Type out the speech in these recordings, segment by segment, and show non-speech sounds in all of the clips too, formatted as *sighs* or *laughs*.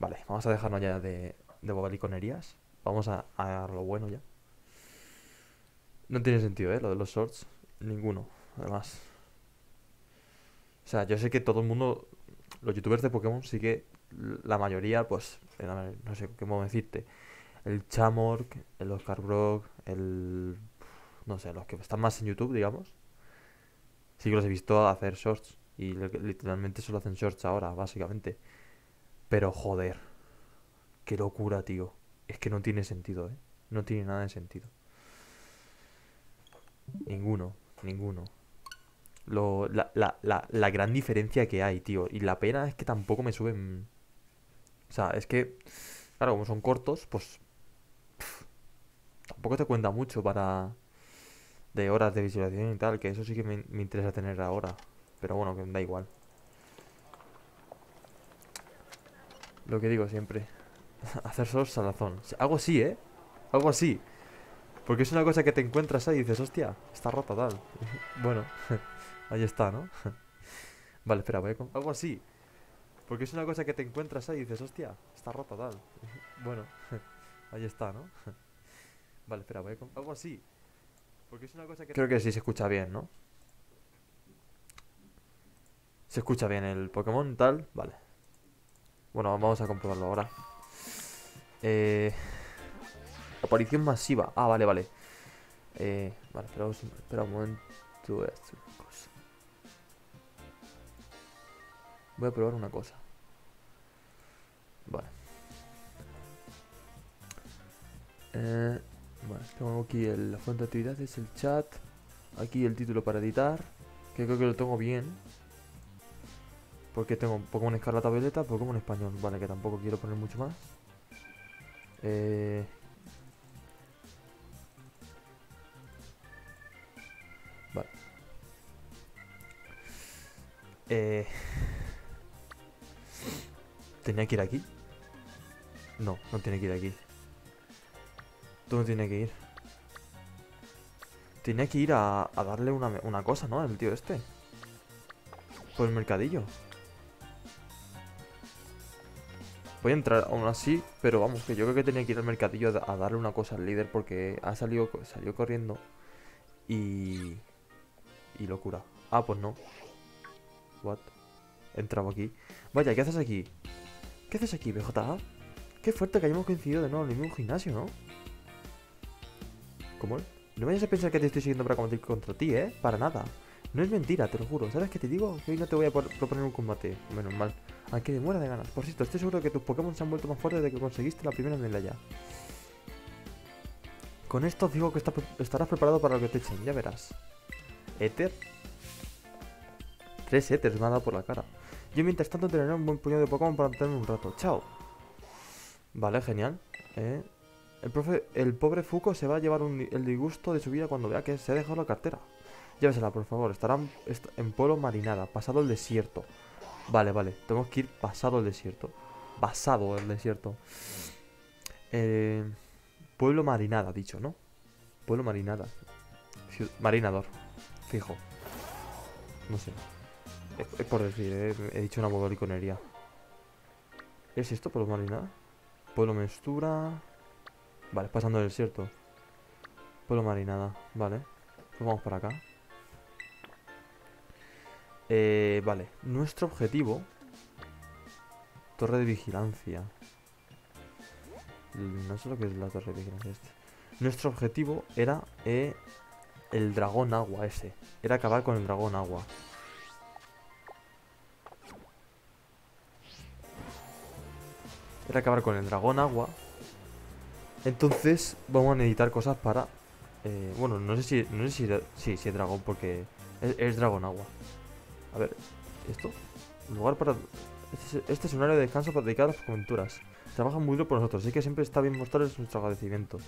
Vale, vamos a dejarnos ya de, de bobaliconerías. Vamos a, a lo bueno ya. No tiene sentido, ¿eh? Lo de los shorts. Ninguno, además. O sea, yo sé que todo el mundo, los youtubers de Pokémon, sí que la mayoría, pues, no sé cómo decirte. El Chamork, el Oscar Brock, el... No sé, los que están más en YouTube, digamos. Sí que los he visto hacer shorts. Y literalmente solo hacen shorts ahora, básicamente. Pero joder. Qué locura, tío. Es que no tiene sentido, ¿eh? No tiene nada de sentido. Ninguno, ninguno. Lo, la, la, la, la, gran diferencia que hay, tío. Y la pena es que tampoco me suben. O sea, es que. Claro, como son cortos, pues. tampoco te cuenta mucho para. De horas de visualización y tal. Que eso sí que me, interesa tener ahora. Pero bueno, que da igual. Lo que digo siempre. *laughs* Hacer solo salazón. Algo así, ¿eh? Algo así. Porque es una cosa que te encuentras ahí y dices, hostia, está rota tal. *laughs* bueno, *laughs* ahí está, ¿no? vale, espera, voy a... Algo así. Porque es una cosa que te encuentras ahí y dices, hostia, está rota tal. bueno, ahí está, ¿no? vale, espera, voy a... Algo así. Porque es una cosa que... Creo que sí se escucha bien, ¿no? Se escucha bien el Pokémon tal, vale. Bueno, vamos a comprobarlo ahora. Eh... Aparición masiva. Ah, vale, vale. Eh, vale, espera, espera un momento. Voy a probar una cosa. Vale. Eh, vale, tengo aquí la fuente de actividades, el chat. Aquí el título para editar. Que creo que lo tengo bien. Porque tengo Pokémon Escarlata Violeta, Pokémon Español. Vale, que tampoco quiero poner mucho más. Eh, Eh... *laughs* ¿Tenía que ir aquí? No, no tiene que ir aquí. ¿Dónde tiene que ir? Tenía que ir a, darle una, una cosa, ¿no? El tío este. Por el mercadillo. Voy a entrar aún así, pero vamos, que yo creo que tenía que ir al mercadillo a, darle una cosa al líder porque ha salido salió corriendo y... Y locura. Ah, pues no. What? Entramos aquí. Vaya, ¿qué haces aquí? ¿Qué haces aquí, BJ? Qué fuerte que hayamos coincidido de nuevo en el mismo gimnasio, ¿no? ¿Cómo? No vayas a pensar que te estoy siguiendo para combatir contra ti, ¿eh? Para nada. No es mentira, te lo juro. ¿Sabes qué te digo? Que hoy no te voy a proponer un combate. Menos mal. Aunque me muera de ganas. Por cierto, estoy seguro de que tus Pokémon se han vuelto más fuertes de que conseguiste la primera medalla. Con esto digo que estarás preparado para lo que te echen, ya verás. Ether Tres Ethers me ha dado por la cara. Yo mientras tanto tendré un buen puñado de Pokémon para tenerme un rato. Chao. Vale, genial. Eh, el, profe, el pobre Fuko se va a llevar el disgusto de su vida cuando vea que se ha dejado la cartera. Llévesela, por favor. Estará en Pueblo Marinada, pasado el desierto. Vale, vale. Tenemos que ir pasado el desierto. Pasado el desierto. Eh, pueblo Marinada, dicho, ¿no? Pueblo Marinada. Marinador. Fijo. No sé. Es, por decir, eh, he dicho una bobaliconería. ¿Es esto, pueblo marinada? Pueblo Mestura. Vale, pasando el desierto. Pueblo marinada, vale. Pues vamos para acá. Eh, vale, nuestro objetivo. Torre de vigilancia. No sé lo que es la torre de vigilancia este. Nuestro objetivo era eh, el dragón agua ese. Era acabar con el dragón agua. Era acabar con el dragón agua. Entonces vamos a necesitar cosas para... Eh, bueno, no sé si... No sé si... Sí, es dragón porque es, dragón agua. A ver, ¿esto? Lugar para... Este, este es un área de descanso para dedicar a las aventuras. Trabajan muy duro por nosotros, así que siempre está bien mostrarles nuestro agradecimiento.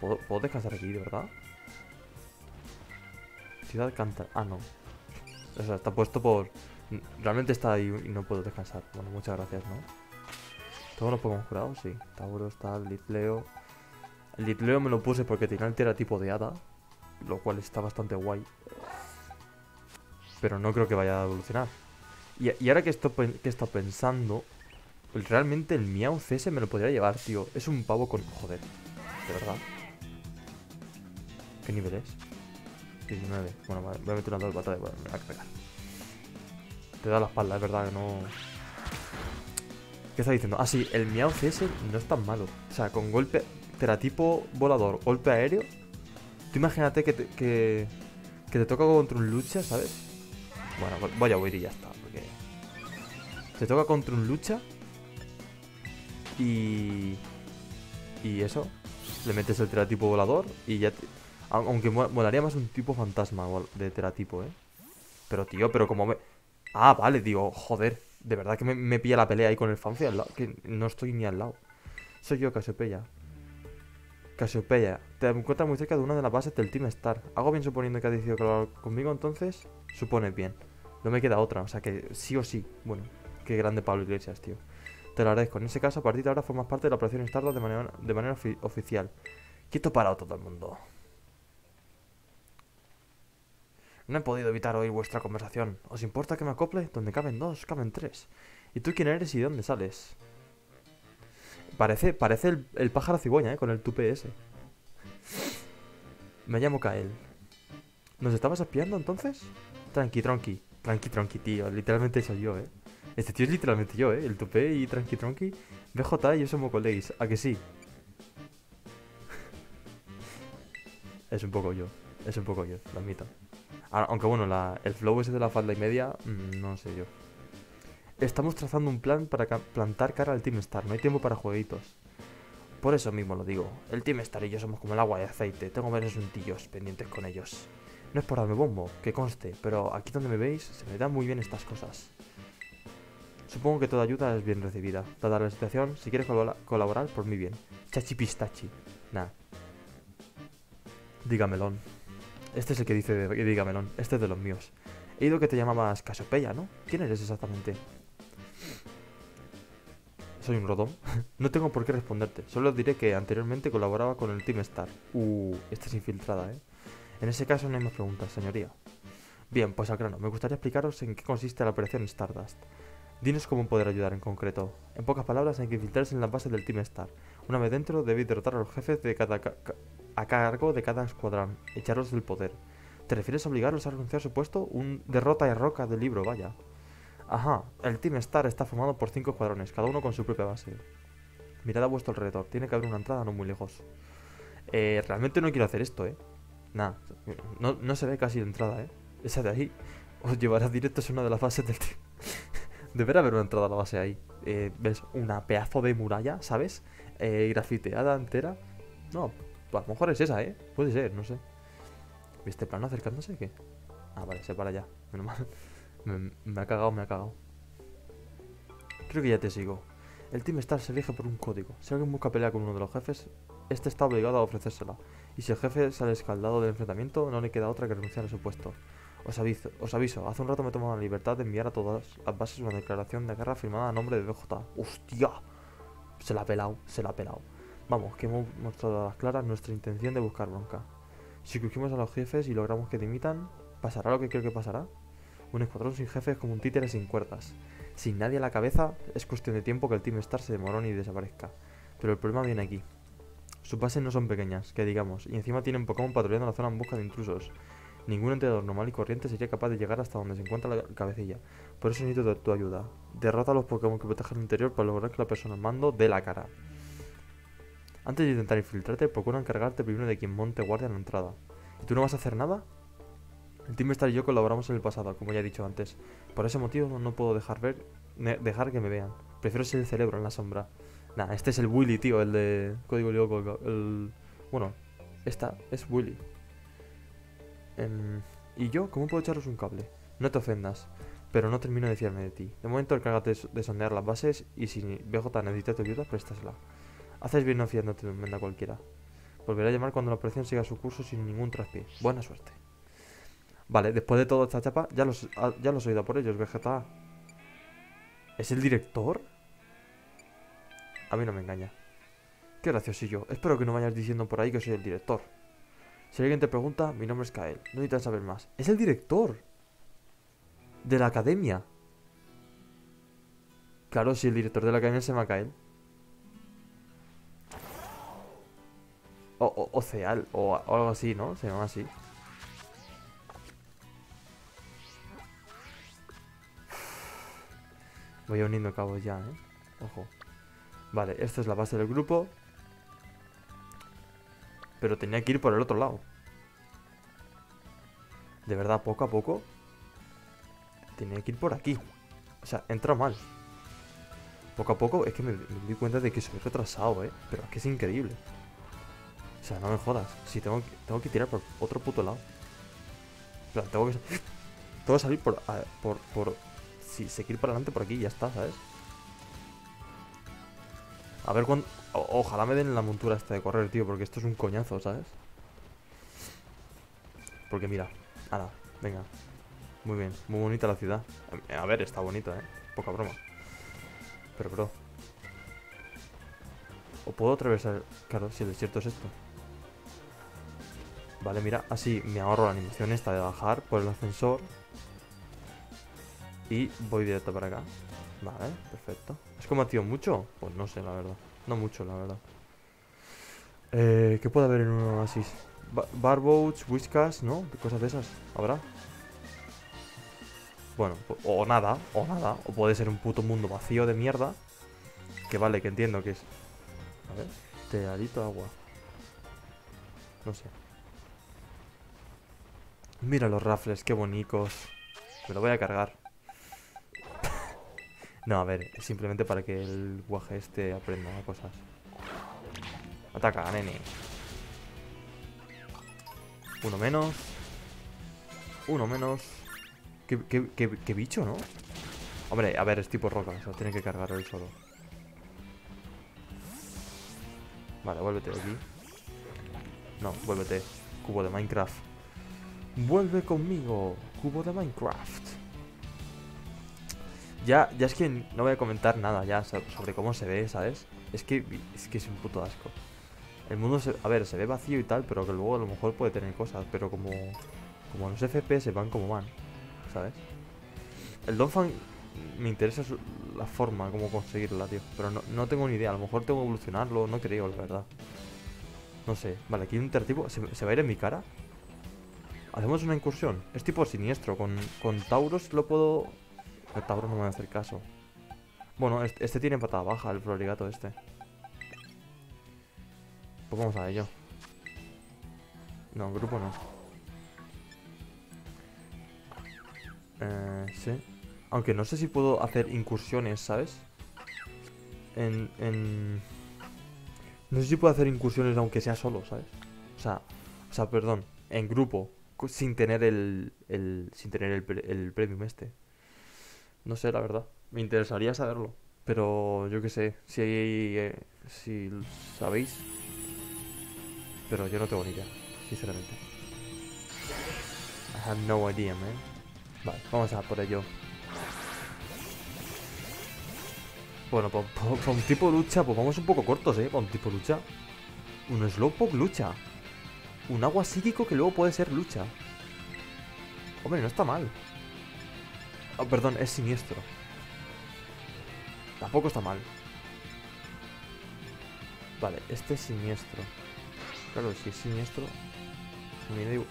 ¿Puedo, ¿Puedo, descansar aquí, de verdad? Ciudad canta... Ah, no. O sea, está puesto por... Realmente está ahí y no puedo descansar. Bueno, muchas gracias, ¿no? ¿Todos los Pokémon curados? Sí. Tauro está, Litleo. Litleo me lo puse porque tenía el tipo de hada. Lo cual está bastante guay. Pero no creo que vaya a evolucionar. Y, ahora que estoy, que estoy pensando... realmente el Miau CS me lo podría llevar, tío. Es un pavo con... Joder, de verdad. ¿Qué nivel es? 19. Bueno, voy a meter una dos batallas. Bueno, me va a pegar. Te da la espalda, es verdad que no... ¿Qué está diciendo? Ah, sí, el Miau CS no es tan malo. O sea, con golpe teratipo volador, golpe aéreo. Tú imagínate que te, que, que te toca contra un lucha, ¿sabes? Bueno, voy a huir y ya está. Porque te toca contra un lucha. Y... Y eso. Le metes el teratipo volador y ya... Aunque molaría más un tipo fantasma de teratipo, ¿eh? Pero, tío, pero como me... Ah, vale, digo, joder. De verdad que me, pilla la pelea ahí con el fanfi al lado. Que no estoy ni al lado. Soy yo, Casiopeya. Casiopeya. Te encuentras muy cerca de una de las bases del Team Star. ¿Hago bien suponiendo que ha decidido hablar conmigo entonces? Supones bien. No me queda otra, o sea que sí o sí. Bueno, qué grande Pablo Iglesias, tío. Te lo agradezco. En ese caso, a partir de ahora formas parte de la operación Stardust de manera, de manera oficial. Quieto parado todo el mundo. No he podido evitar oír vuestra conversación. ¿Os importa que me acople? Donde caben dos, caben tres. ¿Y tú quién eres y de dónde sales? Parece, parece el, pájaro cigüeña, ¿eh? Con el tupe ese. Me llamo Kael. ¿Nos estabas espiando entonces? Tranqui, tranqui. Tranqui, tranqui, tío. Literalmente soy yo, ¿eh? Este tío es literalmente yo, ¿eh? El tupe y tranqui, tranqui. BJ y yo somos colegas. ¿A que sí? es un poco yo. Es un poco yo, lo admito. Ah, aunque bueno, el flow ese de la falda y media, mm, no sé yo. Estamos trazando un plan para plantar cara al Team Star. No hay tiempo para jueguitos. Por eso mismo lo digo. El Team Star y yo somos como el agua y aceite. Tengo varios untillos pendientes con ellos. No es por darme bombo, que conste, pero aquí donde me veis se me dan muy bien estas cosas. Supongo que toda ayuda es bien recibida. Dada la situación, si quieres colaborar, por mi bien. Chachi pistachi. Nah. Dígamelón. Este es el que dice de, Dígamelón. Este es de los míos. He oído que te llamabas Casopeya, ¿no? ¿Quién eres exactamente? Soy un rodón. *laughs* no tengo por qué responderte. Solo diré que anteriormente colaboraba con el Team Star. Uh, esta es infiltrada, ¿eh? En ese caso no hay más preguntas, señoría. Bien, pues al grano. Me gustaría explicaros en qué consiste la operación Stardust. Dinos cómo poder ayudar en concreto. En pocas palabras, hay que infiltrarse en la base del Team Star. Una vez dentro, debéis derrotar a los jefes de cada a cargo de cada escuadrón, echarlos del poder. ¿Te refieres a obligarlos a renunciar a su puesto? Un derrota y roca del libro, vaya. Ajá, el Team Star está formado por cinco escuadrones, cada uno con su propia base. Mirad a vuestro alrededor, tiene que haber una entrada no muy lejos. Eh, realmente no quiero hacer esto, ¿eh? Nada, no, no, se ve casi la entrada, ¿eh? Esa de ahí os llevará directo a una de las bases del team. *laughs* Deberá haber una entrada a la base ahí. Eh, ¿Ves? Una pedazo de muralla, ¿sabes? Eh, grafiteada entera. No, a lo mejor es esa, ¿eh? Puede ser, no sé. ¿Viste plano acercándose? ¿Qué? Ah, vale, se para ya. Menos mal. Me, ha cagado, me ha cagado. Creo que ya te sigo. El Team Star se elige por un código. Si alguien busca pelea con uno de los jefes, este está obligado a ofrecérsela. Y si el jefe sale escaldado del enfrentamiento, no le queda otra que renunciar a su puesto. Os aviso, os aviso, hace un rato me he tomado la libertad de enviar a todas las bases una declaración de guerra firmada a nombre de BJ. ¡Hostia! Se la ha pelado, se la ha pelado. Vamos, que hemos mostrado a las claras nuestra intención de buscar bronca. Si crujimos a los jefes y logramos que dimitan, ¿pasará lo que creo que pasará? Un escuadrón sin jefes como un títere sin cuerdas. Sin nadie a la cabeza, es cuestión de tiempo que el Team Star se demorone y desaparezca. Pero el problema viene aquí. Sus bases no son pequeñas, que digamos, y encima tienen Pokémon patrullando la zona en busca de intrusos. Ningún entrenador normal y corriente sería capaz de llegar hasta donde se encuentra la cabecilla. Por eso necesito tu, ayuda. Derrota a los Pokémon que protejan el interior para lograr que la persona al mando dé la cara. Antes de intentar infiltrarte, procura encargarte primero de quien monte guardia en la entrada. ¿Y tú no vas a hacer nada? El Team Star y yo colaboramos en el pasado, como ya he dicho antes. Por ese motivo no puedo dejar ver, dejar que me vean. Prefiero ser el cerebro en la sombra. Nah, este es el Willy, tío, el de Código Lyoko. El... Bueno, esta es Willy. Em, ¿Y yo? ¿Cómo puedo echaros un cable? No te ofendas, pero no termino de fiarme de ti. De momento encárgate de sondear las bases y si BJ necesita tu ayuda, préstasela. Haces bien no fiándote de un menda cualquiera. Volveré a llamar cuando la operación siga su curso sin ningún traspié. Buena suerte. Vale, después de toda esta chapa, ya los, ah, ya los he ido por ellos, Vegeta. ¿Es el director? A mí no me engaña. Qué graciosillo. Espero que no vayas diciendo por ahí que soy el director. Si alguien te pregunta, mi nombre es Kael. No necesitas saber más. ¡Es el director! De la academia. Claro, si el director de la academia se llama Kael. O, o, o Ceal, o, o algo así, ¿no? Se llama así. Voy uniendo cabos ya, ¿eh? Ojo. Vale, esta es la base del grupo. Pero tenía que ir por el otro lado. De verdad, poco a poco. Tenía que ir por aquí. O sea, entra mal. Poco a poco es que me, di cuenta de que soy retrasado, ¿eh? Pero es que es increíble. O sea, no me jodas. Si tengo, que- tengo que tirar por otro puto lado. Plan, tengo que, *laughs* tengo que salir por, por, por... Sí, seguir para adelante por aquí ya está, ¿sabes? A ver cuándo... ojalá me den la montura esta de correr, tío, porque esto es un coñazo, ¿sabes? Porque mira, ahora, venga. Muy bien, muy bonita la ciudad. A ver, está bonita, ¿eh? Poca broma. Pero, bro. ¿O puedo atravesar? Claro, si el desierto es esto. Vale, mira, así me ahorro la animación esta de bajar por el ascensor. Y voy directo para acá. Vale, perfecto. ¿Es combatido mucho? Pues no sé, la verdad. No mucho, la verdad. Eh, ¿Qué puede haber en un oasis? Ba- Barboats, whiskas, ¿no? Cosas de esas. ¿Habrá? Bueno, po- o nada, o nada. O puede ser un puto mundo vacío de mierda. Que vale, que entiendo que es. A ver. Teadito agua. No sé. Mira los rafles, qué bonitos. Me lo voy a cargar. No, a ver, es simplemente para que el guaje este aprenda cosas. Ataca, nene. Uno menos. Uno menos. ¿Qué, bicho, no? Hombre, a ver, es tipo roca, o sea, tiene que cargar él solo. Vale, vuélvete de aquí. No, vuélvete. Cubo de Minecraft. Vuelve conmigo, cubo de Minecraft. Ya, ya es que no voy a comentar nada ya so- sobre cómo se ve, ¿sabes? Es que es que es un puto asco. El mundo, se, a ver, se ve vacío y tal, pero que luego a lo mejor puede tener cosas, pero como como los FPS van como van, ¿sabes? El Donphan me interesa la forma, cómo conseguirla, tío, pero no, no tengo ni idea, a lo mejor tengo que evolucionarlo, no creo, la verdad. No sé, vale, aquí hay un intertipo, ¿se, se va a ir en mi cara? Hacemos una incursión. Es tipo siniestro. Con, con Tauros lo puedo. El Tauros no me va a hacer caso. Bueno, este, este tiene patada baja, el florigato este. Pues vamos a ello. No, grupo no. Eh, sí. Aunque no sé si puedo hacer incursiones, ¿sabes? En, en... No sé si puedo hacer incursiones aunque sea solo, ¿sabes? O sea, o sea, perdón, en grupo, sin tener el, el sin tener el, el premium este. No sé, la verdad. Me interesaría saberlo. Pero yo qué sé, si eh, si sabéis. Pero yo no tengo ni idea, sinceramente. I have no idea, man. Vale, vamos a por ello. Bueno, para un tipo lucha, pues vamos un poco cortos, ¿eh? Para un tipo lucha. Un Slowpoke lucha. Un agua psíquico que luego puede ser lucha. Hombre, no está mal. Oh, perdón, es siniestro. Tampoco está mal. Vale, este es siniestro. Claro, si es siniestro.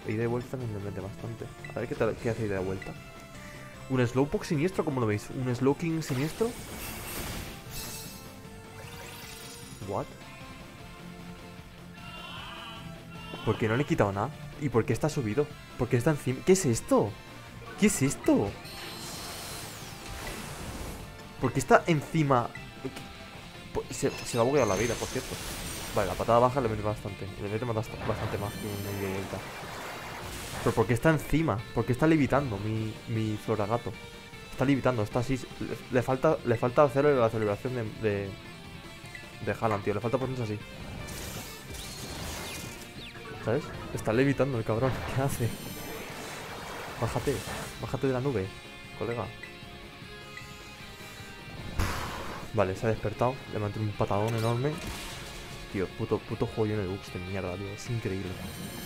Y- y vuelta me mete bastante. A ver qué, tal, qué hace ida y vuelta. Un Slowpoke siniestro, ¿cómo lo veis? ¿Un Slowking siniestro? What? ¿Por qué no le he quitado nada? ¿Y por qué está subido? ¿Por qué está encima? ¿Qué es esto? ¿Qué es esto? ¿Por qué está encima? Po- Se, se va a buguear la vida, por cierto. Vale, la patada baja le mete bastante. Le mete bastante, más que una ida y vuelta. Pero ¿por qué está encima? ¿Por qué está levitando mi, mi floragato? Está levitando, está así. Le, falta, le falta hacerle la celebración de, de, de tío. Le falta ponerse así. ¿Sabes? Está levitando el cabrón. ¿Qué hace? Bájate. Bájate de la nube, colega. Vale, se ha despertado. Le mantiene un patadón enorme. Tío, puto, puto juego lleno de bugs de mierda, tío. Es increíble.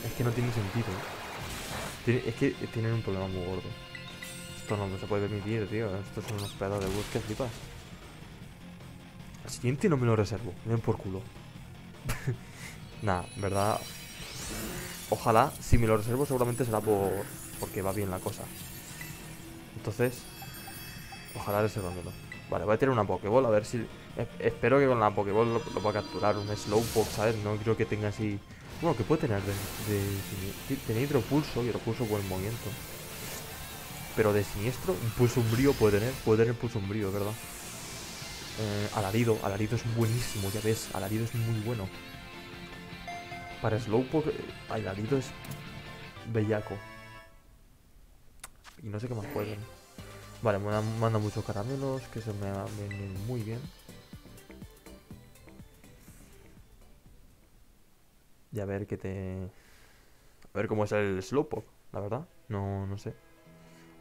Es que no tiene sentido. Es que tienen un problema muy gordo. Esto no se puede permitir, tío. Estos son unos pedazos de bugs que flipas. siguiente no me lo reservo. Me por culo. *laughs* Nada, verdad. Ojalá, si me lo reservo, seguramente será por porque va bien la cosa. Entonces, ojalá reservándolo. Vale, voy a tirar una Pokéball a ver si. espero que con la Pokéball lo, lo pueda capturar. Un Slowpoke, ¿sabes? No creo que tenga así. Bueno, que puede tener de, de, Tiene hidropulso hidropulso buen movimiento. Pero de siniestro, un pulso umbrío puede tener. Puede tener pulso umbrío, ¿verdad? Eh, alarido, alarido es buenísimo, ya ves. Alarido es muy bueno. Para Slowpoke, eh, alarido es bellaco. Y no sé qué más pueden. Vale, me manda muchos caramelos que se me vienen muy bien. Y a ver qué te... A ver cómo es el Slowpoke, la verdad. No, no sé.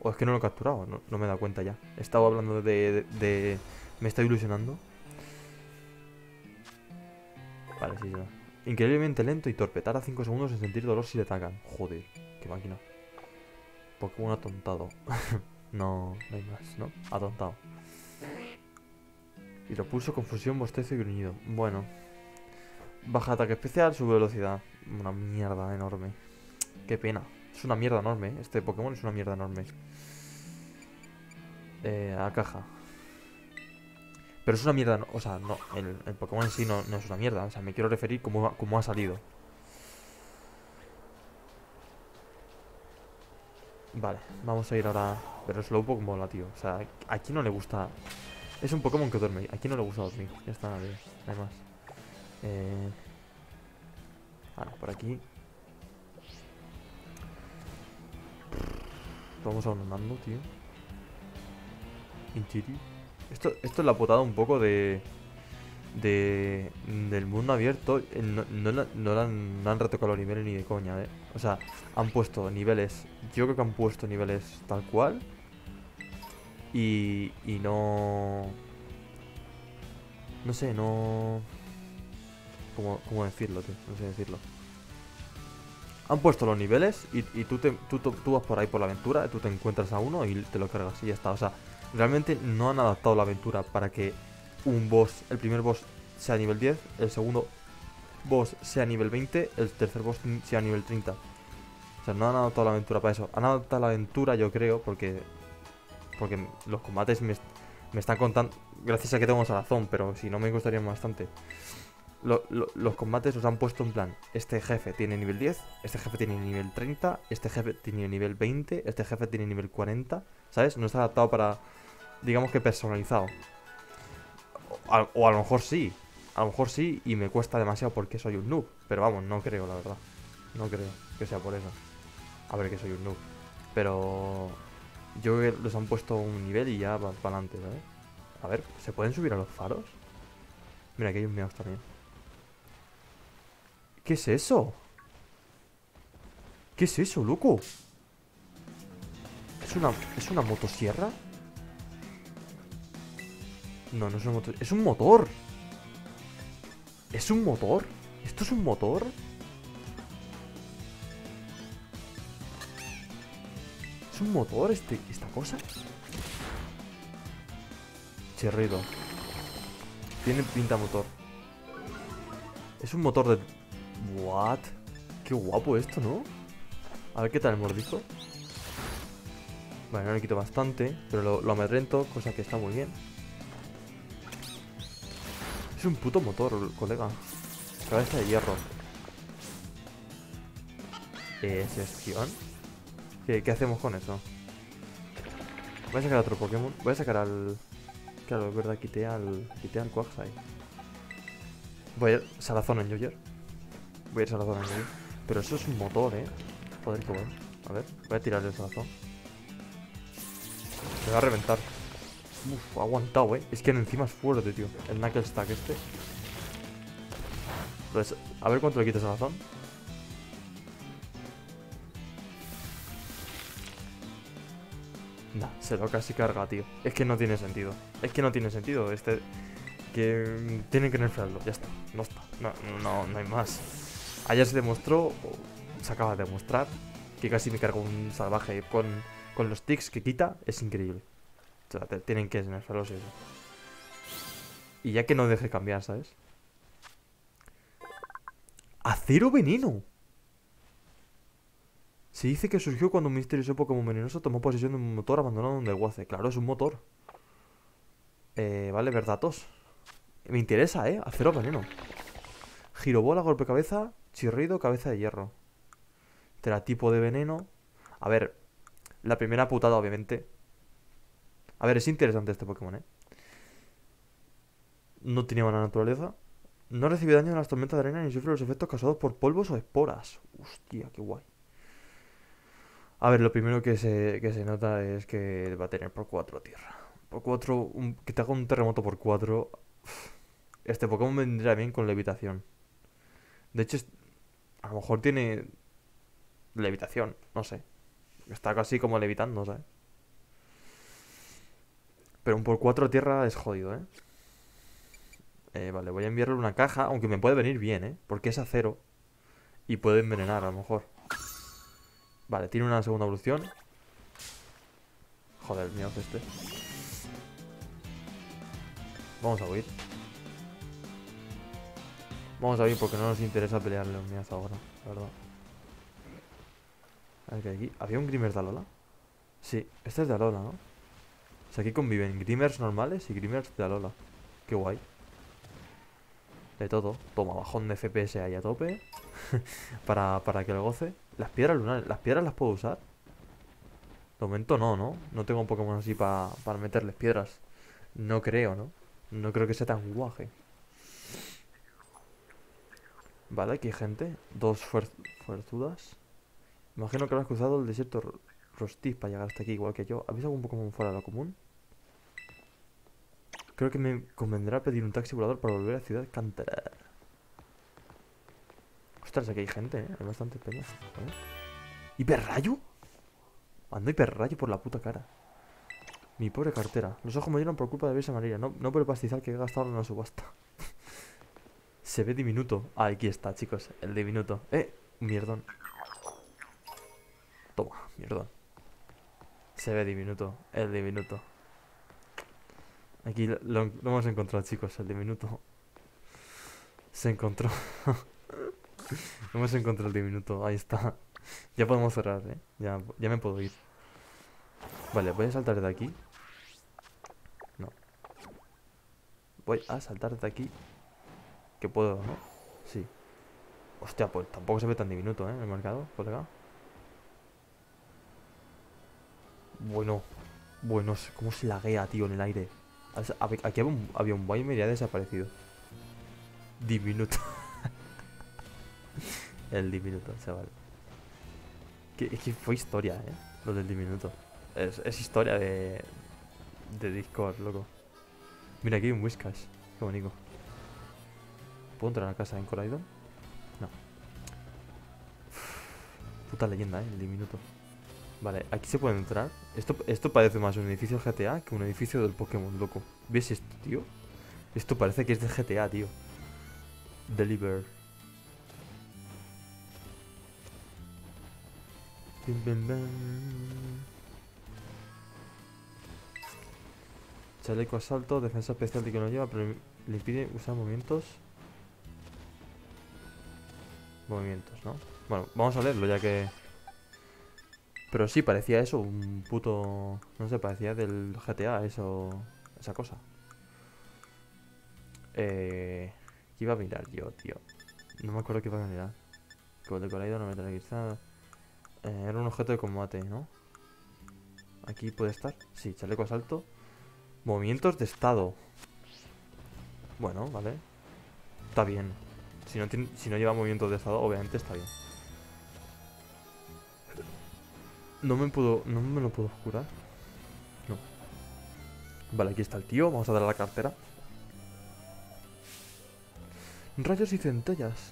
O es que no lo he capturado, no, me he dado cuenta ya. He estado hablando de... de, Me estoy ilusionando. Vale, sí, ya. Increíblemente lento y torpe. Tarda 5 segundos en sentir dolor si le atacan. Joder, qué máquina. Pokémon atontado. *laughs* no, no hay más, ¿no? Atontado. Hidropulso, confusión, bostezo y gruñido. Bueno. Baja ataque especial, sube velocidad. Una mierda enorme. Qué pena. Es una mierda enorme. ¿eh? Este Pokémon es una mierda enorme. Eh, a caja. Pero es una mierda, o sea, no, el, Pokémon en sí no, es una mierda. O sea, me quiero referir como, como ha salido. Vale, vamos a ir ahora... Pero Slowpoke mola, tío. O sea, aquí no le gusta... Es un Pokémon que duerme. Aquí no le gusta dormir. Ya está, nadie. No hay más. Eh... Vale, por aquí. Vamos a andando, tío. Inchiri. Esto, esto es la potada un poco de de, del mundo abierto eh, no, han, no, han, retocado los niveles ni de coña, ¿eh? O sea, han puesto niveles, yo creo que han puesto niveles tal cual y, y no... No sé, no... ¿Cómo, cómo decirlo, tío? No sé decirlo. Han puesto los niveles y, tú, tú, tú, vas por ahí por la aventura, tú te encuentras a uno y te lo cargas y ya está. O sea, realmente no han adaptado la aventura para que un boss, el primer boss sea nivel 10, el segundo boss sea nivel 20, el tercer boss sea nivel 30. O sea, no han adaptado la aventura para eso. Han adaptado la aventura, yo creo, porque porque los combates me, están contando... Gracias a que tengo razón, pero si no me gustaría bastante. los combates los han puesto en plan, este jefe tiene nivel 10, este jefe tiene nivel 30, este jefe tiene nivel 20, este jefe tiene nivel 40, ¿sabes? No está adaptado para, digamos que personalizado o a lo mejor sí. A lo mejor sí y me cuesta demasiado porque soy un noob. Pero vamos, no creo, la verdad. No creo que sea por eso. A ver que soy un noob. Pero yo creo que les han puesto un nivel y ya va para adelante, ¿sabes? A ver, ¿se pueden subir a los faros? Mira, aquí hay un meaos también. ¿Qué es eso? ¿Qué es eso, loco? ¿Es una, ¿Es una motosierra? No, no es un motor. ¡Es un motor! ¿Es un motor? ¿Esto es un motor? ¿Es un motor este, esta cosa? Cherrido. Tiene pinta motor. Es un motor de... What? Qué guapo esto, ¿no? A ver qué tal el mordisco. Vale, no le quito bastante, pero lo, lo amedrento, cosa que está muy bien. Es un puto motor, colega. Cabeza de hierro. Eh, sesión. ¿Qué, ¿Qué hacemos con eso? Voy a sacar otro Pokémon. Voy a sacar al... Claro, es verdad, quité al... Quité al Quagsire. Voy a ir Salazón en Joyer. Voy a ir Salazón en Joyer. Pero eso es un motor, eh. Joder, qué bueno. A ver, voy a tirar el Salazón. Me va a reventar. Uf, ha aguantado, eh. Es que encima es fuerte, tío. El Knuckle Stack este. Pues, a ver cuánto le quitas a razón. Nah, se lo casi carga, tío. Es que no tiene sentido. Es que no tiene sentido. Este. Que tienen que nerfearlo. Ya está. No está. No, no, no hay más. Ayer se demostró. Se acaba de demostrar. Que casi me cargo un salvaje con, con los ticks que quita. Es increíble. Tienen que nerfearlos eso. Y ya que no deje cambiar, ¿sabes? ¡Acero veneno! Se dice que surgió cuando un misterioso Pokémon venenoso tomó posesión de un motor abandonado en un desguace. Claro, es un motor. Eh, vale, ver datos. Me interesa, ¿eh? Acero veneno. Girobola, golpe cabeza, chirrido, cabeza de hierro. Teratipo de veneno. A ver, la primera putada, obviamente. A ver, es interesante este Pokémon, ¿eh? No tiene mala naturaleza. No recibe daño en las tormentas de arena ni sufre los efectos causados por polvos o esporas. Hostia, qué guay. A ver, lo primero que se, que se nota es que va a tener por 4 tierra. Por 4, que te haga un terremoto por 4. Este Pokémon vendría bien con levitación. De hecho, a lo mejor tiene levitación, no sé. Está casi como levitando, ¿sabes? Pero un por 4 tierra es jodido, ¿eh? ¿eh? Vale, voy a enviarle una caja, aunque me puede venir bien, ¿eh? Porque es acero. Y puede envenenar, a lo mejor. Vale, tiene una segunda evolución. Joder, mío este. Vamos a huir. Vamos a huir porque no nos interesa pelearle a un ahora, la verdad. A ver, aquí. ¿Había un Grimmer de Alola? Sí, este es de Alola, ¿no? O sea, aquí conviven Grimmers normales y Grimmers de Alola. Qué guay. De todo. Toma, bajón de FPS ahí a tope. *laughs* para, para que lo goce. Las piedras lunares, ¿las piedras las puedo usar? De momento no, ¿no? No tengo un Pokémon así para meterles piedras. No creo, ¿no? No creo que sea tan guaje. Vale, aquí hay gente. Dos fuerzudas. Imagino que has cruzado el desierto Rostiz para llegar hasta aquí, igual que yo. ¿Habéis algún Pokémon fuera de lo común? Creo que me convendrá pedir un taxi volador para volver a Ciudad Cantarar. Ostras, aquí hay gente, ¿eh? Hay bastante peña. ¿Hiperrayo? Ando hiperrayo por la puta cara. Mi pobre cartera. Los ojos me dieron por culpa de verse amarilla. No, no por el pastizal que he gastado en la subasta. *laughs* Se ve diminuto. Ah, aquí está, chicos. El diminuto. Eh, mierdón. Toma, mierdón. Se ve diminuto. El diminuto. Aquí lo, hemos encontrado, chicos. El diminuto. Se encontró. *laughs* Hemos encontrado el diminuto, ahí está. Ya podemos cerrar, ¿eh? Ya, ya me puedo ir. Vale, voy a saltar de aquí. No. Voy a saltar de aquí. Que puedo, ¿no? Sí. Hostia, pues tampoco se ve tan diminuto, ¿eh? El mercado, colega. Bueno. Bueno, cómo se laguea, tío, en el aire. Aquí había un, había un y me ha desaparecido. Diminuto. *laughs* el diminuto, chaval. Que, que fue historia, eh. Lo del diminuto. Es, es historia de. De Discord, loco. Mira, aquí hay un Whiskas. Qué bonito. ¿Puedo entrar a la casa en Coraidon? No. puta leyenda, eh, el diminuto. Vale, aquí se puede entrar. Esto, esto parece más un edificio GTA que un edificio del Pokémon, loco. ¿Ves esto, tío? Esto parece que es de GTA, tío. Deliver. Chaleco asalto, defensa especial de que no lleva, pero le impide usar movimientos. Movimientos, ¿no? Bueno, vamos a leerlo ya que... Pero sí, parecía eso, un puto... No sé, parecía del GTA, eso... Esa cosa. Eh... ¿Qué iba a mirar yo, tío? No me acuerdo qué iba a mirar. Como decorado, no me nada. Eh, era un objeto de combate, ¿no? Aquí puede estar. Sí, chaleco asalto. Movimientos de estado. Bueno, vale. Está bien. Si no, si no lleva movimientos de estado, obviamente está bien. No me puedo... No me lo puedo curar. No. Vale, aquí está el tío. Vamos a darle la cartera. Rayos y centellas.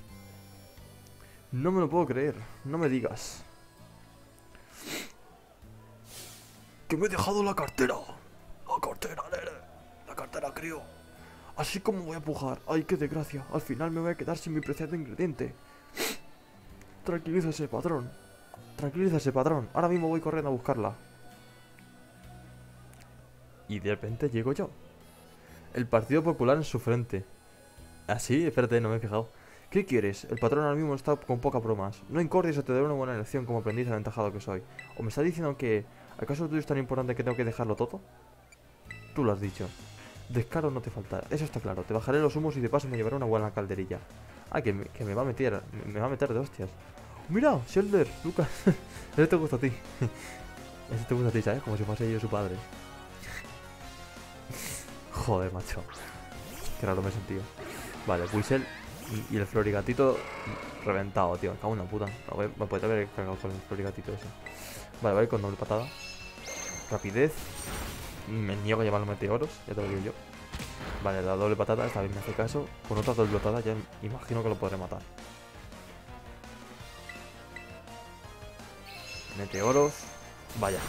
No me lo puedo creer. No me digas. que me he dejado la cartera. La cartera. La cartera, creo. Así como voy a pujar. Ay, qué desgracia. Al final me voy a quedar sin mi preciado ingrediente. Tranquilízase, patrón. Tranquilízase, patrón. Ahora mismo voy corriendo a buscarla. Y de repente llego yo. el Partido Popular en su frente. ¿Ah, sí? Espérate, no me he fijado. ¿Qué quieres? El patrón ahora mismo está con pocas bromas. No incordies o te daré una buena elección como aprendiz aventajado que soy. ¿O me está diciendo que... ¿Acaso tú es tan importante que tengo que dejarlo todo? Tú lo has dicho. Descaro no te faltará. Eso está claro. Te bajaré los humos y de paso me llevaré una buena calderilla. Ah, que me, que me va a meter... Me va a meter de hostias. Mira, Shelder, Lucas. *laughs* Ese te gusta a ti. *laughs* Ese te gusta a ti, ¿sabes? Como si fuese yo su padre. *laughs* Joder, macho. Qué raro me he sentido. Vale, Whistle y, el florigatito reventado, tío. Me cago en una puta. Me, podría haber cargado con el florigatito ese. Vale, vale, con doble patada. Rapidez. Me niego a llamarlo meteoros, ya te lo digo yo. Vale, la doble patada, esta vez me hace caso. Con otra doble patada ya imagino que lo podré matar. Meteoros. Vaya.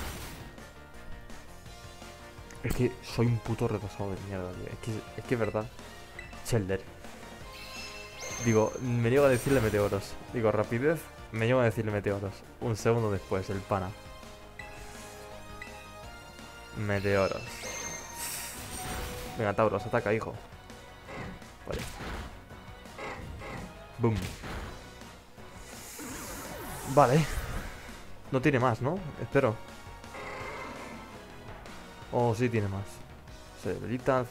Es que soy un puto retrasado de mierda, tío. Es que es, que es verdad. Shelder. Digo, me niego a decirle meteoros. Digo, rapidez, me niego a decirle meteoros. Un segundo después, el pana. Meteoros. Venga, Tauros, ataca, hijo. Vale. Boom. Vale. No tiene más, ¿no? Espero. Oh, sí tiene más. Se debilita.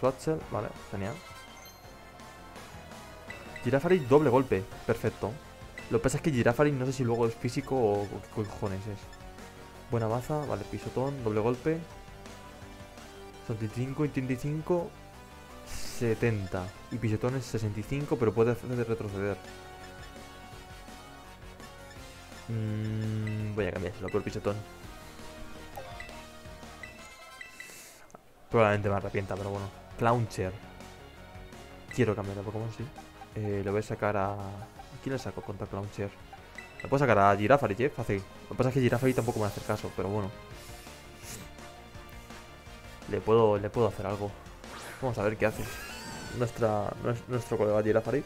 Vale, genial. Girafari doble golpe. Perfecto. Lo que pasa es que Girafari no sé si luego es físico o qué cojones es. Buena baza. Vale, pisotón, doble golpe. 75 y 35. 70. Y pisotón es 65, pero puede retroceder. Mm, voy a cambiárselo por pisotón. Probablemente me arrepienta, pero bueno. Clowncher. Quiero cambiar de Pokémon, sí. Eh, le voy a sacar a... ¿A quién le saco contra Clowncher? Le puedo sacar a Girafari, Jeff, fácil. Lo que pasa es que Girafari tampoco me va a hacer caso, pero bueno. Le puedo, le puedo hacer algo. Vamos a ver qué hace. Nuestra, nuestro colega Girafari.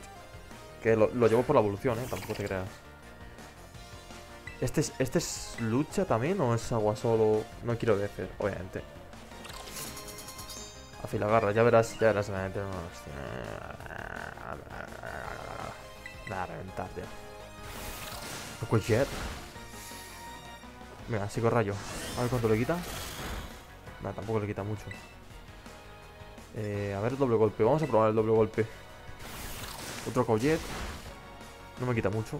Que lo, lo llevo por la evolución, eh, tampoco te creas. ¿Este es, ¿Este es lucha también o es agua solo? No quiero decir, obviamente. Afila garra, ya verás, ya verás. Me va a meter una hostia. Me va a reventar, tío. Jet. Venga, sigo rayo. A ver cuánto le quita. Nada, tampoco le quita mucho. Eh, a ver el doble golpe. Vamos a probar el doble golpe. Otro Cojet. No me quita mucho.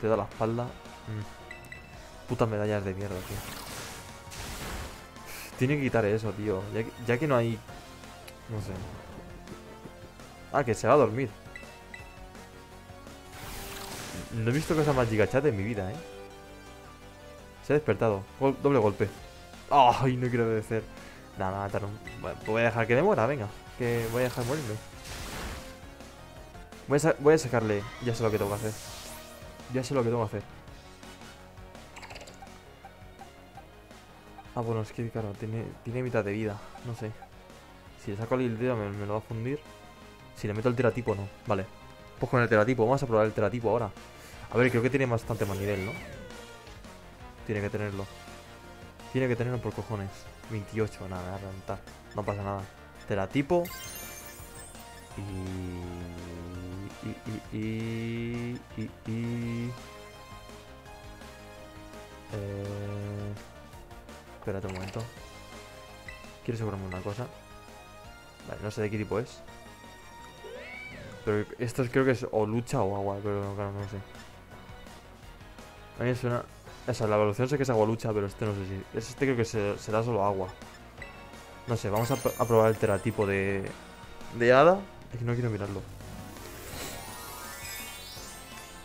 Te da la espalda. Mm. Putas medallas de mierda, tío. *sighs* Tiene que quitar eso, tío. Ya que, no hay... No sé. Ah, que se va a dormir. No he visto cosa más gigachat en mi vida, ¿eh? Se ha despertado. doble golpe. ¡Ay! no quiero obedecer. Nada, matar un... Bueno, pues voy a dejar que me muera, venga. Que voy a dejar morirme. Voy a sacarle... Ya sé lo que tengo que hacer. Ya sé lo que tengo que hacer. Ah, bueno, es que claro, tiene, tiene mitad de vida. No sé. Si le saco el dedo me, lo va a fundir. Si le meto el teratipo, no. Vale. Pues con el teratipo. Vamos a probar el teratipo ahora. A ver, creo que tiene bastante más nivel, ¿no? Tiene que tenerlo. Tiene que tenerlo por cojones. 28, nada, a reventar. No pasa nada. Teratipo. Y... Y... Y... Y... Y... y eh... Espérate un momento. Quiero asegurarme una cosa. Vale, no sé de qué tipo es. Pero esto creo que es o lucha o agua, pero claro, no sé. A mí me suena... Esa, la evolución sé que es agua lucha, pero este no sé si... Este creo que será solo agua. No sé, vamos a, a probar el teratipo de... De hada. Es que no quiero mirarlo.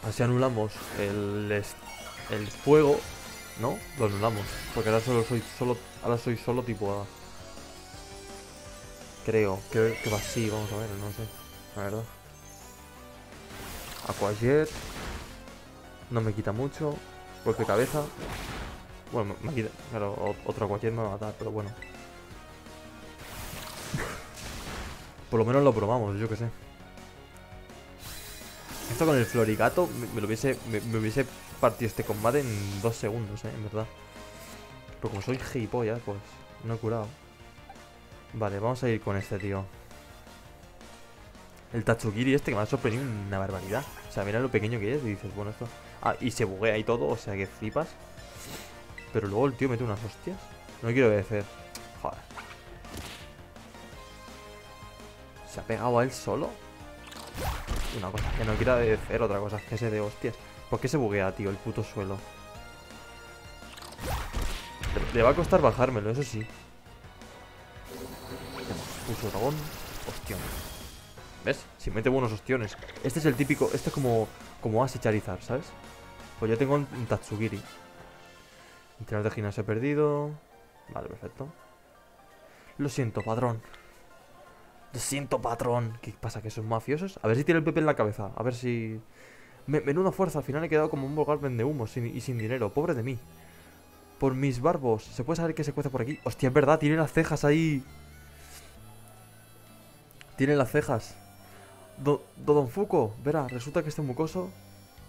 Así anulamos el, el fuego ¿No? Lo anulamos. Porque ahora solo soy solo. Ahora soy solo tipo. Creo. Que, que va así, vamos a ver, no sé. La verdad. Aquajet. No me quita mucho. Golpe cabeza. Bueno, me quita. Claro, otro Aquajet me va a matar, pero bueno. Por lo menos lo probamos, yo que sé. Esto con el Florigato me, lo hubiese, me hubiese partido este combate en dos segundos, ¿eh? En verdad. Pero como soy gilipollas, pues no he curado. Vale, vamos a ir con este tío. El Tatsugiri este que me ha sorprendido una barbaridad. O sea, mira lo pequeño que es y dices, bueno, esto... Ah, y se buguea y todo, o sea que flipas. Pero luego el tío mete unas hostias. No quiero obedecer. Joder. ¿Se ha pegado a él solo? Una cosa que no quiero obedecer, otra cosa que se de hostias. ¿Por qué se buguea, tío, el puto suelo? Le, va a costar bajármelo, eso sí. Puso dragón. Ostión. ¿Ves? Si mete buenos ostiones. Este es el típico. Este es como. Como Asi Charizard, ¿sabes? Pues yo tengo un, Tatsugiri. Entrenador de gimnasio perdido. Vale, perfecto. Lo siento, patrón. Lo siento, patrón. ¿Qué pasa? ¿Que son mafiosos? A ver si tiene el Pepe en la cabeza. A ver si... menuda fuerza. Al final he quedado como un vulgar vende humo y sin dinero. Pobre de mí. Por mis barbos. ¿Se puede saber qué se cuece por aquí? Hostia, es verdad. Tiene las cejas ahí. Tiene las cejas. Do, Don Fuco. Verá, resulta que este mucoso...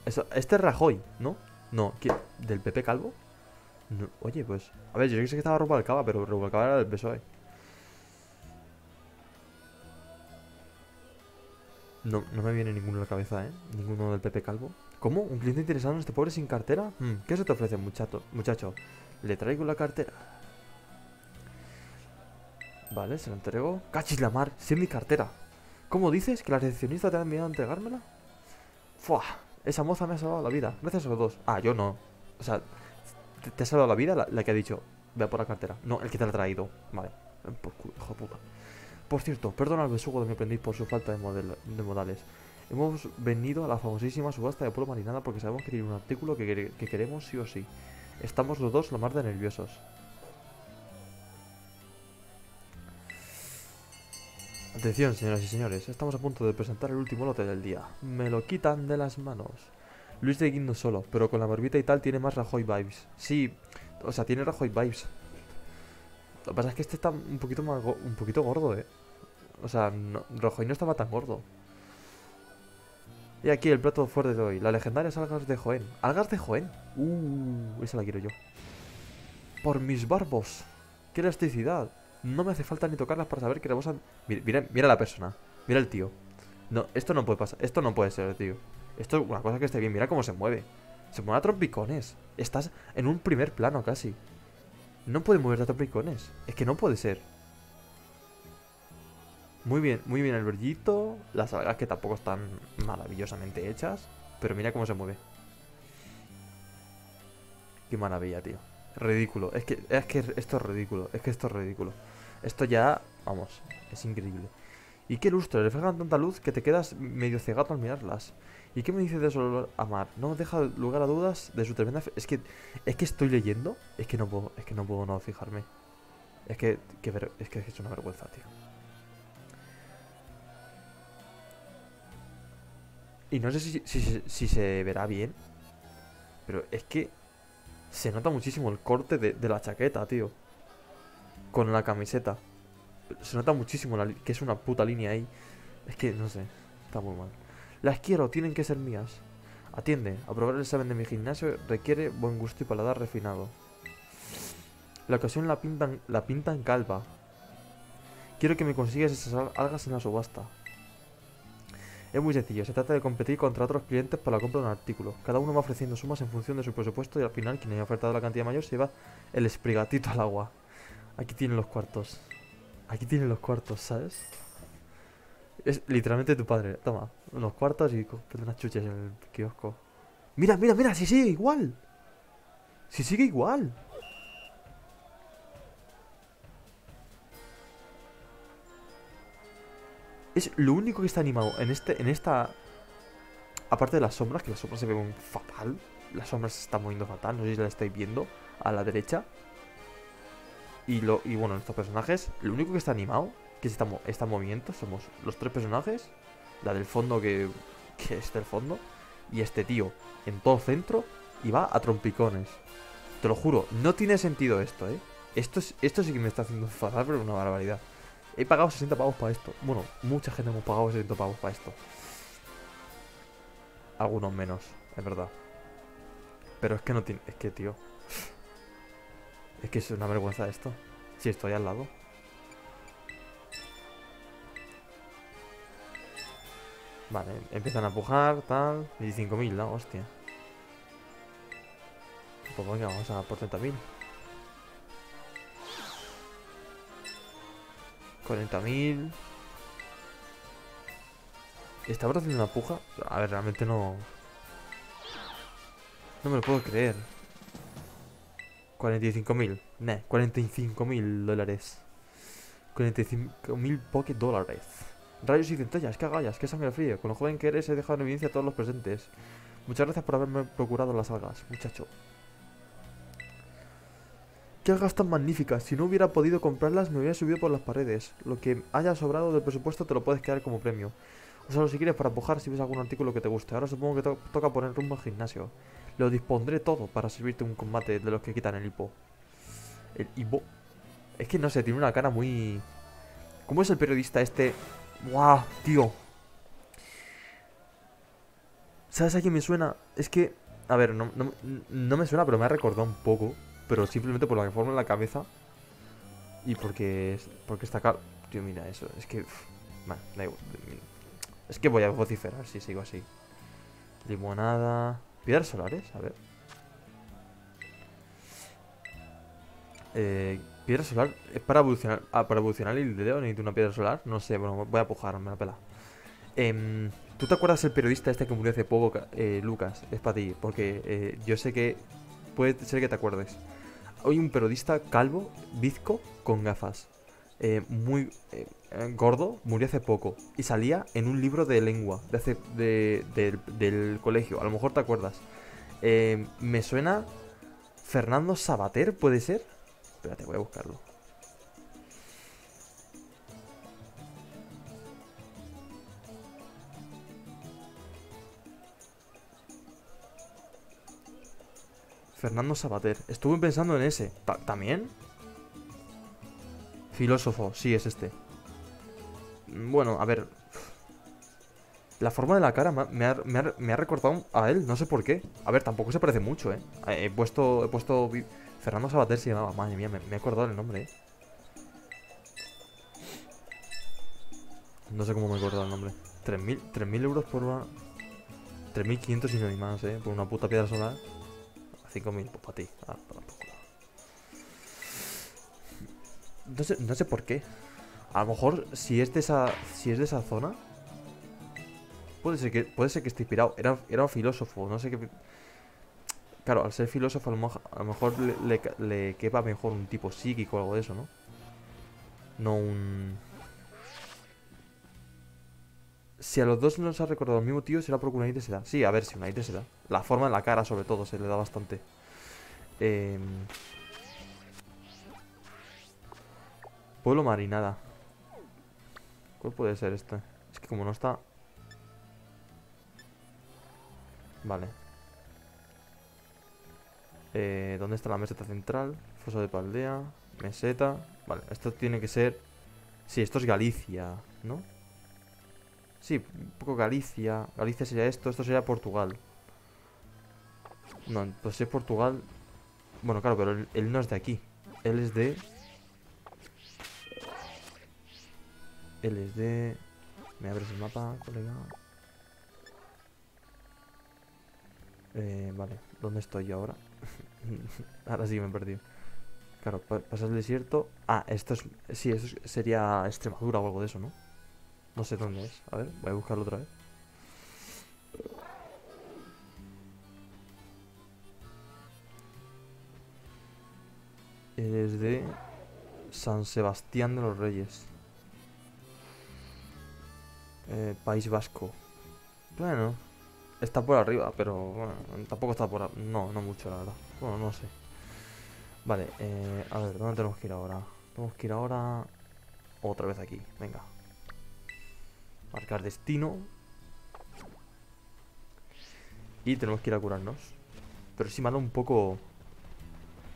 este es Rajoy, ¿no? No, ¿del Pepe Calvo? oye, pues... A ver, yo sé que estaba Rubalcaba, pero Rubalcaba era del PSOE. No, no me viene ninguno a la cabeza, ¿eh? Ninguno del Pepe Calvo. ¿Cómo? ¿Un cliente interesado en este pobre sin cartera? Hmm, ¿Qué se te ofrece, muchacho? Muchacho, le traigo la cartera. Vale, se la entrego. ¡Cachis la mar! ¡Sí mi cartera! ¿Cómo dices? ¿Que la recepcionista te ha enviado a entregármela? ¡Fua! Esa moza me ha salvado la vida. Gracias a los dos. Ah, yo no. O sea, te, ha salvado la vida la, que ha dicho, vea por la cartera. No, el que te la ha traído. Vale. Por hijo puta. Por cierto, perdona al besugo de mi aprendiz por su falta de, modales. Hemos venido a la famosísima subasta de Pueblo Marinada porque sabemos que tiene un artículo que, que queremos sí o sí. Estamos los dos lo más de nerviosos. Atención, señoras y señores, estamos a punto de presentar el último lote del día. Me lo quitan de las manos. Luis de Guindo solo, pero con la barbita y tal tiene más Rajoy vibes. Sí, o sea, tiene Rajoy vibes. Lo que pasa es que este está un poquito un poquito gordo, eh. O sea, Rajoy no estaba tan gordo. Y aquí el plato fuerte de hoy, las legendarias algas de Joen. ¿Algas de Joen? Uh, esa la quiero yo. Por mis barbos. ¡Qué elasticidad! No me hace falta ni tocarlas para saber que rebosan... Mira, mira, mira la persona. Mira el tío. No, esto no puede pasar. Esto no puede ser, tío. Esto es una cosa que esté bien. Mira cómo se mueve. Se mueve a trompicones. Estás en un primer plano casi. No puede moverte a trompicones. Es que no puede ser. Muy bien, muy bien el brillito. Las algas que tampoco están maravillosamente hechas. Pero mira cómo se mueve. Qué maravilla, tío. Ridículo. Es que, es que esto es ridículo. Es que esto es ridículo. Esto ya, vamos, es increíble. ¿Y qué lustre? Reflejan tanta luz que te quedas medio cegado al mirarlas. ¿Y qué me dice de eso Amar? No deja lugar a dudas de su tremenda... Es que, es que estoy leyendo. Es que no puedo, es que no puedo no fijarme. Es que, es que es una vergüenza, tío. Y no sé si, si, se verá bien. Pero es que se nota muchísimo el corte de, de la chaqueta, tío con la camiseta. Se nota muchísimo que es una puta línea ahí. Es que, no sé, está muy mal. Las quiero, tienen que ser mías. Atiende, aprobar el examen de mi gimnasio requiere buen gusto y paladar refinado. La ocasión la pintan, la pintan calva. Quiero que me consigas esas algas en la subasta. Es muy sencillo, se trata de competir contra otros clientes para la compra de un artículo. Cada uno va ofreciendo sumas en función de su presupuesto y al final quien haya ofertado la cantidad mayor se lleva el esprigatito al agua. Aquí tienen los cuartos. Aquí tienen los cuartos, ¿sabes? Es literalmente tu padre. Toma, unos cuartos y unas chuches en el kiosco. Mira, mira, mira, si sigue igual. Si sigue igual. Es lo único que está animado en este, en esta. Aparte de las sombras, que las sombras se ven fatal. Las sombras se están moviendo fatal. No sé si la estáis viendo a la derecha. Y, lo, y bueno, estos personajes, lo único que está animado, que está, está en movimiento, somos los tres personajes. La del fondo que, que es del fondo. Y este tío en todo centro y va a trompicones. Te lo juro, no tiene sentido esto, ¿eh? Esto, es, esto sí que me está haciendo *laughs* fatal, pero una barbaridad. He pagado 60 pavos para esto. Bueno, mucha gente hemos pagado 60 pavos para esto. Algunos menos, es verdad. Pero es que no tiene... Es que, tío... Es que es una vergüenza esto. Si estoy al lado. Vale, empiezan a pujar, tal. 25.000, la hostia. Pues venga, vamos a por 30.000. 40.000. ¿Estamos haciendo una puja? A ver, realmente no... No me lo puedo creer. 45.000. Nah, 45.000 dólares. 45.000 pocket dólares. Rayos y centellas, qué agallas, qué sangre fría. Con lo joven que eres he dejado en evidencia a todos los presentes. Muchas gracias por haberme procurado las algas, muchacho. Qué algas tan magníficas. Si no hubiera podido comprarlas, me hubiera subido por las paredes. Lo que haya sobrado del presupuesto te lo puedes quedar como premio. Úsalo si quieres para pujar si ves algún artículo que te guste. Ahora supongo que to- toca poner rumbo al gimnasio. Lo dispondré todo para servirte un combate de los que quitan el hipo. El hipo. Es que no sé, tiene una cara muy... ¿Cómo es el periodista este? ¡Guau, tío! ¿Sabes a quién me suena? Es que... A ver, no, no me suena, pero me ha recordado un poco. Pero simplemente por la forma en la cabeza. Y porque... Porque está cal... Tío, mira eso. Es que... Vale, da igual. Es que voy a vociferar si sigo así. Limonada... Piedras solares, a ver. Eh, piedra solar es para evolucionar. Ah, para evolucionar el dedo necesito una piedra solar. No sé, bueno, voy a pujar, me la pela. Em, ¿Tú te acuerdas del periodista este que murió hace poco, eh, Lucas? Es para ti, porque eh, yo sé que puede ser que te acuerdes. Hay un periodista calvo, bizco, con gafas. eh, muy eh, eh, gordo, murió hace poco. Y salía en un libro de lengua de hace, de- del- colegio. A lo mejor te acuerdas. Me suena Fernando Sabater, ¿puede ser? Espérate, voy a buscarlo. Fernando Sabater. Estuve pensando en ese. Ta- ¿También? Filósofo, sí, es este. Mm, Bueno, a ver. La forma de la cara me ha, me recordado a él, no sé por qué. A ver, tampoco se parece mucho, ¿eh? He puesto... He puesto Fernando Sabater se llamaba. Madre mía, me, me he acordado el nombre, ¿eh? No sé cómo me he acordado el nombre. 3.000 3.000 euros por una... 3.500 y no hay más, ¿eh? Por una puta piedra solar. 5.000, pues para ti. Ah. No sé, no sé por qué. A lo mejor si es de esa, si es de esa zona, puede ser que, puede ser que esté inspirado. Era, era un filósofo, no sé qué. Claro, al ser filósofo a lo mejor, le, le, le quepa mejor un tipo psíquico o algo de eso, ¿no? No un. Si a los dos nos ha recordado el mismo tío, será porque una se da. Sí, a ver si una se da. La forma en la cara, sobre todo, se le da bastante. Em, Pueblo Marinada. ¿Cuál puede ser este? Es que como no está... Vale. Eh, ¿Dónde está la meseta central? Foso de Paldea. Meseta. Vale, esto tiene que ser... Sí, esto es Galicia, ¿no? Sí, un poco Galicia. Galicia sería esto, esto sería Portugal. No, pues es Portugal. Bueno, claro, pero él, no es de aquí. Él es de. Él es de. ¿Me abres el mapa, colega? Eh, vale, ¿dónde estoy yo ahora? *laughs* ahora sí me he perdido. Claro, pa- pasas el desierto. Ah, esto es. Sí, eso es- sería Extremadura o algo de eso, ¿no? No sé dónde es. A ver, voy a buscarlo otra vez. Es de San Sebastián de los Reyes. Eh, País Vasco. Bueno, está por arriba, pero bueno, tampoco está por... No, no mucho, la verdad. Bueno, no sé. Vale, eh, a ver, ¿dónde tenemos que ir ahora? Tenemos que ir ahora... Otra vez aquí, venga. Marcar destino. Y tenemos que ir a curarnos. Pero sí me ha dado un poco...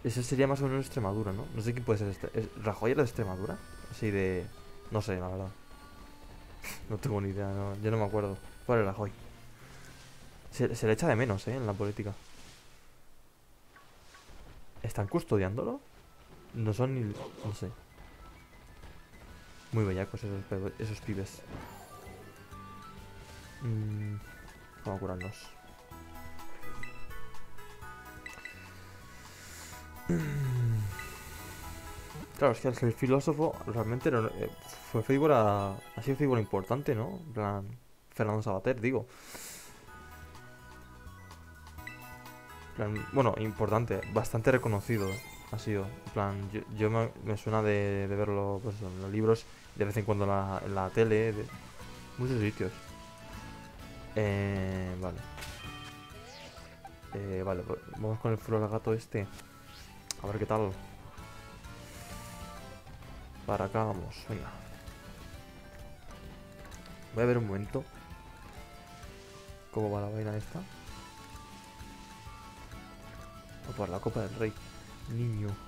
Ese sería más o menos Extremadura, ¿no? No sé quién puede ser este. ¿Es ¿Rajoy era de Extremadura? Así de... No sé, la verdad. *laughs* No tengo ni idea, no, yo no me acuerdo. ¿Cuál era Rajoy? Se, le echa de menos, ¿eh? En la política. ¿Están custodiándolo? No son ni... No sé. Muy bellacos esos, esos pibes. Mm, vamos a curarnos. Claro, es que el filósofo realmente eh, fue figura. Ha sido figura importante, ¿no? En plan, Fernando Sabater, digo. Bueno, importante, bastante reconocido ha sido. En plan, yo, me, suena de, de verlo pues, en los libros, de vez en cuando en la, en la tele, de muchos sitios. Eh, vale. Eh, vale, pues vamos con el floragato este. A ver qué tal. Para acá vamos, venga. Voy a ver un momento. ¿Cómo va la vaina esta? O por la copa del rey. Niño.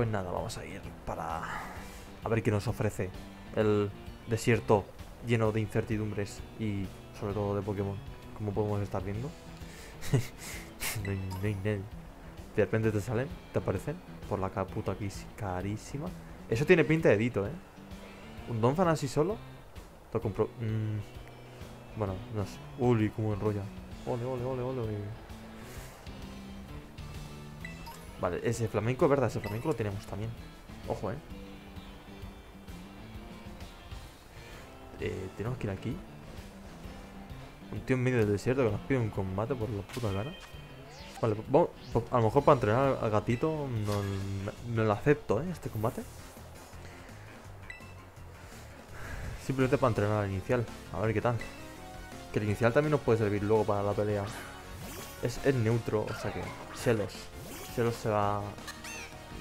Pues nada, vamos a ir para... A ver qué nos ofrece el desierto lleno de incertidumbres y sobre todo de Pokémon, como podemos estar viendo. no, hay, no nadie. De repente te salen, te aparecen por la puta quis- carísima. Eso tiene pinta de Dito, ¿eh? ¿Un Donphan así solo? Lo compro. mm, bueno, no sé. Uli, cómo enrolla. Ole, ole, ole, ole. Vale, ese flamenco verdad, ese flamenco lo tenemos también. Ojo, ¿eh? Eh, tenemos que ir aquí. Un tío en medio del desierto que nos pide un combate por la puta cara. Vale, pues vamos, pues a lo mejor para entrenar al- gatito no, no lo acepto, ¿eh? Este combate. Simplemente para entrenar al inicial. A ver qué tal. Que el inicial también nos puede servir luego para la pelea. Es, es neutro, o sea que... Celos. Celos se va...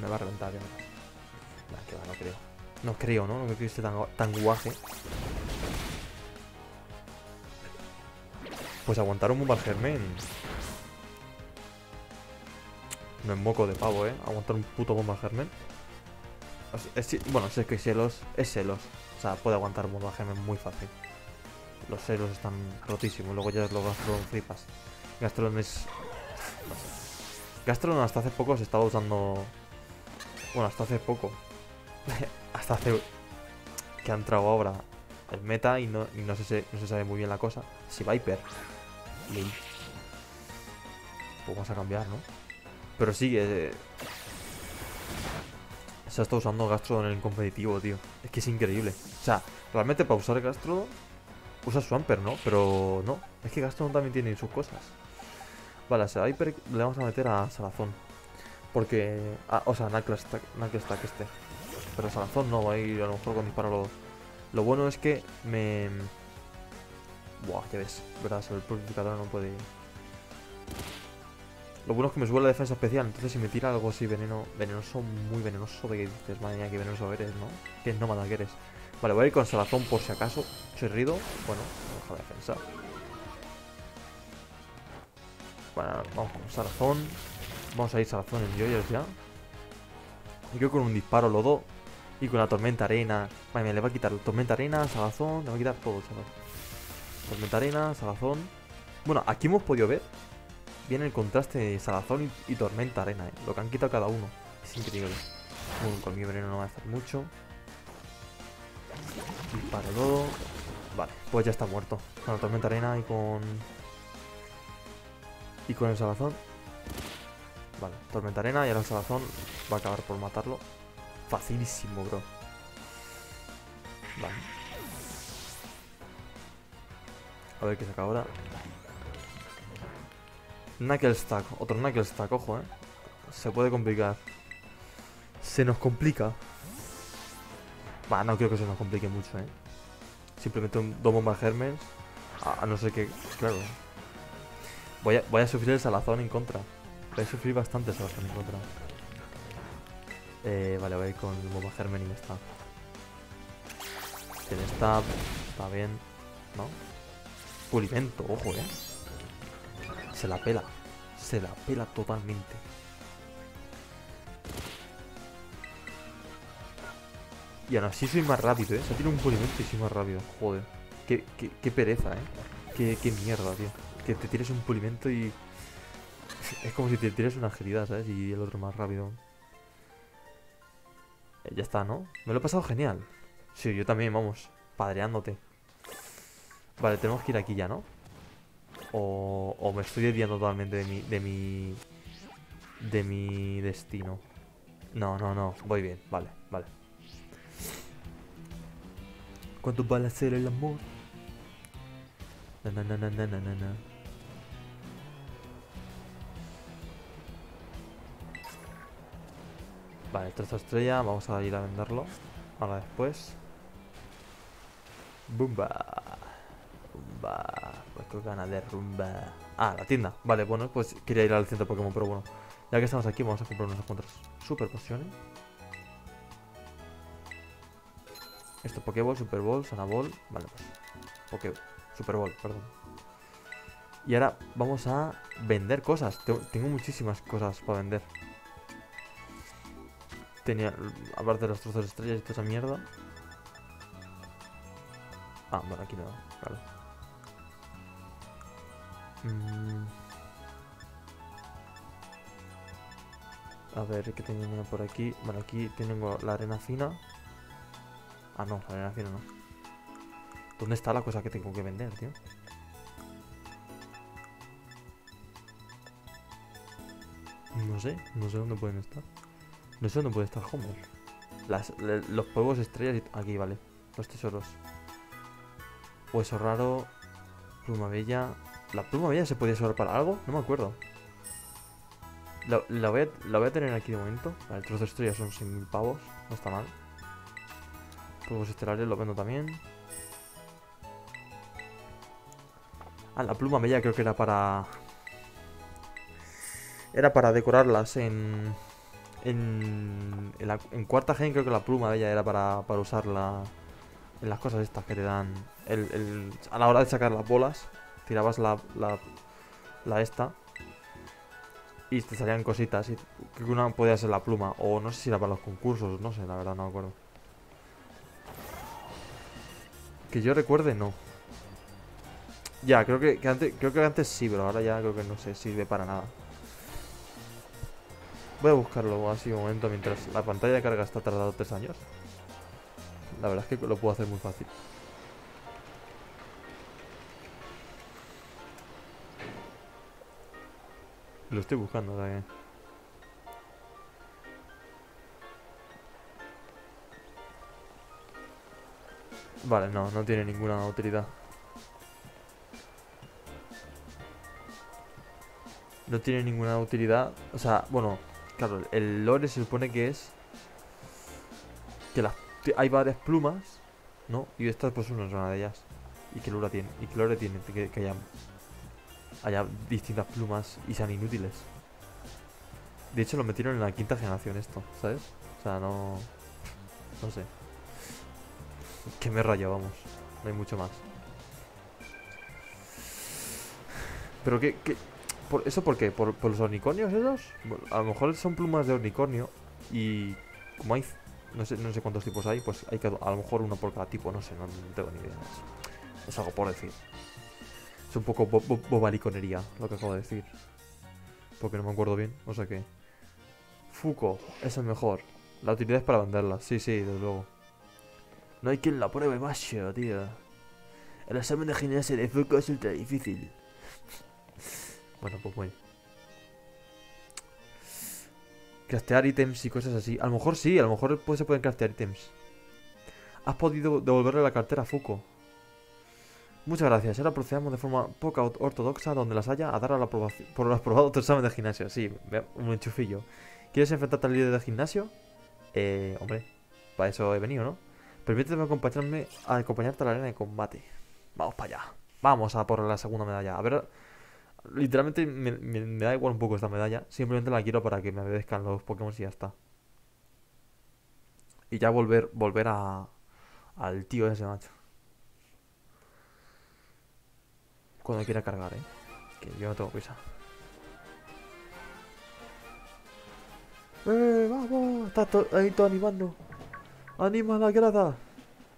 Me va a reventar, ya. Nah, que va, no creo. No creo, ¿no? No creo que esté tan, tan guaje. Pues aguantar un Bombargermen. No es moco de pavo, ¿eh? Aguantar un puto Bombargermen. O sea, es- bueno, si es que Celos es Celos. O sea, puede aguantar un Bombargermen muy fácil. Los Celos están rotísimos. Luego ya los Gastron flipas. Gastron es... no. Gastron hasta hace poco se estaba usando... Bueno, hasta hace poco. *laughs* hasta hace... Que ha entrado ahora el meta y no, y no, se, no se sabe muy bien la cosa. Si Viper. Pues vamos a cambiar, ¿no? Pero sí, eh, se está usando Gastrodon en el competitivo, tío. Es que es increíble. O sea, realmente para usar Gastrodon usa Swampert, ¿no? Pero no. Es que Gastrodon también tiene sus cosas. Vale, a Viper le vamos a meter a Salazón. Porque... ah, o sea, Knucklestack Knucklestack este. Pero Salazón no, va a ir a lo mejor con disparo lo... Lo bueno es que me... Buah, ya ves. Verdad, sobre el purificador no puede... Lo bueno es que me sube la defensa especial, entonces si me tira algo así veneno, venenoso, muy venenoso, de que dices, madre mía, qué venenoso eres, ¿no? Que nómada que eres. Vale, voy a ir con Salazón por si acaso. Chirrido, bueno, baja la defensa. Bueno, vamos con Salazón. Vamos a ir Salazón en Joyers ya. Y creo que con un disparo lodo y con la tormenta arena. Vale, me le va a quitar tormenta arena, Salazón, le va a quitar todo, chaval. Tormenta arena, Salazón. Bueno, aquí hemos podido ver bien el contraste de Salazón y, y tormenta arena, ¿eh? Lo que han quitado cada uno. Es increíble. Bueno, con mi veneno no va a hacer mucho. Disparo todo. Vale, pues ya está muerto. Con la tormenta arena y con. Y con el salazón. Vale, tormenta arena y ahora el salazón va a acabar por matarlo. Facilísimo, bro. Vale. A ver qué saca ahora. Knuckle Stack, otro Knuckle Stack, ojo, eh. Se puede complicar. Se nos complica. Va, no creo que se nos complique mucho, eh. Simplemente un, dos bombas germes. A, a no ser que. Claro. Voy a, sufrir el salazón en contra. Voy a sufrir bastante el salazón en contra. Eh, vale, voy a ir con el bomba germen y ya está. Tiene stab. Está bien. ¿No? Pulimento, ojo, eh. Se la pela. Se la pela totalmente. Y aún así soy más rápido, ¿eh? Se tiene un pulimento y soy más rápido. Joder. Qué, qué, qué pereza, ¿eh? Qué, qué mierda, tío. Te tires un pulimento y... *laughs* Es como si te tires una agilidad, ¿sabes? Y el otro más rápido. Eh, ya está, ¿no? Me lo he pasado genial. Sí, yo también, vamos. Padreándote. Vale, tenemos que ir aquí ya, ¿no? O, o me estoy desviando totalmente de mi, de mi... De mi destino. No, no, no. Voy bien. Vale, vale. ¿Cuánto vale hacer el amor? Na, na, na, na, na, na, na. Vale, trozo estrella, vamos a ir a venderlo. Ahora después. Bumba. Bumba. Pues de rumba. Ah, la tienda. Vale, bueno, pues quería ir al centro Pokémon, pero bueno. Ya que estamos aquí, vamos a comprar unas cuantas super pociones. Esto Pokéball, Super Ball, Sanaball. Vale, pues. Poké. Super Bowl, perdón. Y ahora vamos a vender cosas. Tengo muchísimas cosas para vender. Tenía, aparte de los trozos de estrellas y toda esa mierda. Ah, bueno, aquí no, claro. Mm. A ver, ¿qué tengo por aquí? Bueno, aquí tengo la arena fina. Ah, no, la arena fina no. ¿Dónde está la cosa que tengo que vender, tío? No sé, no sé dónde pueden estar. No sé dónde puede estar Homer. Los polvos estrellas y... Aquí, vale. Los tesoros. Hueso raro. Pluma bella. ¿La pluma bella se podía usar para algo? No me acuerdo. La, la voy, a, la voy a tener aquí de momento. Vale, el trozo de estrellas son 100.000 pavos. No está mal. Polvos estelares lo vendo también. Ah, la pluma bella creo que era para... Era para decorarlas en... En, en, cuarta gen creo que la pluma de ella era para, para usarla en las cosas estas que te dan el, a la hora de sacar las bolas tirabas la, la, esta y te salían cositas y creo que una podía ser la pluma o no sé si era para los concursos no sé la verdad no me acuerdo. Que yo recuerde no. Ya creo que, que antes creo que antes sí pero ahora ya creo que no se sirve para nada Voy a buscarlo así un momento mientras la pantalla de carga está tardando tres años. La verdad es que lo puedo hacer muy fácil. Lo estoy buscando, que- Vale, no, no tiene ninguna utilidad. No tiene ninguna utilidad. O sea, bueno, claro, el lore se supone que es que las hay varias plumas, ¿no? Y esta pues una es una de ellas. Y que lore tiene, y que lore tiene que, haya, haya distintas plumas y sean inútiles. De hecho lo metieron en la quinta generación esto, ¿sabes? O sea, no no sé. Que me raya, vamos. No hay mucho más. Pero que ¿Por ¿Eso por qué? ¿Por, los unicornios esos? A lo mejor son plumas de unicornio y como hay, no sé, no sé cuántos tipos hay, pues hay que, a lo mejor uno por cada tipo, no sé, no, tengo ni idea. Es, es algo por decir. Es un poco bo- bobaliconería lo que acabo de decir. Porque no me acuerdo bien, o sea que... Fuco es el mejor. La utilidad es para venderla, sí, sí, desde luego. No hay quien la pruebe, macho, tío. El examen de gimnasia de Fuco es ultra difícil. Bueno, pues bueno. Craftear ítems y cosas así. A lo mejor sí, a lo mejor pues, se pueden craftear ítems. Has podido devolverle la cartera a Fuko. Muchas gracias. Ahora procedamos de forma ort- ortodoxa, donde las haya, a dar a la aprobación, por aprobado tu *laughs* examen de gimnasio. Sí, un enchufillo. ¿Quieres enfrentarte al líder de gimnasio? Eh, hombre, para eso he venido, ¿no? Permíteme acompañarme, a acompañarte a la arena de combate. Vamos para allá. Vamos a por la segunda medalla. A ver, Literalmente me, da igual un poco esta medalla. Simplemente la quiero para que me obedezcan los Pokémon y ya está. Y ya volver, volver a, al tío ese macho. Cuando quiera cargar, eh. Que yo no tengo prisa. ¡Eh, vamos! Está to- ahí todo animando. ¡Anima la grada!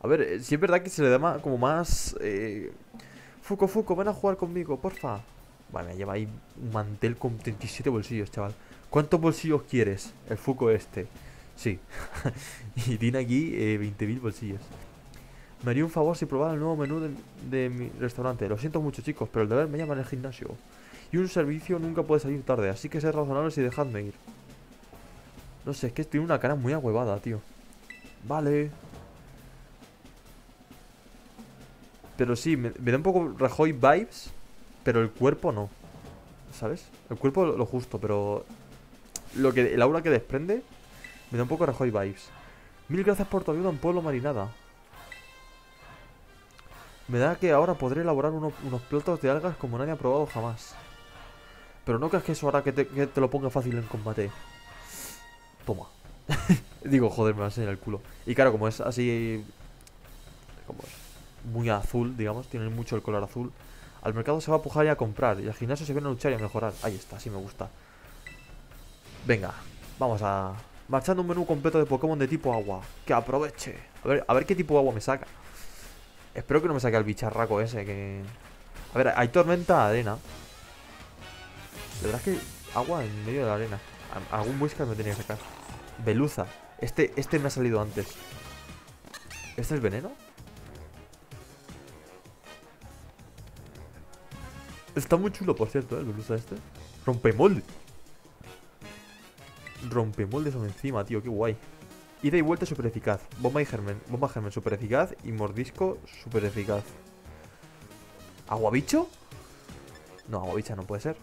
A ver, eh, sí es verdad que se le da ma- como más... Eh... Fuco, Fuco, ven a jugar conmigo, porfa. Vale, me lleva ahí un mantel con 37 bolsillos, chaval. ¿Cuántos bolsillos quieres? El Fuco este. Sí. *laughs* y tiene aquí eh, 20.000 bolsillos. Me haría un favor si probara el nuevo menú de, mi restaurante. Lo siento mucho, chicos, pero el deber me llama en el gimnasio. Y un servicio nunca puede salir tarde, así que sed razonables y dejadme ir. No sé, es que tiene una cara muy ahuevada, tío. Vale. Pero sí, me da un poco Rajoy vibes, pero el cuerpo no. ¿Sabes? El cuerpo lo, justo, pero lo que el aura que desprende me da un poco Rajoy vibes. Mil gracias por tu ayuda en Pueblo Marinada. Me da que ahora podré elaborar uno- unos platos de algas como nadie ha probado jamás. Pero no creas que eso hará que te, que te lo ponga fácil en combate. Toma. *laughs* Digo, joder, me va a enseñar el culo. Y claro, como es así... Como es muy azul, digamos, tiene mucho el color azul. Al mercado se va a pujar y a comprar. Y al gimnasio se viene a luchar y a mejorar. Ahí está, así me gusta. Venga, vamos a... Marchando un menú completo de Pokémon de tipo agua. Que aproveche. A ver, a ver qué tipo de agua me saca. Espero que no me saque el bicharraco ese que... A ver, hay tormenta arena. La verdad es que agua en medio de la arena. Al- Algún whisky me tenía que sacar. Beluza. Este, este me ha salido antes. ¿Este es veneno? Está muy chulo, por cierto, ¿eh? el Beluza este. Rompemolde. Rompemolde son encima, tío, qué guay. Ida y vuelta super eficaz. Bomba y germen. Bomba germen super eficaz. Y mordisco super eficaz. ¿Aguabicho? No, aguabicha no puede ser.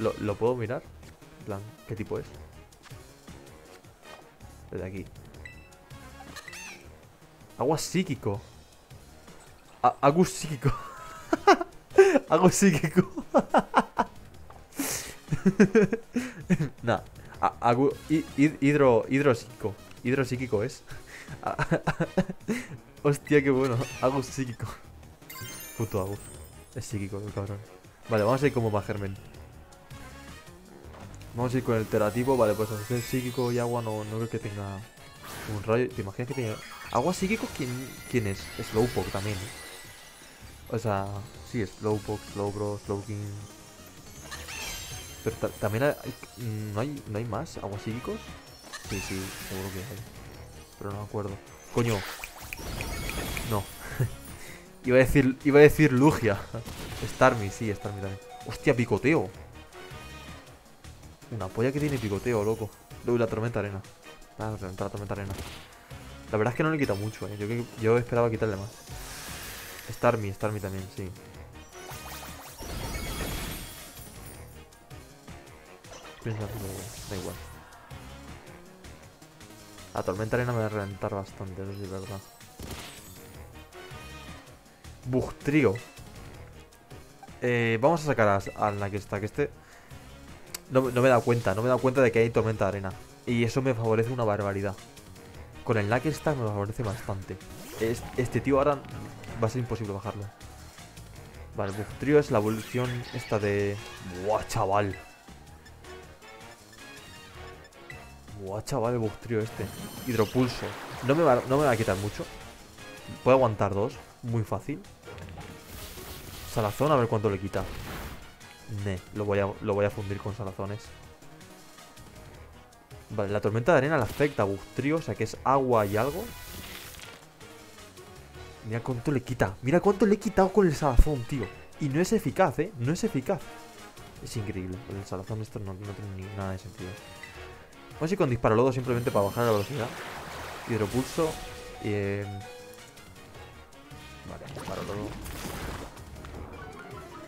¿Lo, lo puedo mirar? En plan, ¿qué tipo es? Desde aquí. Agua psíquico. A- Agus psíquico. *laughs* Agua psíquico. *laughs* nah. Agu- hi- hid- hidro, hidropsíquico. Hidropsíquico es. *laughs* Hostia, qué bueno. Agus psíquico. Puto Agus. Es psíquico, el cabrón. Vale, vamos a ir como más germen. Vamos a ir con el terativo. Vale, pues ser psíquico y agua no, no creo que tenga un rayo. ¿Te imaginas que tenga. ¿Agua psíquico? ¿Quién, quién es? Slowpoke también, ¿eh? O sea, sí, Slowpoke, Slowbro, Slowking. Pero ta- también hay, hay- ¿no, hay, ¿no hay más aguas psíquicos? Sí, sí, seguro que hay. Pero no me acuerdo. Coño. No. *laughs* iba a decir, iba a decir Lugia. *laughs* Starmie, sí, Starmie también. Hostia, picoteo. Una polla que tiene picoteo, loco. Uy, la tormenta arena. Ah, la tormenta arena. La verdad es que no le quita mucho, eh. Yo, yo esperaba quitarle más. Starmie, Starmie también, sí. Da igual. La tormenta arena me va a reventar bastante, eso sí verdad. Bugtrío. Eh, vamos a sacar a- Nakesta, que este... No, me he dado cuenta, no me he dado cuenta de que hay tormenta arena. Y eso me favorece una barbaridad. Con el Nakesta me favorece bastante. Es- este tío ahora va a ser imposible bajarlo. Vale, Bugtrío es la evolución esta de... Buah, chaval. Buah, chaval, el Bugtrío este. Hidropulso. No me, va, no me va a quitar mucho. Puedo aguantar dos. Muy fácil. Salazón, a ver cuánto le quita. Ne, lo voy a, lo voy a fundir con salazones. Vale, la tormenta de arena le afecta a Bugtrío, o sea que es agua y algo. Mira cuánto le quita. Mira cuánto le he quitado con el salazón, tío. Y no es eficaz, ¿eh? No es eficaz. Es increíble. El salazón esto no, tiene nada de sentido. Vamos a ir con disparo lodo simplemente para bajar la velocidad. Hidropulso. Eh... Vale, disparo lodo.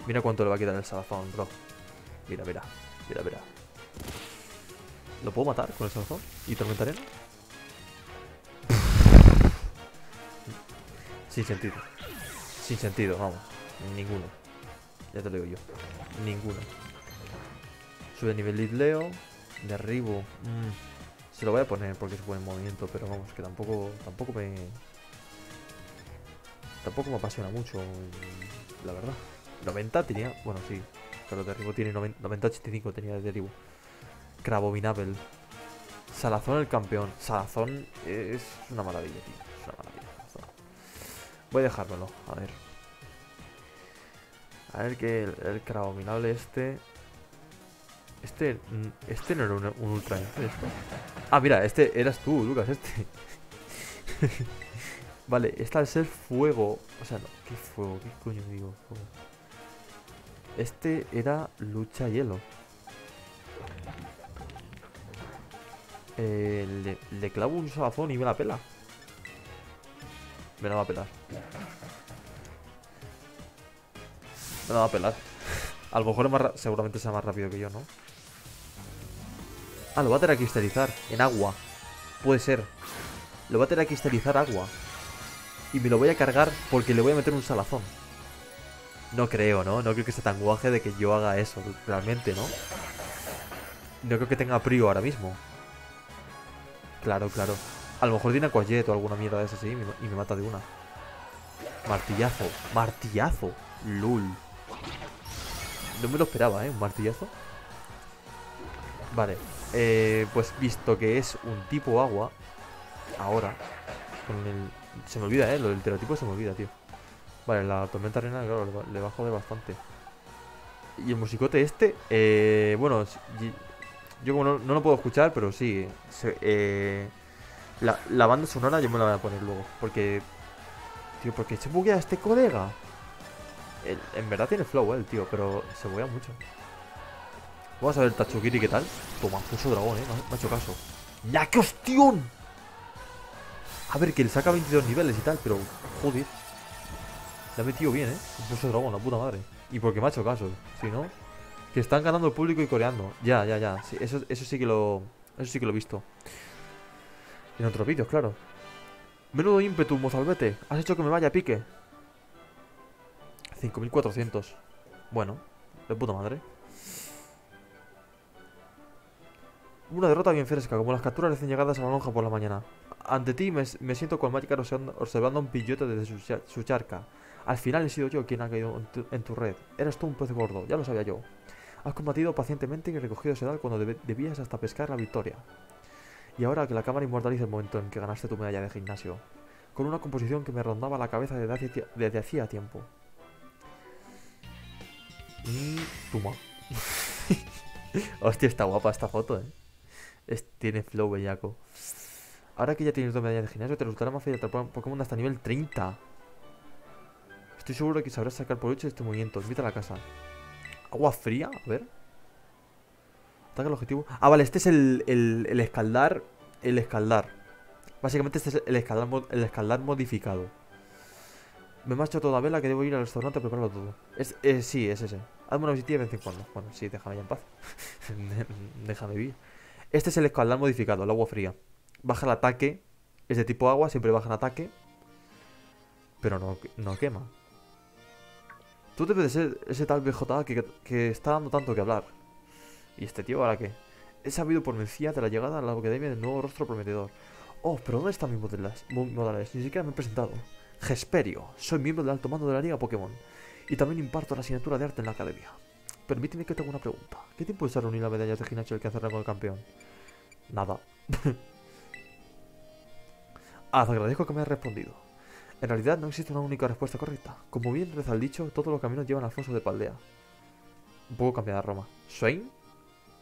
Mira cuánto le va a quitar el salazón, bro. Mira, mira. Mira, mira. ¿Lo puedo matar con el salazón? ¿Y tormenta? Sin sentido. Sin sentido, vamos. Ninguno. Ya te lo digo yo. Ninguno. Sube nivel Leo. Derribo. Mm. Se lo voy a poner porque es buen movimiento, pero vamos, que tampoco. Tampoco me. Tampoco me apasiona mucho. La verdad. 90 tenía. Bueno, sí. Pero derribo tiene 90-85 tenía de derribo. Crabominable. Salazón el campeón. Salazón es una maravilla, tío. Es una maravilla. Voy a dejármelo, a ver. A ver que el, el crabominable este. Este. mm, Este no era un, ultra F, esto. Ah, mira, este eras tú, Lucas, este. *laughs* vale, esta al ser fuego... O sea, no, ¿qué fuego? ¿Qué coño digo? Este era lucha hielo. Eh, le, clavo un salazón y me la pela. Me la va a pelar. Me la va a pelar. *laughs* A lo mejor es más seguramente sea más rápido que yo, ¿no? Ah, lo va a tener que cristalizar en agua. Puede ser. Lo va a tener que cristalizar agua. Y me lo voy a cargar porque le voy a meter un salazón. No creo, ¿no? No creo que sea tan guaje de que yo haga eso, realmente, ¿no? No creo que tenga frío ahora mismo. Claro, claro. A lo mejor tiene Aquajet o alguna mierda de esa así y me, mata de una. Martillazo. Martillazo. Lul. No me lo esperaba, ¿eh? Un martillazo. Vale. Eh, pues visto que es un tipo agua, ahora, con el... Se me olvida, ¿eh? Lo del terotipo se me olvida, tío. Vale, la tormenta arena, claro, le va a joder bastante. Y el musicote este, eh, bueno, yo como no, lo puedo escuchar, pero sí. eh, la, banda sonora yo me la voy a poner luego. Porque. Tío, porque se buguea este colega. en verdad tiene flow, eh, el tío, pero se buguea mucho. Vamos a ver el Tachukiri qué tal. Toma, puso dragón, eh. Me ha hecho caso. ¡Ya, qué hostión! A ver, que le saca 22 niveles y tal, pero. Joder. Le ha metido bien, eh. Puso dragón, la puta madre. Y porque me ha hecho caso, si no. Que están ganando el público y coreando. Ya, ya, ya. Eso sí que lo. Eso sí que lo he visto. En otros vídeos, claro. Menudo ímpetu, mozalbete. Has hecho que me vaya a pique. 5400. Bueno, de puta madre. Una derrota bien fresca, como las capturas recién llegadas a la lonja por la mañana. Ante ti me, siento con Magicar observando un pillote desde su, charca. Al final he sido yo quien ha caído en tu, red. Eras tú un pez gordo, ya lo sabía yo. Has combatido pacientemente y recogido sedal cuando debías hasta pescar la victoria. Y ahora que la cámara inmortaliza el momento en que ganaste tu medalla de gimnasio, con una composición que me rondaba la cabeza desde, hacía tiempo. Mmm, tuma. *laughs* Hostia, está guapa esta foto, eh. Tiene flow bellaco. Ahora que ya tienes tu medalla de gimnasio, te resultará más fácil atrapar Pokémon hasta nivel 30. Estoy seguro de que sabrás sacar por hecho este movimiento. Invita a la casa. Agua fría, a ver. Ataca el objetivo. Ah, vale, este es el, el, escaldar. El escaldar. Básicamente este es el escaldar, el escaldar modificado. Me marcho toda vela que debo ir al restaurante a prepararlo todo. Es, eh, sí, es ese. Hazme una visita de vez en cuando. Bueno, sí, déjame ya en paz. *laughs* déjame vivir. Este es el escaldar modificado, el agua fría. Baja el ataque. Es de tipo agua, siempre baja el ataque. Pero no, no quema. Tú debes de ser ese tal BJ que, que está dando tanto que hablar. ¿Y este tío ahora qué? He sabido por mencía de la llegada a la academia del nuevo rostro prometedor. Oh, pero ¿dónde están mis modales? Ni siquiera me he presentado. Gesperio, soy miembro del alto mando de la Liga Pokémon. Y también imparto la asignatura de arte en la academia. Permíteme que te haga una pregunta. ¿Qué tiempo es reunir las medallas de gimnasio el que hace con el campeón? Nada. *laughs* ah, agradezco que me hayas respondido. En realidad no existe una única respuesta correcta. Como bien reza el dicho, todos los caminos llevan a Alfonso de Paldea. Un poco cambiada Roma. ¿Swain?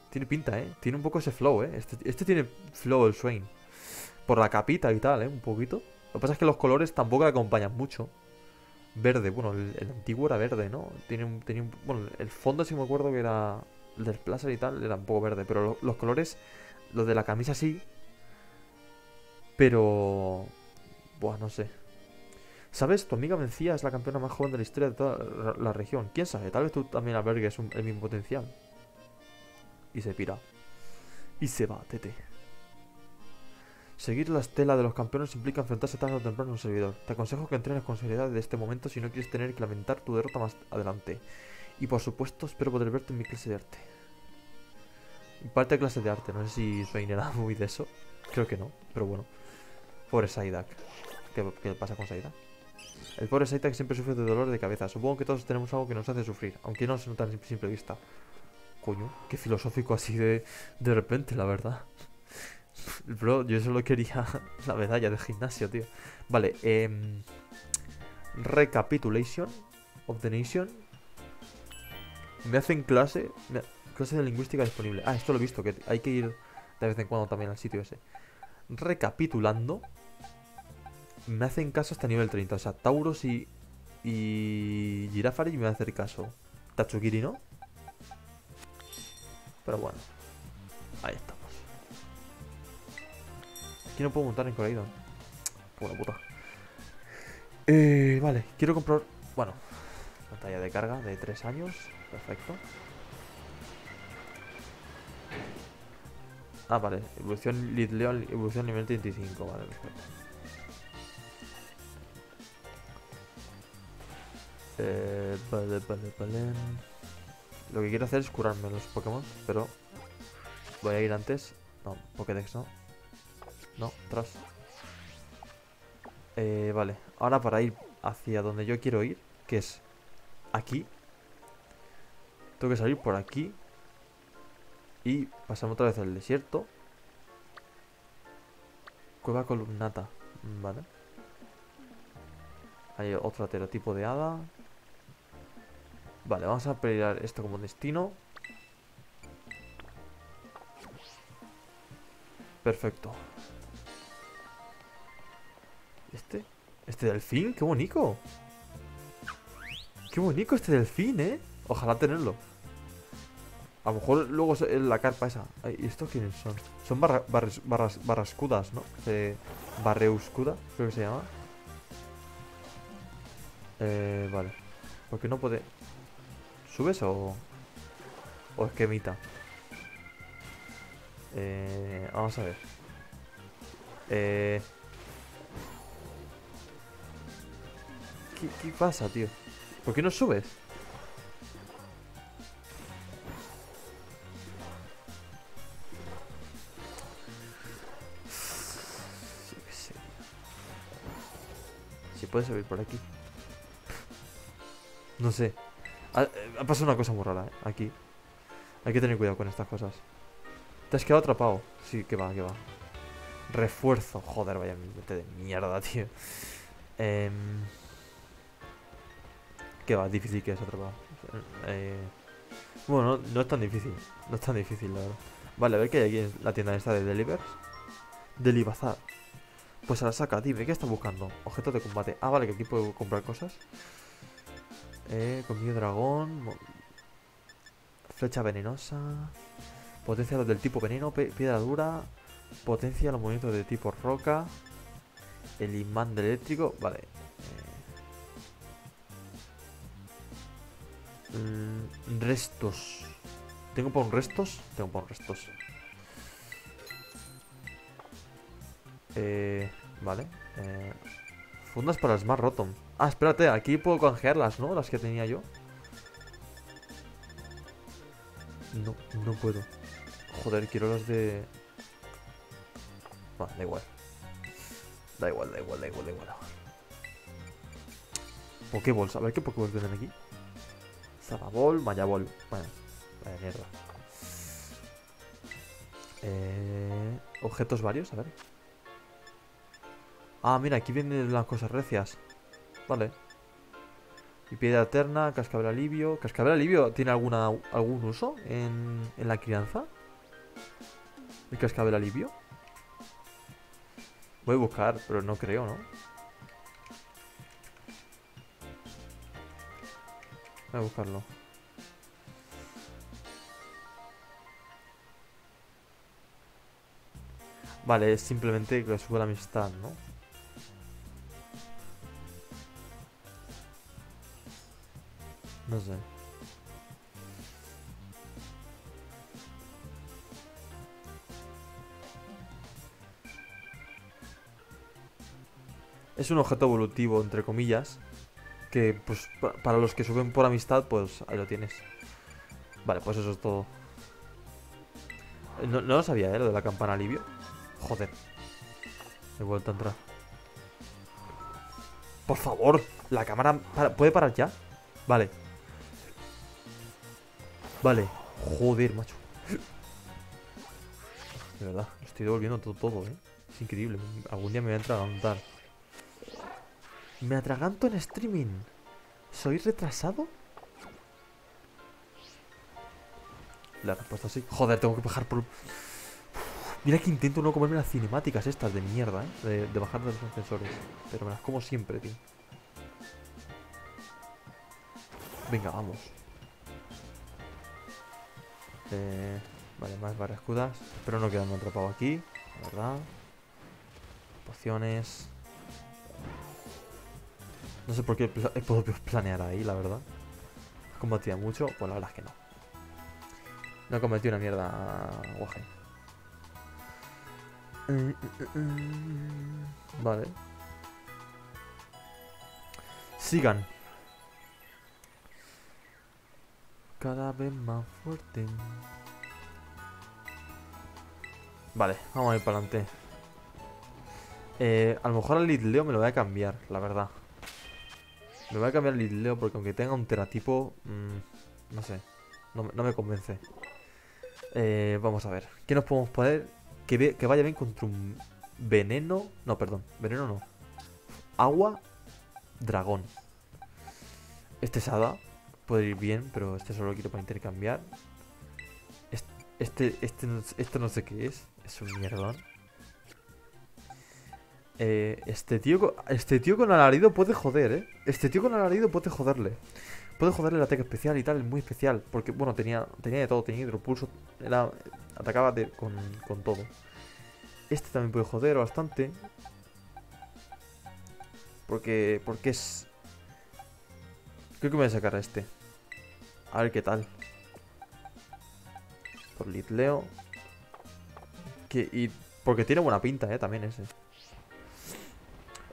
Tiene pinta, ¿eh? Tiene un poco ese flow, ¿eh? Este, este, tiene flow el Swain. Por la capita y tal, ¿eh? Un poquito. Lo que pasa es que los colores tampoco le acompañan mucho. Verde, bueno, el, antiguo era verde, ¿no? Tiene un, tenía un, bueno, el fondo sí me acuerdo que era... El del Plaza y tal era un poco verde. Pero los colores, los de la camisa sí. Pero... Buah, no sé. ¿Sabes? Tu amiga Mencía es la campeona más joven de la historia de toda la región. ¿Quién sabe? Tal vez tú también albergues el mismo potencial y se pira. Y se va, tete. Seguir la estela de los campeones implica enfrentarse tarde o temprano a un servidor. Te aconsejo que entrenes con seriedad desde este momento si no quieres tener que lamentar tu derrota más adelante. Y por supuesto, espero poder verte en mi clase de arte. Parte de clase de arte, no sé si Swain era *laughs* muy de eso. Creo que no, pero bueno. Pobre Saidak. ¿Qué, ¿Qué, pasa con Saidak? El pobre Saidak siempre sufre de dolor de cabeza. Supongo que todos tenemos algo que nos hace sufrir, aunque no se nota a simple vista. Coño, qué filosófico así de, de repente, la verdad. Bro, yo solo quería *laughs* la medalla de gimnasio, tío. Vale, eh, Recapitulation of the Nation. Me hacen clase. clase de lingüística disponible. Ah, esto lo he visto, que hay que ir de vez en cuando también al sitio ese. Recapitulando, me hacen caso hasta nivel 30. O sea, Tauros y, y Girafari me van a hacer caso. Tatsukiri no. Pero bueno, ahí estamos. Aquí no puedo montar en Coraidon. Buena puta. Eh, vale, quiero comprar. Bueno, pantalla de carga de 3 años. Perfecto. Ah, vale. Evolución Lidleon, evolución nivel 35. Vale, perfecto. Eh, vale, vale, vale. Lo que quiero hacer es curarme los Pokémon, pero voy a ir antes. No, Pokédex no. No, atrás. Eh, vale, ahora para ir hacia donde yo quiero ir, que es aquí. Tengo que salir por aquí. Y pasamos otra vez al desierto. Cueva columnata. Vale. Hay otro tipo de hada. Vale, vamos a pelear esto como destino. Perfecto. ¿Este? ¿Este delfín? ¡Qué bonito! ¡Qué bonito este delfín, eh! Ojalá tenerlo. A lo mejor luego la carpa esa. ¿Y estos quiénes son? Son barra, barras, barrascudas, ¿no? Eh, barreuscuda, creo que se llama. Eh, vale. ¿Por qué no puede...? ¿Subes o...? ¿O esquemita? Eh, vamos a ver. Eh... ¿Qué, ¿Qué pasa, tío? ¿Por qué no subes? Si puedes subir por aquí. No sé. Ha, pasado una cosa muy rara, ¿eh? Aquí. Hay que tener cuidado con estas cosas. Te has quedado atrapado. Sí, que va, que va. Refuerzo. Joder, vaya mente de mierda, tío. Eh, que va, difícil que es atrapado. Eh, bueno, no, es tan difícil. No es tan difícil, la verdad. Vale, a ver qué hay aquí en la tienda esta de Delivers. Delibazar. Pues a la saca, dime, ¿qué estás buscando? Objetos de combate. Ah, vale, que aquí puedo comprar cosas. Eh, comida dragón. Flecha venenosa. Potencia los del tipo veneno. Piedra dura. Potencia los movimientos de tipo roca. El imán eléctrico. Vale. Mm, restos. ¿Tengo para un restos? Tengo para un restos. Eh, vale. Eh, fundas para el Smart Rotom. Ah, espérate, aquí puedo canjearlas, ¿no? Las que tenía yo. No, no puedo. Joder, quiero las de... Bueno, da igual. Da igual, da igual, da igual, da igual. Pokéballs, a ver qué Pokéballs vienen aquí. Zababol, Mayabol. Bueno, vaya mierda. Eh, objetos varios, a ver. Ah, mira, aquí vienen las cosas recias. Vale. Y piedra eterna, cascabel alivio. ¿Cascabel alivio tiene alguna, algún uso en, en la crianza? ¿El cascabel alivio? Voy a buscar, pero no creo, ¿no? Voy a buscarlo. Vale, es simplemente que sube la amistad, ¿no? No sé. Es un objeto evolutivo, entre comillas. Que, pues, para los que suben por amistad, pues ahí lo tienes. Vale, pues eso es todo. No, lo sabía, ¿eh? Lo de la campana alivio. Joder. He vuelto a entrar. Por favor, la cámara... ¿Puede parar ya? Vale. Vale. Joder, macho. De verdad, estoy devolviendo todo, todo, ¿eh? Es increíble. Algún día me voy a atragantar. Me atraganto en streaming. ¿Soy retrasado? La respuesta sí. Joder, tengo que bajar por... Mira que intento no comerme las cinemáticas estas de mierda, ¿eh? De, bajar de los ascensores. Pero me las como siempre, tío. Venga, vamos. Eh, vale, más barrascudas. Espero no quedarme atrapado aquí, la verdad. Pociones. No sé por qué he podido *laughs* planear ahí, la verdad. ¿Combatía mucho? Pues la verdad es que no. No cometí una mierda guaje. Mm, mm, mm, Vale. Sigan. Cada vez más fuerte. Vale, vamos a ir para adelante. Eh, a lo mejor al Lidleo me lo voy a cambiar, la verdad. Me voy a cambiar el Lidleo porque aunque tenga un teratipo, mm, no sé, no, me- convence. Eh, vamos a ver, ¿qué nos podemos poner que, vaya bien contra un veneno? No, perdón, veneno no. Agua, dragón. Este es hada, puede ir bien, pero este solo lo quiero para intercambiar. Est- Este, este, no, este no sé qué es, es un mierdón. Eh, este tío, este tío con alarido puede joder, ¿eh? Este tío con alarido puede joderle. Puede joderle el ataque especial y tal, es muy especial. Porque, bueno, tenía, tenía de todo, tenía hidropulso, era, atacaba de- con, con todo. Este también puede joder bastante. Porque, porque es... Creo que me voy a sacar a este. A ver qué tal. Por Litleo. Que, y porque tiene buena pinta, eh, también ese.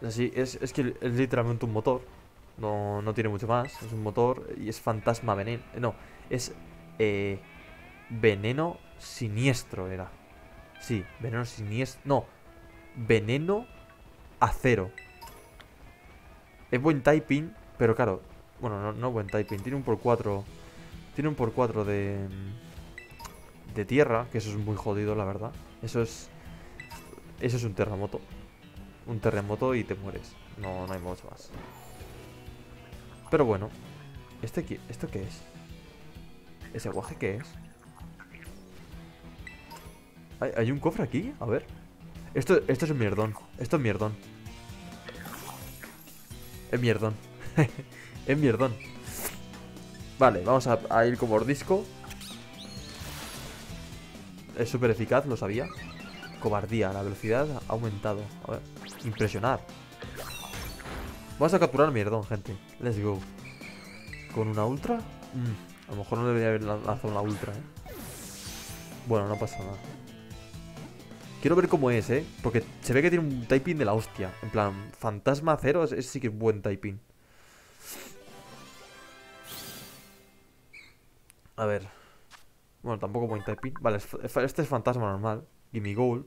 Es es, es que es literalmente un motor. No, no tiene mucho más. Es un motor y es fantasma veneno. No, es eh, veneno siniestro era. Sí, veneno siniestro. No, veneno acero. Es buen typing, pero claro. Bueno, no, no buen typing. Tiene un por 4. Tiene un por 4 de. De tierra, que eso es muy jodido, la verdad. Eso es. Eso es un terremoto. Un terremoto y te mueres. No, no hay mucho más. Pero bueno. ¿Este qué, ¿Esto qué es? ¿Ese guaje qué es? ¿Hay, hay un cofre aquí? A ver. Esto, esto es un mierdón. Esto es mierdón. Es mierdón. *laughs* es mierdón. Vale, vamos a, a ir con mordisco. Es súper eficaz, lo sabía. Cobardía, la velocidad ha aumentado. A ver, impresionar. Vamos a capturar mierdón, gente. Let's go. ¿Con una ultra? Mm, a lo mejor no debería haber lan- lanzado una ultra, ¿eh? Bueno, no pasa nada. Quiero ver cómo es, ¿eh? Porque se ve que tiene un typing de la hostia. En plan, fantasma cero, ese sí que es buen typing. A ver. Bueno, tampoco buen typing. Vale, es- es- este es fantasma normal. Gimme gold.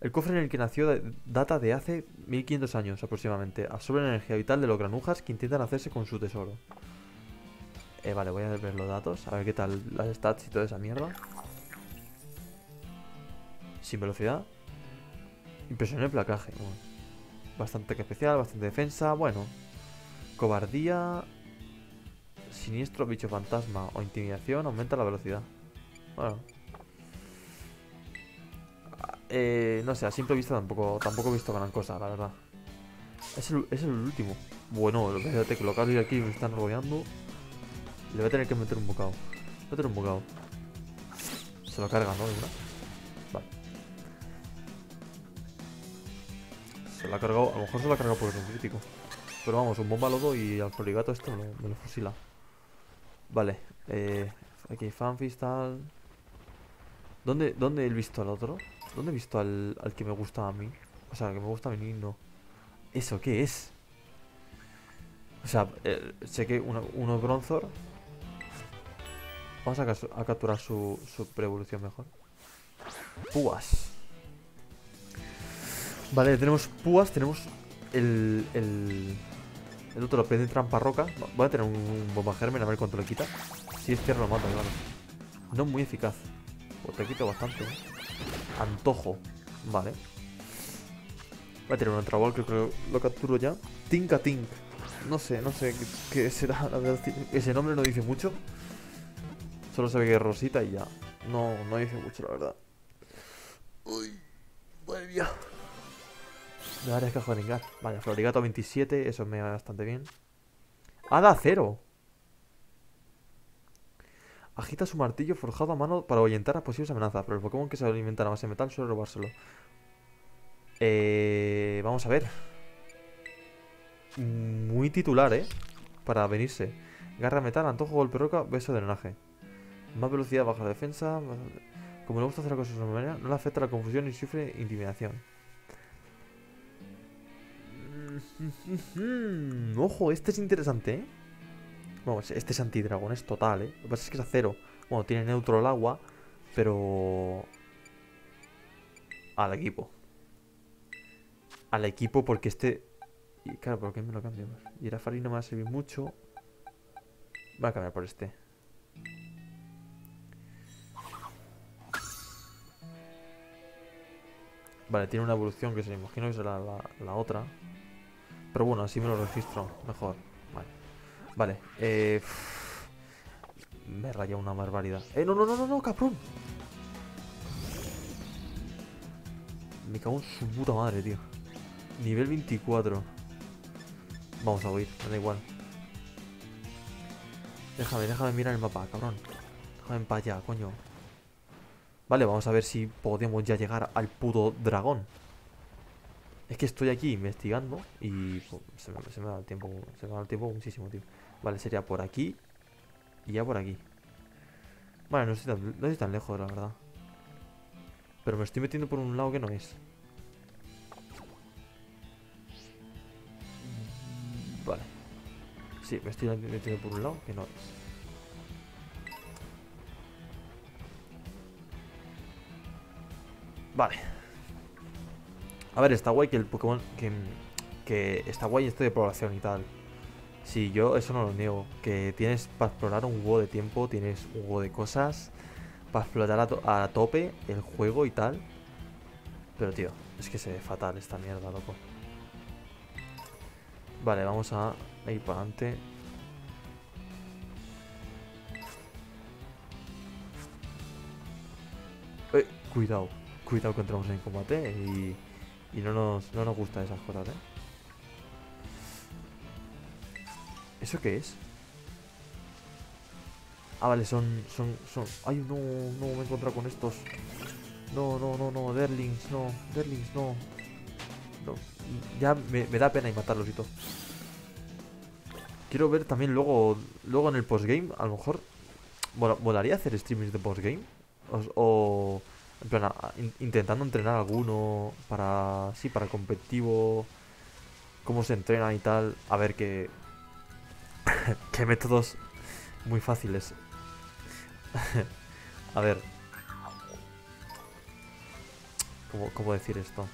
El cofre en el que nació da- data de hace 1500 años aproximadamente. Absorbe la energía vital de los granujas que intentan hacerse con su tesoro. Eh, vale, voy a ver los datos. A ver qué tal las stats y toda esa mierda. Sin velocidad. Impresionante placaje. Bueno. Bastante especial, bastante defensa. Bueno. Cobardía. Siniestro, bicho fantasma o intimidación aumenta la velocidad. Bueno. Eh, no sé, a simple vista tampoco, tampoco he visto gran cosa, la verdad. Es el, es el último. Bueno, espérate que lo ir aquí me están rodeando. Le voy a tener que meter un bocado. Meter un bocado. Se lo carga, ¿no? Vale. Se lo ha cargado, a lo mejor se lo ha cargado porque es un crítico. Pero vamos, un bomba lodo y al florigato esto me lo, me lo fusila. Vale, eh, aquí fanfish tal. ¿Dónde, ¿Dónde he visto al otro? ¿Dónde he visto al, al que me gusta a mí? O sea, que me gusta a mí no. ¿Eso qué es? O sea, eh, sé que uno, es Bronzor. Vamos a, a capturar su, su pre-evolución mejor. Púas. Vale, tenemos púas, tenemos el, el, el otro pez de trampa roca. Voy a tener un, un bomba germen a ver cuánto le quita. Si es tierra lo mata, claro. No muy eficaz. Pues te quito bastante. ¿eh? Antojo. Vale. Voy a tener un que creo que lo capturo ya. Tinka Tink. No sé, no sé qué, será. La verdad, ese nombre no dice mucho. Solo se ve que es rosita y ya. No, no dice mucho, la verdad. mía. Me que joringar. Vale, Florigato 27, eso me va bastante bien. Hada cero. Agita su martillo forjado a mano para ahuyentar a posibles amenazas, pero el Pokémon que se alimenta a base de metal suele robárselo. Eh, vamos a ver. Muy titular, ¿eh? Para venirse. Garra metal, antojo, golpe roca, beso de drenaje. Más velocidad, baja defensa. Como le gusta hacer cosas de su manera, no le afecta la confusión y sufre intimidación. Ojo, este es interesante, ¿eh? Vamos, este es antidragón, es total, ¿eh? Lo que pasa es que es acero. Bueno, tiene neutro el agua, pero... Al equipo. Al equipo porque este... Y claro, ¿por qué me lo cambio? Y era farina me va a servir mucho. Voy a cambiar por este. Vale, tiene una evolución que se me imagino que será la otra. Pero bueno, así me lo registro mejor. Vale. Eh... Me raya una barbaridad. ¡Eh, no, no, no, no, no, cabrón! Me cago en su puta madre, tío. Nivel 24. Vamos a huir, me da igual. Déjame, déjame mirar el mapa, cabrón. Déjame para allá, coño. Vale, vamos a ver si podemos ya llegar al puto dragón. Es que estoy aquí investigando y se, me, da el tiempo, se me da el tiempo muchísimo, tío. Vale, sería por aquí y ya por aquí. Vale, no estoy, tan, no estoy tan lejos, la verdad. Pero me estoy metiendo por un lado que no es. Vale. Sí, me estoy metiendo por un lado que no es. Vale. A ver, está guay que el Pokémon. Que, que está guay esto de población y tal. Sí, yo eso no lo niego. Que tienes para explorar un juego de tiempo, tienes un juego de cosas. Para explotar a, tope el juego y tal. Pero tío, es que se ve fatal esta mierda, loco. Vale, vamos a ir para adelante. Eh, cuidado, cuidado que entramos en combate y... Y no nos, no nos gusta esas cosas, ¿eh? ¿Eso qué es? Ah, vale, son, son, son... Ay, no, no, me he encontrado con estos. No, no, no, no, Derlings, no, Derlings, no. no. Ya me, da pena y matarlos y todo. Quiero ver también luego, luego en el postgame, a lo mejor... ¿Volaría hacer streamings de postgame? o en plan, intentando entrenar alguno para. Sí, para competitivo. Cómo se entrena y tal. A ver qué. *laughs* qué métodos muy fáciles. *laughs* a ver. ¿Cómo, decir esto?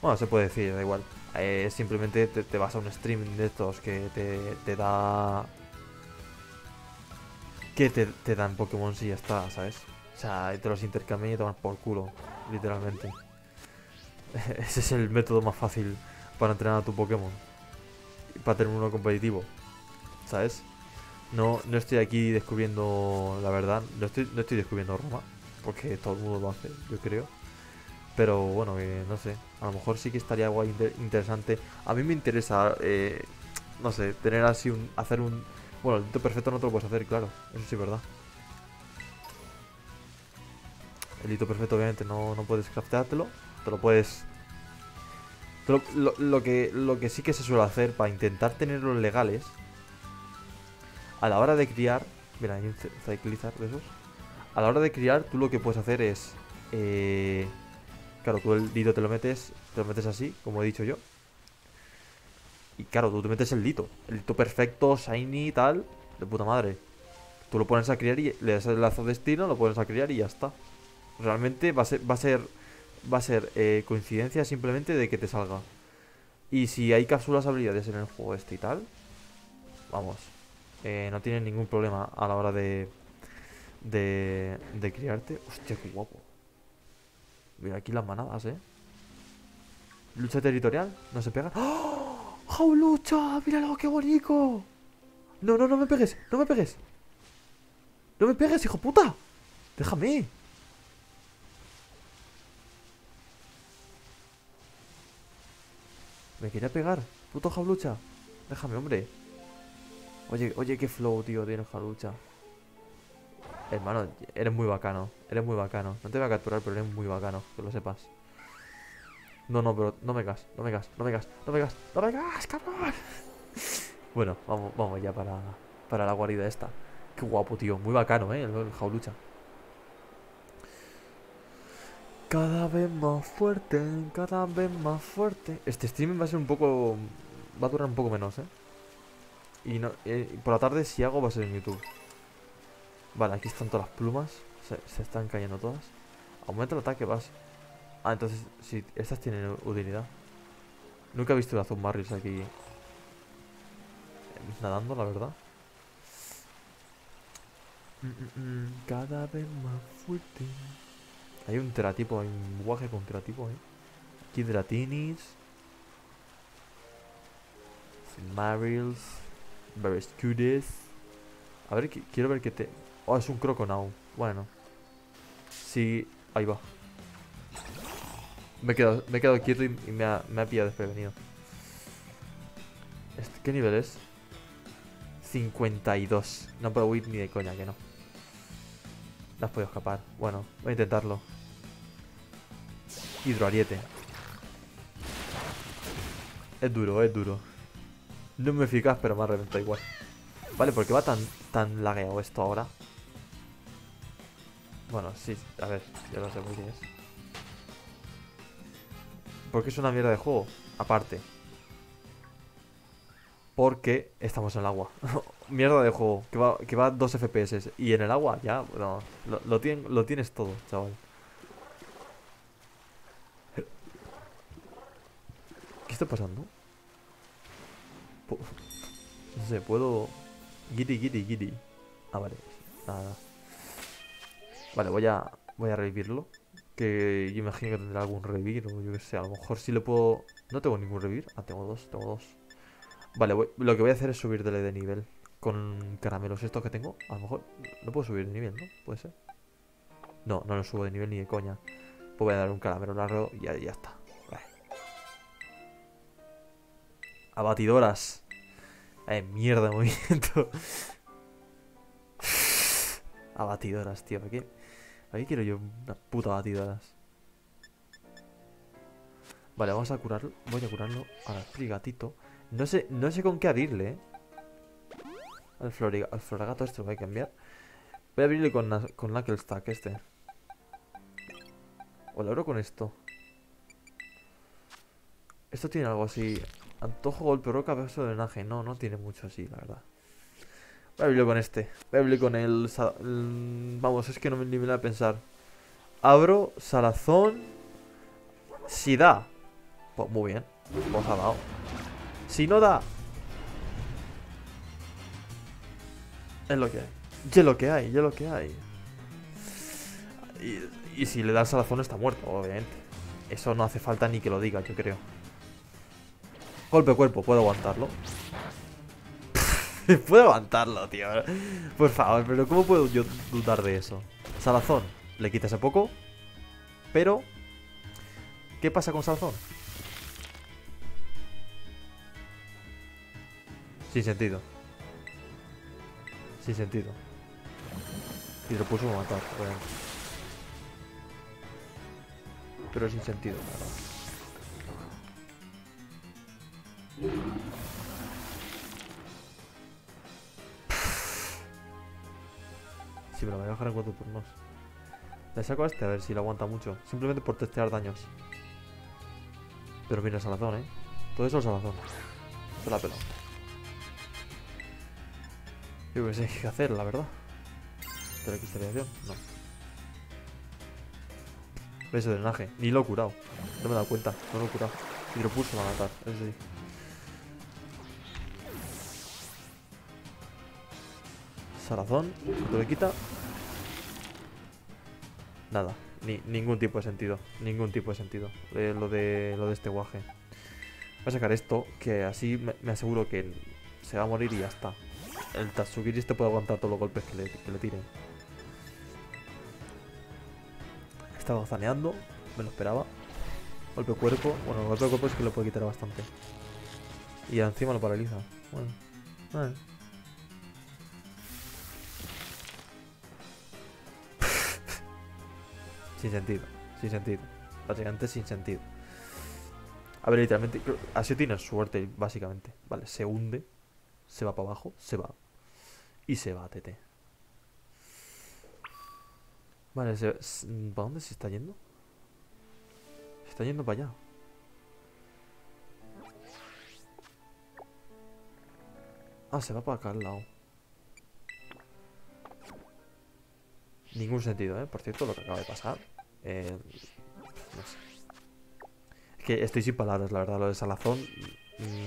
Bueno, se puede decir, da igual. Eh, simplemente te, vas a un stream de estos que te, te da. Que te, te dan Pokémon si ya está, ¿sabes? O sea, te los intercambias y tomas por culo, literalmente. *laughs* Ese es el método más fácil para entrenar a tu Pokémon. Para tener uno competitivo. ¿Sabes? No, no estoy aquí descubriendo la verdad. No estoy, no estoy descubriendo Roma. Porque todo el mundo lo hace, yo creo. Pero bueno, no sé. A lo mejor sí que estaría guay, interesante. A mí me interesa, eh, no sé, tener así un. Hacer un. Bueno, el perfecto no te lo puedes hacer, claro. Eso sí es verdad. El hito perfecto obviamente no, no puedes crafteártelo. Te lo puedes... lo, que, lo que sí que se suele hacer para intentar tenerlos legales a la hora de criar... Mira, hay un cyclizar de esos. A la hora de criar, tú lo que puedes hacer es... Eh, claro, tú el dito te lo metes, te lo metes así, como he dicho yo. Y claro, tú te metes el dito. El dito perfecto, shiny y tal, de puta madre. Tú lo pones a criar y le das el lazo destino, lo pones a criar y ya está. Realmente va a ser, va a ser, va a ser eh, coincidencia simplemente de que te salga. Y si hay cápsulas habilidades en el juego este y tal, vamos, eh, no tienen ningún problema a la hora de, de, de criarte. Hostia, qué guapo. Mira aquí las manadas, eh. Lucha territorial, no se pega. ¡Oh! ¡Jaulucha! ¡Míralo, qué bonito! No, no, no me pegues, no me pegues. No me pegues, hijo puta. Déjame. Me quería pegar. Puto jablucha. Déjame, hombre. Oye, oye, qué flow, tío, tiene jablucha. Hermano, eres muy bacano. Eres muy bacano. No te voy a capturar, pero eres muy bacano. Que lo sepas. No, no, pero no me gas, no me gas, no me gas, no me gas, no me gas, cabrón. Bueno, vamos, vamos ya para, para la guarida esta. Qué guapo, tío. Muy bacano, eh, el, el jaulucha. Cada vez más fuerte, cada vez más fuerte. Este streaming va a ser un poco. Va a durar un poco menos, eh. Y no, eh, por la tarde, si hago, va a ser en YouTube. Vale, aquí están todas las plumas. Se, están cayendo todas. Aumenta el ataque base. Ah, entonces, sí, estas tienen utilidad. Nunca he visto a Zumbarris aquí eh, nadando, la verdad. Mm, mm, mm, Cada vez más fuerte. Hay un teratipo, hay un guaje con teratipo, eh. Aquí Dratinis. Marils. Berescudes. A ver, qui- quiero ver qué te. Oh, es un Croconaw. Bueno. Sí, ahí va. Me he quedado, me he quedado quieto y, y me, ha, me ha pillado desprevenido. Este, ¿Qué nivel es? 52. No puedo huir ni de coña, que no. No has podido escapar. Bueno, voy a intentarlo. Hidroariete. Es duro, es duro. No me eficaz, pero me ha reventado igual. Vale, ¿por qué va tan, tan lagueado esto ahora? Bueno, sí, a ver, yo no sé muy bien es. Porque es una mierda de juego, aparte. Porque estamos en el agua. *laughs* mierda de juego, que va, que va a 2 FPS. Y en el agua, ya, bueno, lo, lo, lo tienes todo, chaval. Está pasando? No sé, puedo... Giddy, giddy, giddy. Ah, vale. Nada. Vale, voy a, voy a revivirlo. Que yo imagino que tendrá algún revivir o yo que sé. A lo mejor sí le puedo... No tengo ningún revivir. Ah, tengo dos, tengo dos. Vale, lo que voy a hacer es subirle de nivel. Con caramelos estos que tengo. A lo mejor no puedo subir de nivel, ¿no? Puede ser. No, no lo subo de nivel ni de coña. Pues voy a dar un caramelo largo y ya, ya está. Abatidoras. Eh, mierda *laughs* movimiento. Abatidoras, tío. Aquí, quiero yo unas putas batidoras. Vale, vamos a curarlo. Voy a curarlo al gatito. No sé, no sé con qué abrirle, eh. Al, floriga- al floragato este lo voy a cambiar. Voy a abrirle con, na- con Knuckle Stack este. O lo abro con esto. Esto tiene algo así. Antojo, golpe, roca, beso de drenaje. No, no tiene mucho así, la verdad. Voy a con este. Voy a con el, el- Vamos, es que no me ni me da a pensar. Abro, salazón. Si da. Pues muy bien. Pues ha dado. Si no da. Es lo que hay. Y es lo que hay, y es lo que hay. Y, si le das salazón está muerto, obviamente. Eso no hace falta ni que lo diga, yo creo. Golpe cuerpo, puedo aguantarlo. *laughs* puedo aguantarlo, tío. Por favor, pero ¿cómo puedo yo dudar de eso? Salazón, le quita ese poco. Pero, ¿qué pasa con Salazón? Sin sentido. Sin sentido. Y lo puso a matar, obviamente. Pero sin sentido, la Sí, pero me voy a bajar en cuatro turnos. Le saco a este a ver si lo aguanta mucho. Simplemente por testear daños. Pero mira, Salazón, ¿eh? Todo eso es Salazón. Se la pela. Yo que sé qué hacer, la verdad. Telecristalización, no. Beso de drenaje. Ni lo he curado. No me he dado cuenta. No lo he curado. Hidropulso va a matar. Eso sí. Salazón. ¿Cuánto le quita? Nada. Ni, ningún tipo de sentido. Ningún tipo de sentido. eh, lo, de, lo de este guaje. Voy a sacar esto. Que así me, aseguro que se va a morir y ya está. El Tatsugiri este puede aguantar todos los golpes que le, que le tiren. Estaba zaneando. Me lo esperaba. Golpe cuerpo. Bueno, el golpe cuerpo es que lo puede quitar bastante. Y encima lo paraliza. Bueno. Sin sentido. Sin sentido. Básicamente sin sentido. A ver, literalmente. Así tiene suerte, básicamente. Vale, se hunde. Se va para abajo. Se va. Y se va, TT. Vale, ¿para dónde se está yendo? Se está yendo para allá. Ah, se va para acá al lado. Ningún sentido, ¿eh? Por cierto, lo que acaba de pasar. Eh, no sé. Es que estoy sin palabras, la verdad. Lo de Salazón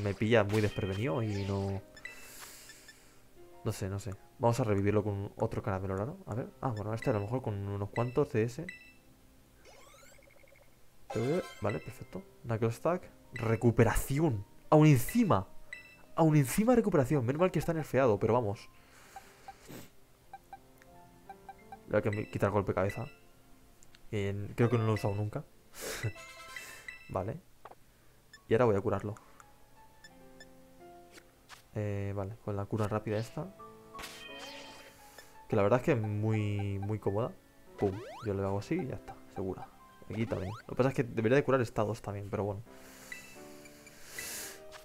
me pilla muy desprevenido y no... No sé, no sé. Vamos a revivirlo con otro caramelo raro. A ver. Ah, bueno, este a lo mejor con unos cuantos ese. Eh, vale, perfecto. Knuckle Stack. Recuperación. Aún encima. Aún encima recuperación. Menos mal que está nerfeado, pero vamos. Voy a que quitar golpe cabeza. creo que no lo he usado nunca. *laughs* vale. Y ahora voy a curarlo. Eh, vale, con la cura rápida esta. Que la verdad es que es muy, muy cómoda. Pum, yo le hago así y ya está, segura. Aquí también. Lo que pasa es que debería de curar estados también, pero bueno.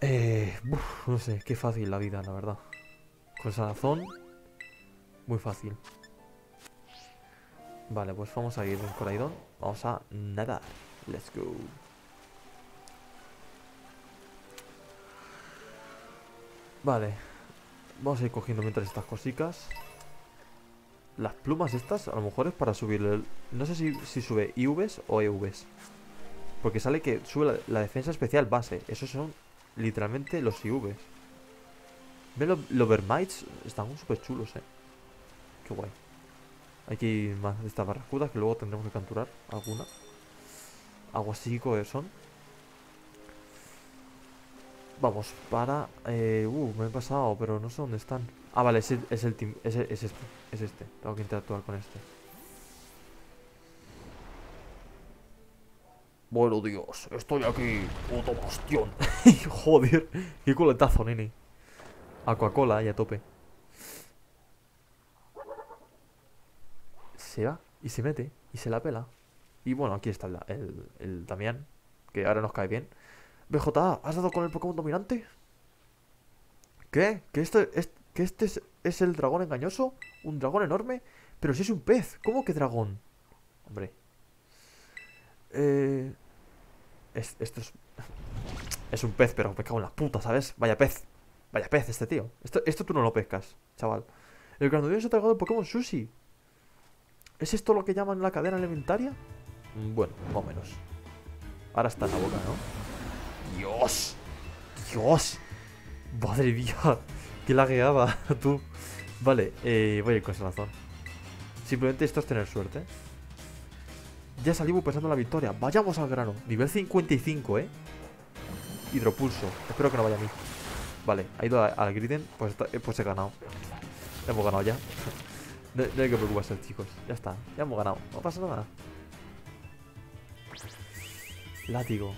Eh, no sé, qué fácil la vida, la verdad. Con razón muy fácil. Vale, pues vamos a ir un Coraidon. Vamos a nadar. Let's go. Vale. Vamos a ir cogiendo mientras estas cositas. Las plumas estas a lo mejor es para subir el... No sé si, si sube IVs o EVs. Porque sale que sube la, defensa especial base. Esos son literalmente los IVs. ¿Ven los, los Vermites? Están súper chulos, eh. Qué guay. Aquí más de estas barracudas que luego tendremos que capturar alguna. Aguasíco son. Vamos, para... Eh, uh, me he pasado, pero no sé dónde están. Ah, vale, es el, es el team, es, es este, es este. Tengo que interactuar con este. Bueno, Dios, estoy aquí, puto bastión. *laughs* Joder, qué coletazo, nene. Aquacola y a tope. Se va y se mete y se la pela. Y bueno, aquí está el, el, Damián, que ahora nos cae bien. BJ, ¿has dado con el Pokémon dominante? ¿Qué? ¿Que este, es, que este es, el dragón engañoso? ¿Un dragón enorme? Pero si es un pez, ¿cómo que dragón? Hombre. Eh, esto es... Es un pez, pero me cago en la puta, ¿sabes? Vaya pez. Vaya pez este tío. Esto, esto tú no lo pescas, chaval. El grandioso dragón de Pokémon Sushi. ¿Es esto lo que llaman la cadena alimentaria? Mm, bueno, más o menos. Ahora está en la boca, ¿no? Dios. Dios. Madre mía. Que lagueaba, *laughs* tú. Vale, eh, voy a ir con esa razón. Simplemente esto es tener suerte. Ya salimos pensando en la victoria. Vayamos al grano. Nivel 55, ¿eh? Hidropulso. Espero que no vaya a mí. Vale, ha ido al Griden. Pues, eh, pues he ganado. Hemos ganado ya. No, hay que preocuparse, chicos. Ya está. Ya hemos ganado. No pasa nada. Látigo.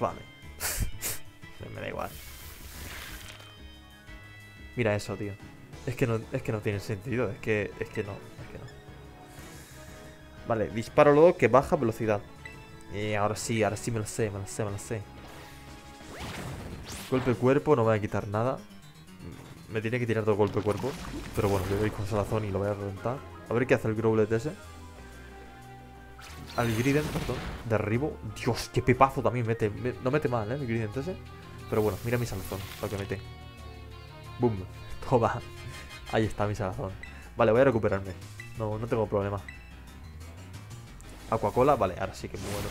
Vale. *laughs* Me da igual. Mira eso, tío. Es que no, es que no tiene sentido. Es que, es que no. Es que no. Vale, disparo luego que baja velocidad. Y ahora sí, ahora sí me lo sé, me lo sé, me lo sé. Golpe cuerpo, no me voy a quitar nada. Me tiene que tirar todo golpe cuerpo. Pero bueno, le doy con Salazón y lo voy a reventar. A ver qué hace el Growlet ese. Al Griden, perdón. Derribo. Dios, qué pepazo también mete. no mete mal, ¿eh? El Griden ese. Pero bueno, mira mi salazón. Lo que mete. Boom. *laughs* Toma. Ahí está mi salazón. Vale, voy a recuperarme. No, no tengo problema. Aquacola, vale, ahora sí que muero.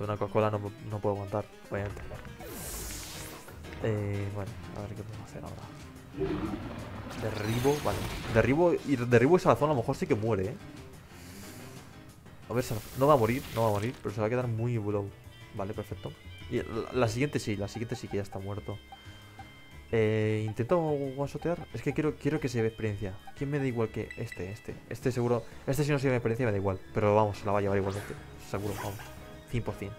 Una Aquacola no, no puedo aguantar, obviamente. Eh, bueno, a ver qué podemos hacer ahora. Derribo, vale. Derribo y derribo esa zona a lo mejor sí que muere, eh. A ver, no va a morir, no va a morir, pero se va a quedar muy blow. Vale, perfecto. Y la, siguiente sí, la siguiente sí que ya está muerto. Eh, intento guasotear. Es que quiero, quiero que se ve experiencia. ¿Quién me da igual que este? Este. Este seguro. Este si no se ve experiencia me da igual. Pero vamos, se la va a llevar igualmente. Seguro, vamos. 100%.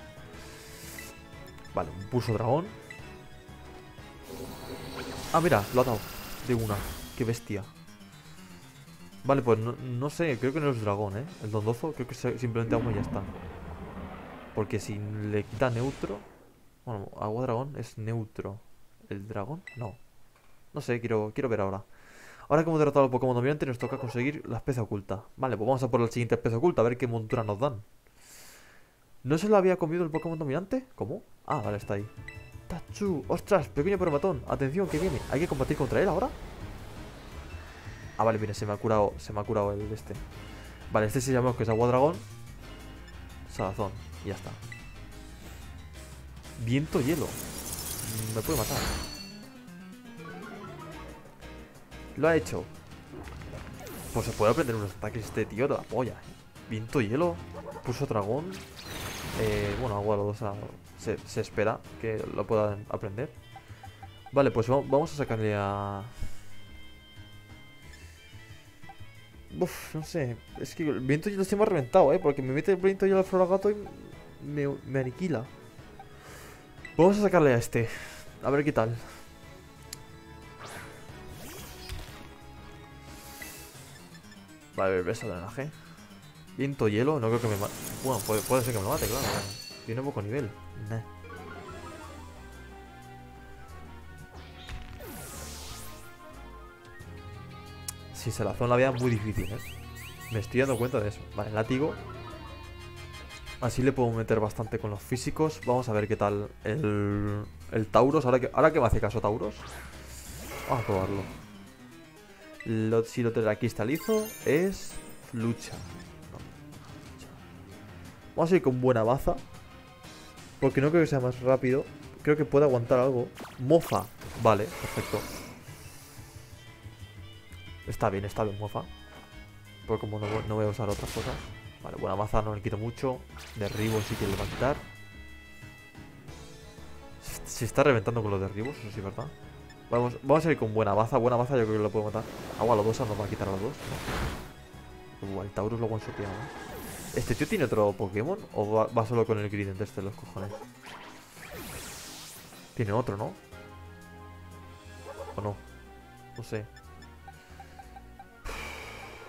Vale, un pulso dragón. Ah, mira, lo ha dado. De una. Qué bestia. Vale, pues no, sé, creo que no es dragón, ¿eh? El dondozo, creo que simplemente agua y ya está. Porque si le quita neutro... Bueno, agua dragón es neutro. ¿El dragón? No. No sé, quiero, quiero ver ahora. Ahora que hemos derrotado al Pokémon dominante, nos toca conseguir la especie oculta. Vale, pues vamos a por la siguiente especie oculta, a ver qué montura nos dan. ¿No se la había comido el Pokémon dominante? ¿Cómo? Ah, vale, está ahí. Tachu, ostras, pequeño matón. Atención, que viene. ¿Hay que combatir contra él ahora? Ah, vale, mire, se me ha curado, se me ha curado el este. Vale, este se llama que es agua dragón. Salazón, y ya está. Viento hielo. Me puede matar. Lo ha hecho. Pues se puede aprender unos ataques este tío de la polla. ¿eh? Viento hielo. Puso dragón. Eh, bueno, agua los dos se, espera que lo puedan aprender. Vale, pues vamos a sacarle a... Uf, no sé. Es que el viento ya lo estoy más reventado, ¿eh? Porque me mete el viento ya al floragato y me, aniquila. Vamos a sacarle a este. A ver qué tal. Vale, beso de drenaje. Viento hielo, no creo que me mate. Bueno, puede, ser que me lo mate, claro. Tiene poco nivel. Si se la zona la vida muy difícil, ¿eh? Me estoy dando cuenta de eso. Vale, látigo. Así le puedo meter bastante con los físicos. Vamos a ver qué tal el, el Tauros. Ahora que, ahora que me hace caso Tauros. Vamos a probarlo. Lo, si lo cristalizo es lucha. Vamos a ir con buena baza. Porque no creo que sea más rápido. Creo que puede aguantar algo. Mofa. Vale, perfecto. Está bien, está bien, mofa. Porque como no, voy a usar otras cosas. Vale, buena maza no le quito mucho. Derribo sí que le va a quitar. Se está reventando con los derribos, eso sí, ¿verdad? Vamos, vamos a ir con buena baza. Buena baza yo creo que lo puedo matar. Agua los dos nos va a quitar los dos. ¿no? el Taurus lo one ¿no? ¿Este tío tiene otro Pokémon? ¿O va, solo con el Grident este los cojones? Tiene otro, ¿no? ¿O no? No sé.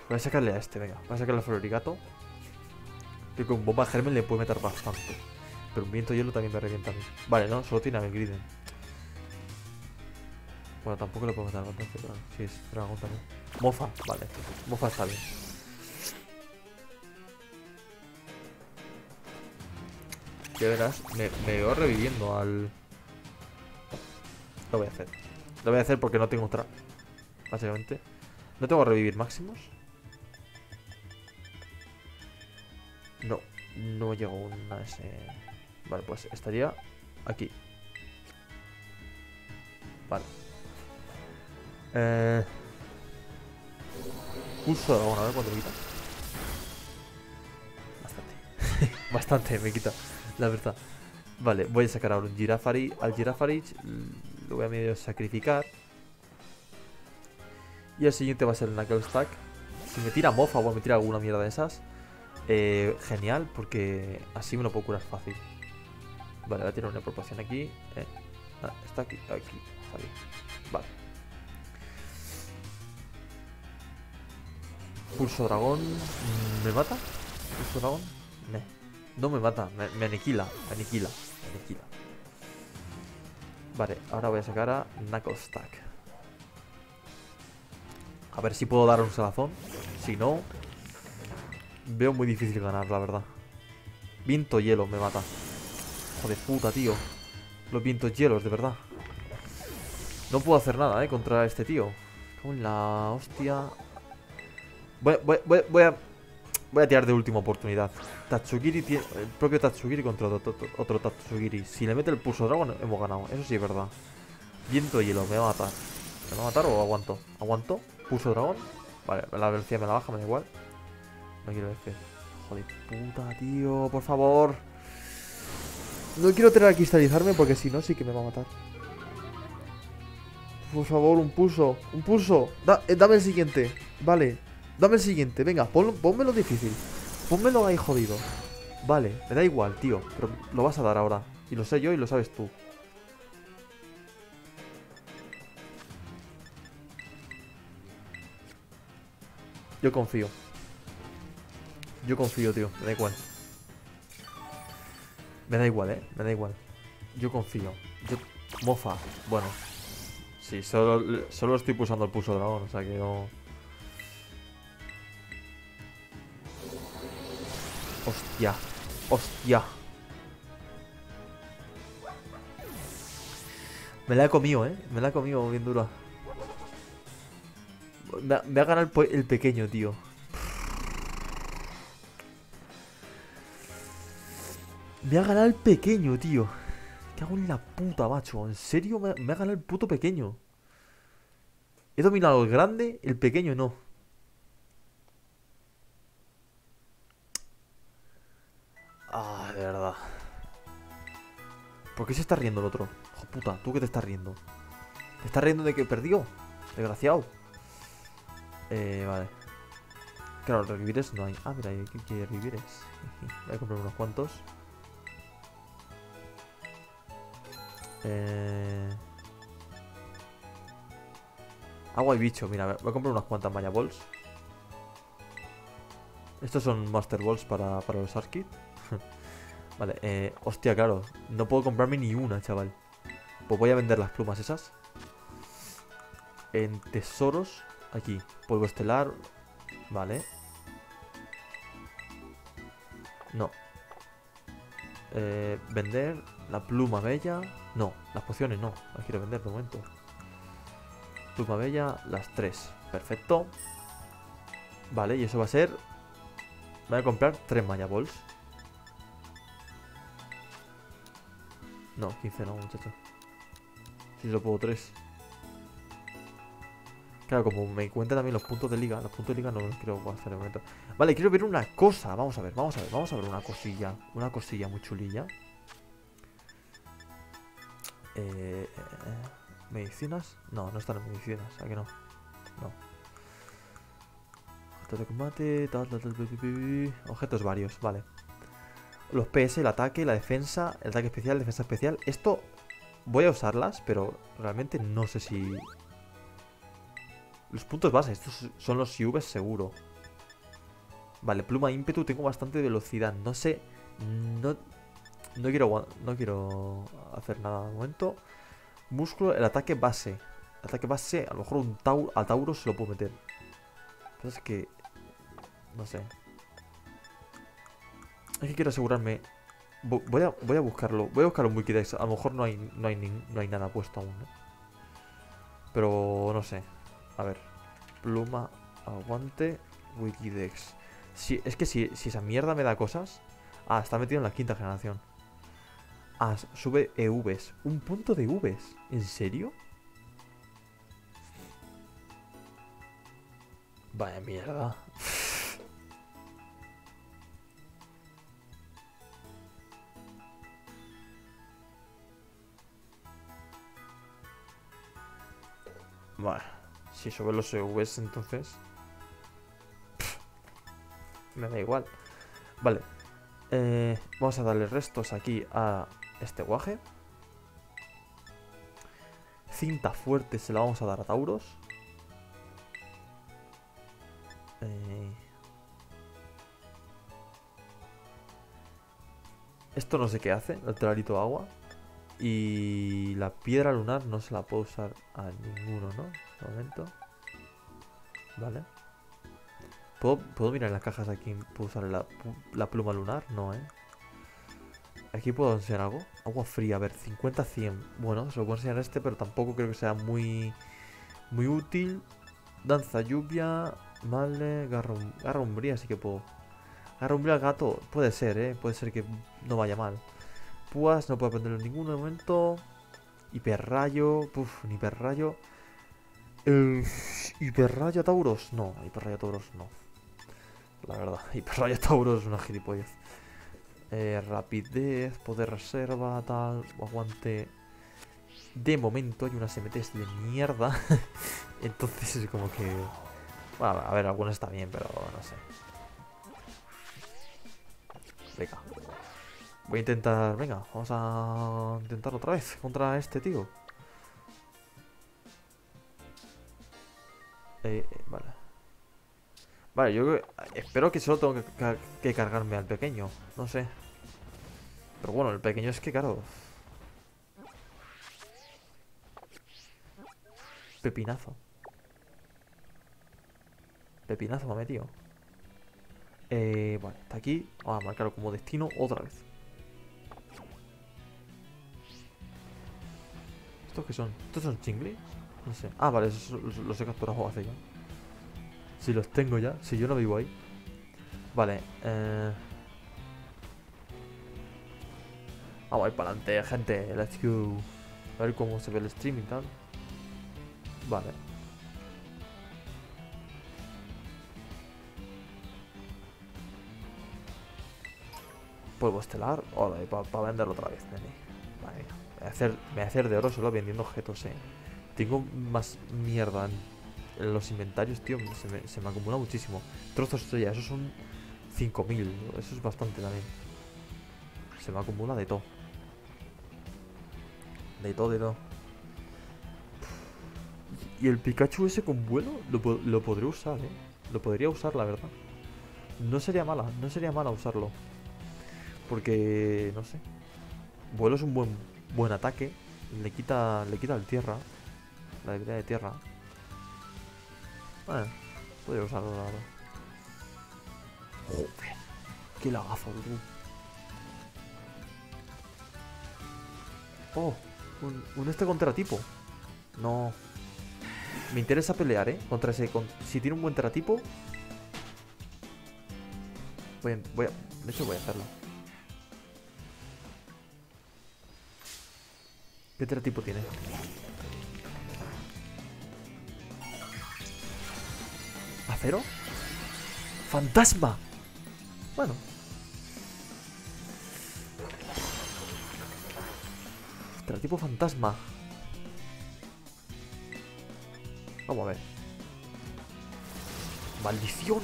Voy a sacarle a este, venga. Voy a sacarle al Florigato. Que con bomba germen le puede meter bastante. Pero un viento hielo también me revienta a mí. Vale, no, solo tiene a Griden. Bueno, tampoco le puedo meter bastante, pero sí es dragón también. Mofa, vale. Mofa está. Ya verás, me, me veo reviviendo al... Lo voy a hacer. Lo voy a hacer porque no tengo otra. Básicamente. ¿No tengo revivir máximos? No, no llegó a ese... Vale, pues estaría aquí. Vale. Eh... Pulso de dragón, a ver cuánto me quita. Bastante. *laughs* Bastante me quita, *laughs* la verdad. Vale, voy a sacar ahora un Girafari. Al Girafari lo voy a medio sacrificar. Y el siguiente va a ser el Knuckle Stack. Si me tira mofa o me tira alguna mierda de esas, eh, genial, porque así me lo puedo curar fácil. Vale, voy a tirar una proporción aquí. Eh, está aquí, aquí. Vale. Pulso dragón. ¿Me mata? ¿Pulso dragón? Me mata, me, aniquila, me aniquila, me aniquila. Vale, ahora voy a sacar a Knuckle Stack. A ver si puedo dar un salazón. Si no, Veo muy difícil ganar, la verdad. Viento hielo me mata. Joder puta, tío. Los vientos hielos, de verdad. No puedo hacer nada, eh, contra este tío. Con la hostia. Voy, a... Voy a tirar de última oportunidad. Tatsugiri tiene... El propio Tatsugiri contra otro, otro, Tatsugiri. Si le mete el pulso dragón, hemos ganado. Eso sí es verdad. Viento hielo, me va a matar. ¿Me va a matar o aguanto? ¿Aguanto? Pulso dragón. Vale, la velocidad me la baja, me da igual. No quiero F. Joder, puta, tío, por favor. No quiero tener que cristalizarme porque si no, sí que me va a matar. Por favor, un pulso. Un pulso. Eh, dame el siguiente. Vale. Dame el siguiente. Venga, pon, ponmelo difícil. Pónmelo ahí jodido. Vale, me da igual, tío. Pero lo vas a dar ahora. Y lo sé yo y lo sabes tú. Yo confío. Yo confío, tío. Me da igual. Me da igual, eh. Me da igual. Yo confío. Yo... Mofa. Bueno. Sí, solo, solo estoy pulsando el pulso dragón, o sea que no... Hostia. Hostia. Me la he comido, ¿eh? Me la he comido bien dura. Me ha, ganado el, pequeño, tío. Me ha ganado el pequeño, tío. ¿Qué hago en la puta, macho? ¿En serio me ha ganado el puto pequeño? He dominado el grande, el pequeño no. Ah, de verdad. ¿Por qué se está riendo el otro? Hijo puta, ¿tú qué te estás riendo? ¿Te estás riendo de que perdió? Desgraciado. Eh, vale. Claro, revivires no hay. Ah, mira, aquí quiere revivires. *laughs* Voy a comprar unos cuantos. Eh... Agua y bicho, mira, voy a comprar unas cuantas Maya Balls. Estos son Master Balls para, para los Arkid. *laughs* vale, eh, hostia, claro. No puedo comprarme ni una, chaval. Pues voy a vender las plumas esas. En tesoros, aquí. Polvo estelar. Vale. No. Eh, vender la pluma bella. No, las pociones no. Las quiero vender de momento. Pluma bella, las tres. Perfecto. Vale, y eso va a ser... Voy a comprar tres Maya Balls. No, 15 no, muchacho. Si lo puedo tres. Claro, como me cuenta también los puntos de liga. Los puntos de liga no los quiero hacer de momento. Vale, quiero ver una cosa. Vamos a ver, vamos a ver, vamos a ver una cosilla. Una cosilla muy chulilla. Eh, ¿Medicinas? No, no están en medicinas, ¿a que no? No. Objetos de combate, objetos varios, vale. Los PS, el ataque, la defensa, el ataque especial, defensa especial. Esto voy a usarlas, pero realmente no sé si... Los puntos base, estos son los IVs seguro. Vale, pluma ímpetu, tengo bastante velocidad. No sé... No, no quiero, no quiero hacer nada de momento. Músculo, el ataque base. Ataque base, a lo mejor un tau a Tauro se lo puedo meter. Es que... No sé. Es que quiero asegurarme... Voy a, voy a buscarlo. Voy a buscar un Wikidex. A lo mejor no hay, no hay, no hay nada puesto aún, Pero no sé. A ver. Pluma, aguante, Wikidex. Si, es que si, si esa mierda me da cosas... Ah, está metido en la quinta generación. Ah, sube EVs. Un punto de Vs. ¿En serio? Vaya mierda. Vale. Si sube los EVs, entonces... me da igual. Vale. Eh, vamos a darle restos aquí a este guaje. Cinta fuerte se la vamos a dar a Tauros. Eh, esto no sé qué hace, el telarito agua. Y la piedra lunar no se la puedo usar a ninguno, ¿no? De momento. Vale. ¿Puedo, mirar en las cajas aquí? ¿Puedo usar la, pluma lunar? No, ¿eh? Aquí puedo enseñar algo. Agua fría, a ver, 50-100. Bueno, se lo puedo enseñar este, pero tampoco creo que sea muy, muy útil. Danza lluvia, vale, garra, garra umbría, sí que puedo. Garra umbría al gato, puede ser, ¿eh? Puede ser que no vaya mal. Púas, no puedo aprenderlo en ningún momento. Hiperrayo, puf, un hiperrayo. Hiperrayo Tauros, no, hiperrayo Tauros no. La verdad, *laughs* hiperrayo Tauros es una gilipollez. Eh, rapidez, poder reserva, tal, aguante. De momento hay unas MTs de mierda. *laughs* Entonces es como que... Bueno, a ver, algunas está bien, pero no sé. Venga. Voy a intentar... Venga, vamos a intentar otra vez contra este tío. Eh, eh, vale. Vale, yo espero que solo tengo que, cargarme al pequeño. No sé. Pero bueno, el pequeño es que, claro... Pepinazo. Pepinazo me ha metido. Eh, vale, está aquí. Vamos a marcarlo como destino otra vez. ¿Estos qué son? ¿Estos son chinglis? No sé. Ah, vale, los, he capturado hace ya. Si los tengo ya, si yo no vivo ahí. Vale, eh... Vamos a para adelante, gente. Let's go. A ver cómo se ve el stream y tal. Vale. Polvo estelar. Hola, para venderlo otra vez, nene. Vale, me voy, a hacer, hacer de oro solo vendiendo objetos, eh. Tengo más mierda en, los inventarios, tío. Se me, acumula muchísimo. Trozos estrella, esos son 5000. Eso es bastante también. Se me acumula de todo. De todo, de todo. Y el Pikachu ese con vuelo lo, lo podré usar, ¿eh? Lo podría usar, la verdad. No sería mala, no sería mala usarlo. Porque, no sé. Vuelo es un buen, buen ataque. Le quita, le quita el tierra. La debilidad de tierra. Bueno, podría usarlo, la verdad. Joder, qué lagazo, tú. Oh, un, un este contratipo. No. Me interesa pelear, ¿eh? Contra ese... si tiene un buen teratipo... Voy a, voy a... De hecho, voy a hacerlo. ¿Qué teratipo tiene? ¿Acero? ¡Fantasma! Bueno. Teratipo fantasma. Vamos a ver. ¡Maldición!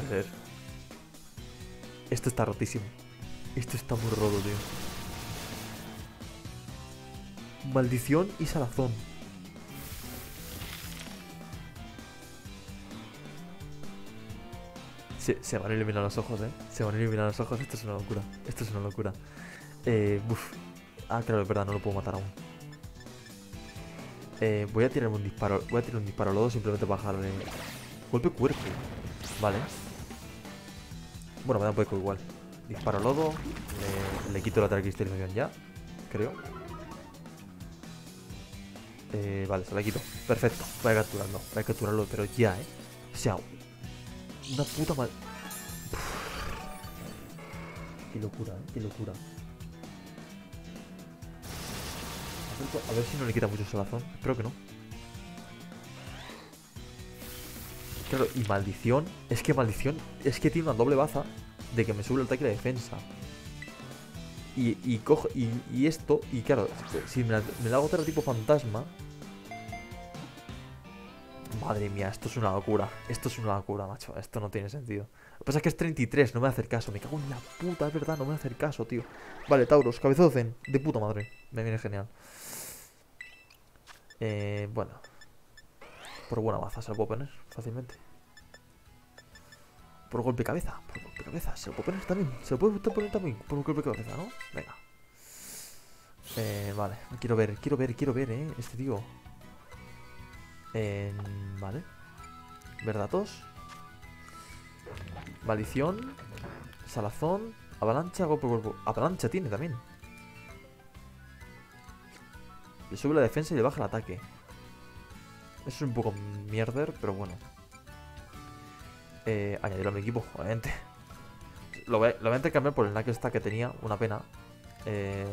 Puede ser. Esto está rotísimo. Esto está muy roto, tío. Maldición y salazón. Se, van a eliminar los ojos, ¿eh? Se van a eliminar los ojos. Esto es una locura. Esto es una locura. Eh, Ah, claro, es verdad, no lo puedo matar aún. Eh, voy a tirar un disparo. Voy a tirar un disparo lodo simplemente para bajarle. Golpe cuerpo. Vale. Bueno, me da un poco igual. Disparo lodo. Le, quito la cristalización ya. Creo. Eh, vale, se la quito. Perfecto. Voy a capturarlo. Voy a capturarlo, pero ya, ¿eh? O sea, una puta mal... Qué locura, ¿eh? Qué locura. A ver si no le quita mucho salazón. Espero que no. Claro, y maldición. Es que maldición es que tiene una doble baza de que me sube el ataque y la defensa. Y, y cojo. Y, esto. Y claro, si me la, me la hago tipo fantasma. Madre mía, esto es una locura. Esto es una locura, macho. Esto no tiene sentido. Lo que pasa es que es 33, no me va a hacer caso. Me cago en la puta, es verdad, no me va a hacer caso, tío. Vale, Tauros, cabezazo zen. De puta madre. Me viene genial. Eh, bueno. Por buena baza se lo puedo poner fácilmente. Por golpe cabeza. Por golpe de cabeza. Se lo puedo poner también. Se lo puedo poner también. Por golpe de cabeza, ¿no? Venga. Eh, vale. Quiero ver, quiero ver, quiero ver, eh. Este tío. Eh, vale. Verdatos. Maldición. Salazón. Avalancha, golpe, golpe. Avalancha tiene también. Le sube la defensa y le baja el ataque. Eso es un poco mierder, pero bueno. Eh, añadirlo a mi equipo, obviamente. Lo voy, a, lo voy intercambiar por el Knuckle Stack que tenía, una pena. Eh,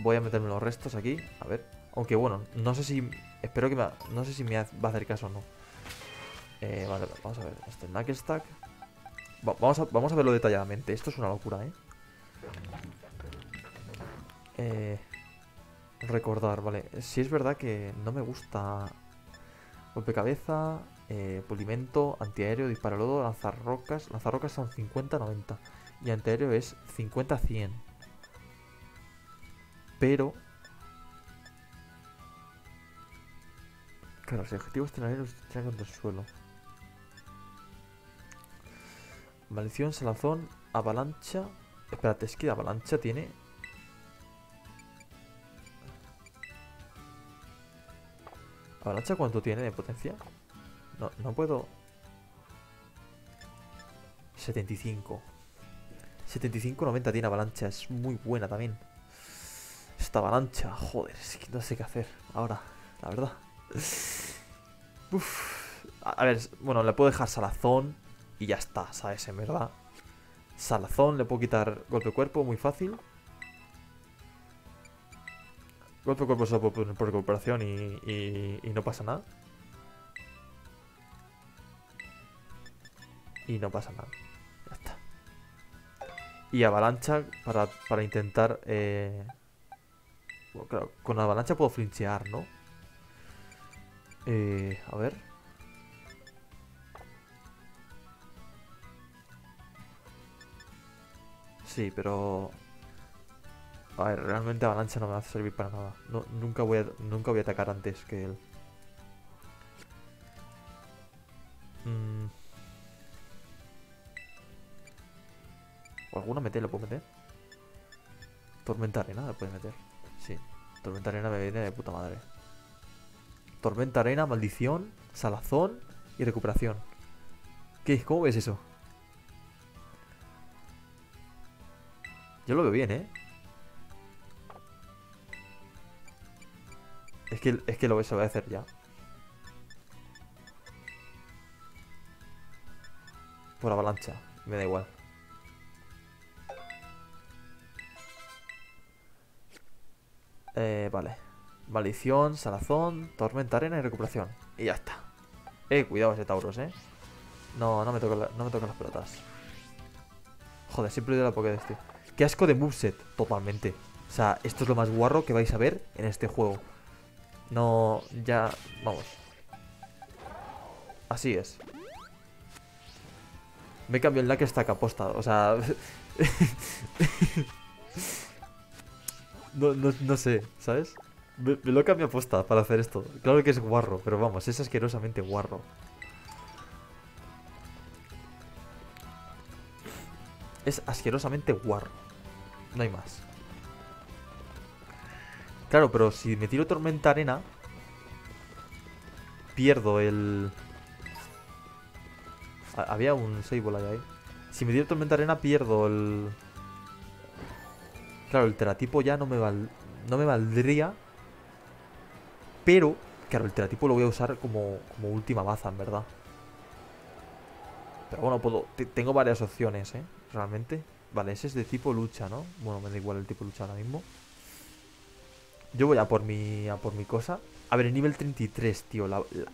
voy a meterme los restos aquí, a ver. Aunque bueno, no sé si... Espero que me... No sé si me va a hacer caso o no. Eh, vale, vamos a ver. Este Knuckle Stack. vamos, a, vamos a verlo detalladamente. Esto es una locura, ¿eh? Eh, recordar, vale. Si es verdad que no me gusta golpe cabeza, eh, pulimento, antiaéreo, disparalodo, lanzar rocas. Lanzar rocas son 50-90 y antiaéreo es 50-100. Pero... Claro, si el objetivo es tener aéreo, tiran contra el suelo. Maldición, salazón, avalancha. Espérate, es que avalancha tiene ¿Avalancha cuánto tiene de potencia? No, no puedo... 75. 75-90 tiene avalancha. Es muy buena también. Esta avalancha, joder, es que no sé qué hacer ahora, la verdad. A ver, bueno, le puedo dejar salazón y ya está, ¿sabes? En verdad. Salazón, le puedo quitar golpe cuerpo, muy fácil. Golpe cuerpo solo por, por recuperación y, y, no pasa nada. Y no pasa nada. Ya está. Y avalancha para, para intentar... Eh... Bueno, claro, con avalancha puedo flinchear, ¿no? Eh, a ver. Sí, pero a ver, realmente Avalancha no me va a servir para nada. nunca, voy a, nunca voy a atacar antes que él. Mm. ¿O alguna meter lo puedo meter? Tormenta arena le puede meter. Sí. Tormenta arena me viene de puta madre. Tormenta arena, maldición, salazón y recuperación. ¿Qué? ¿Cómo ves eso? Yo lo veo bien, ¿eh? Es que, es que lo se va a hacer ya. Por avalancha. Me da igual. Eh, vale. Maldición, salazón, tormenta, arena y recuperación. Y ya está. Eh, cuidado ese Tauros, eh. No, no me tocan no me las pelotas. Joder, siempre he la Pokédex, tío. Qué asco de moveset, totalmente. O sea, esto es lo más guarro que vais a ver en este juego. No, ya, vamos. Así es. Me cambio el Lucky Stack aposta, o sea... *laughs* no, no, no, sé, ¿sabes? Me, me lo cambio aposta para hacer esto. Claro que es guarro, pero vamos, es asquerosamente guarro. Es asquerosamente guarro. No hay más. Claro, pero si me tiro tormenta arena Pierdo el... Había un Sable ahí. Si me tiro tormenta arena pierdo el... Claro, el teratipo ya no me, val... no me valdría Pero Claro, el teratipo lo voy a usar como, como última baza, en verdad Pero bueno, puedo... Tengo varias opciones, ¿eh? Realmente Vale, ese es de tipo lucha, ¿no? Bueno, me da igual el tipo lucha ahora mismo yo voy a por mi, a por mi cosa. A ver, nivel 33, tío.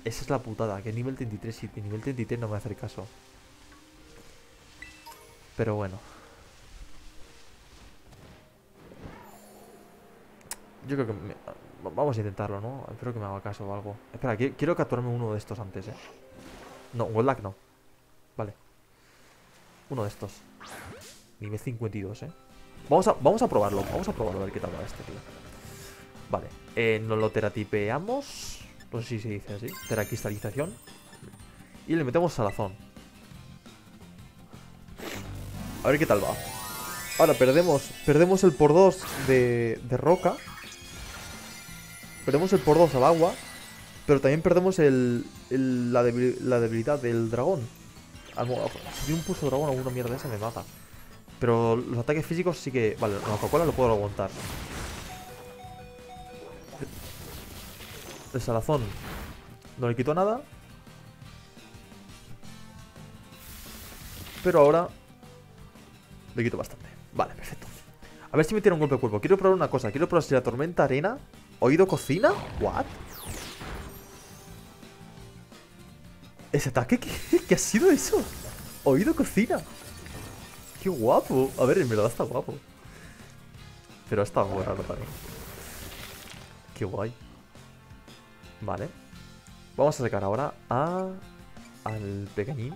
esa es la putada. Que nivel 33 y nivel 33 no me hacer caso. Pero bueno. Yo creo que... vamos a intentarlo, ¿no? Espero que me haga caso o algo. Espera, quiero capturarme uno de estos antes, ¿eh? No, Wallach no. Vale. Uno de estos. Nivel 52, ¿eh? Vamos a, vamos a probarlo. Vamos a probarlo a ver qué tal va este, tío. Vale, eh, nos lo teratipeamos. No sé si se dice así. Teracristalización. Y le metemos salazón. A ver qué tal va. Ahora perdemos perdemos el por 2 de, de roca. Perdemos el por 2 al agua. Pero también perdemos el, la, debilidad del dragón. Si un pulso dragón, alguna mierda esa me mata. Pero los ataques físicos sí que... Vale, la Coca-Cola lo puedo aguantar. El salazón no le quito nada. Pero ahora le quito bastante. Vale, perfecto. A ver si me tiene un golpe de cuerpo. Quiero probar una cosa. Quiero probar si la tormenta arena. ¿Oído cocina? ¿What? ¿Ese ataque? ¿Qué, ¿Qué ha sido eso? Oído cocina. ¡Qué guapo! A ver, en verdad está guapo. Pero está muy raro también. Qué guay. Vale. Vamos a sacar ahora a... Al pequeñín.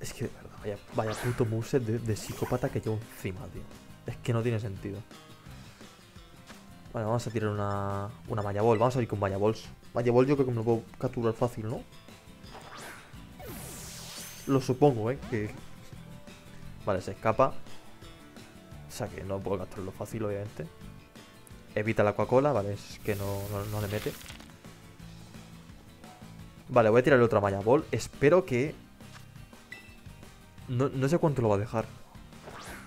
Es que, de verdad, vaya, vaya puto moveset de, de psicópata que llevo encima, tío. Es que no tiene sentido. Vale, vamos a tirar una, una Maya Ball. Vamos a ir con Maya Balls. Maya Ball yo creo que me lo puedo capturar fácil, ¿no? Lo supongo, ¿eh? Que... Vale, se escapa. O sea que no puedo capturarlo fácil, obviamente. Evita la Coca-Cola, vale, es que no, no, le mete. Vale, voy a tirarle otra Maya Ball. Espero que... No, no sé cuánto lo va a dejar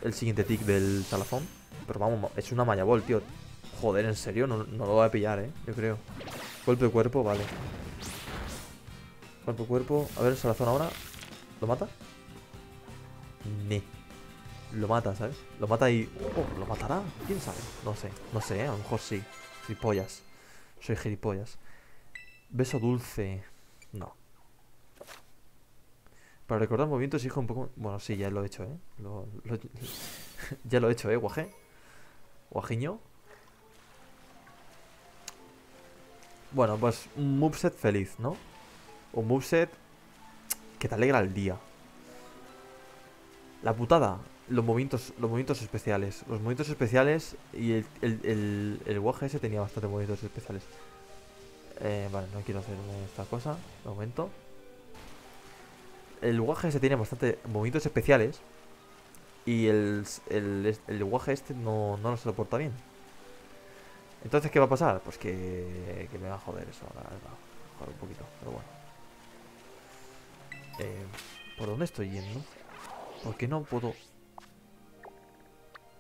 el siguiente tick del salazón. Pero vamos, es una Maya Ball, tío. Joder, en serio, no, no lo voy a pillar, eh. Yo creo. Golpe de cuerpo, vale. De cuerpo. A ver, salazón ahora. ¿Lo mata? Ne. Lo mata, ¿sabes? Lo mata y... Oh, ¿lo matará? ¿Quién sabe? No sé, no sé, ¿eh? a lo mejor sí. Gilipollas. Soy gilipollas. Beso dulce. No. Para recordar movimientos, hijo, un poco... Bueno, sí, ya lo he hecho, ¿eh? Lo, *laughs* ya lo he hecho, ¿eh? Guaje. Guajiño. Bueno, pues un moveset feliz, ¿no? Un moveset que te alegra el día. La putada, los movimientos, los movimientos especiales. Los movimientos especiales y el, el, el, el ese tenía bastantes movimientos especiales. Eh, vale, no quiero hacer esta cosa, de momento. El ese tiene bastante movimientos especiales. Y el, el, el guaje este no, no se lo porta bien. Entonces, ¿qué va a pasar? Pues que, que me va a joder eso, la verdad. Joder un poquito, pero bueno. Eh, ¿Por dónde estoy yendo? ¿Por qué no puedo...?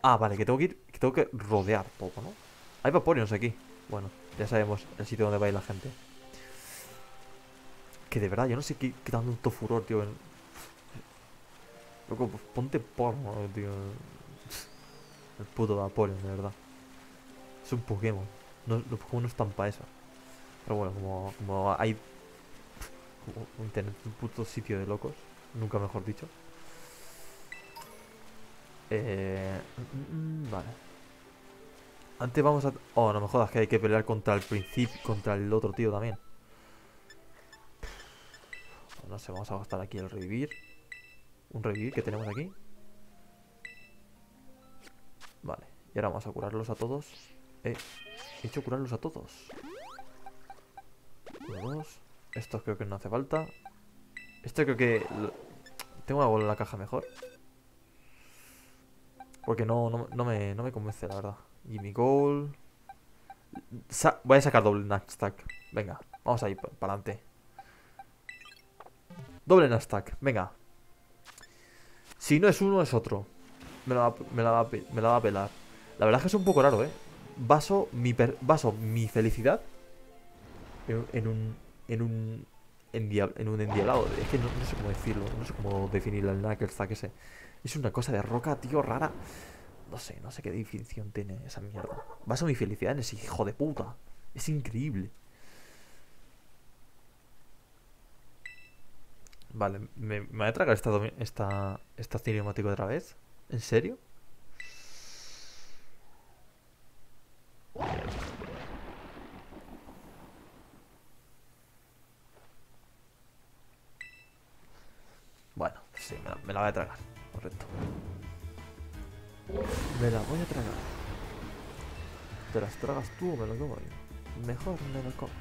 Ah, vale, que tengo que ir... Que tengo que rodear todo, ¿no? Hay Vaporeons aquí. Bueno, ya sabemos el sitio donde va a ir la gente. Que de verdad, yo no sé qué, qué tanto furor, tío. En... Loco, pues ponte porno, tío. El puto Vaporeon, de verdad. Es un Pokémon. No, los Pokémon no están para eso. Pero bueno, como, como hay un puto sitio de locos. Nunca mejor dicho. Eh, mm, vale. Antes vamos a... Oh, no me jodas que hay que pelear contra el principio, contra el otro tío también. No sé, vamos a gastar aquí el revivir. Un revivir que tenemos aquí. Vale, y ahora vamos a curarlos a todos. Eh, he hecho curarlos a todos. Uno. Estos creo que no hace falta. Esto creo que... Tengo algo en la caja mejor. Porque no, no, no, me, no me convence, la verdad. Jimmy Goal. Voy a sacar doble Stack. Venga, vamos a ir para adelante. Doble Stack, venga. Si no es uno, es otro. Me la, me la, va, a pelar. La verdad es que es un poco raro, ¿eh? baso mi, baso mi felicidad en, en un en un en un endiablado. Es que no, sé cómo decirlo, no sé cómo definir el Knuckles ese. Es una cosa de roca, tío, rara. No sé, no sé qué definición tiene esa mierda. Baso mi felicidad en ese hijo de puta. Es increíble. Vale, ¿me, voy a tragar esta, esta, esta cinemática otra vez? ¿En serio? Bueno, sí, me la, voy a tragar. Correcto. Me la voy a tragar. ¿Te las tragas tú o me lo como yo? Mejor me lo como.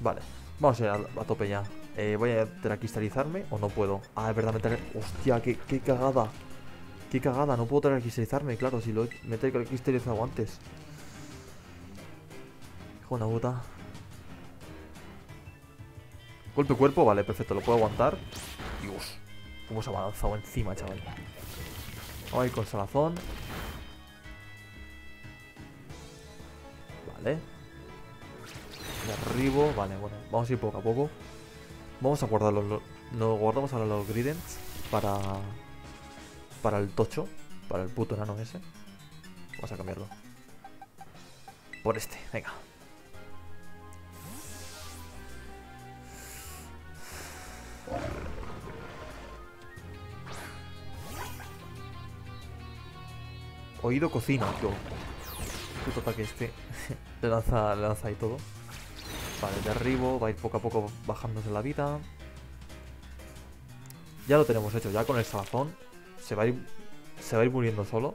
Vale, vamos a ir a, tope ya. Eh, voy a cristalizarme o no puedo. Ah, es verdad, me Hostia, qué, qué cagada. Qué cagada, no puedo cristalizarme, claro, si lo me he cristalizado antes. Hijo una puta. Golpe cuerpo, vale, perfecto, lo puedo aguantar. Dios, cómo se ha avanzado encima, chaval. Vamos con salazón. Vale. Derribo, vale, bueno, vamos a ir poco a poco. Vamos a guardarlo, nos guardamos ahora los Gridents para, para el tocho. Para el puto enano ese. Vamos a cambiarlo. Por este, venga. Oído cocina, yo. Puto ataque este. *laughs* le, lanza, le lanza ahí todo. Vale, derribo, va a ir poco a poco bajándose la vida. Ya lo tenemos hecho, ya con el salazón. Se va a ir, se va a ir muriendo solo.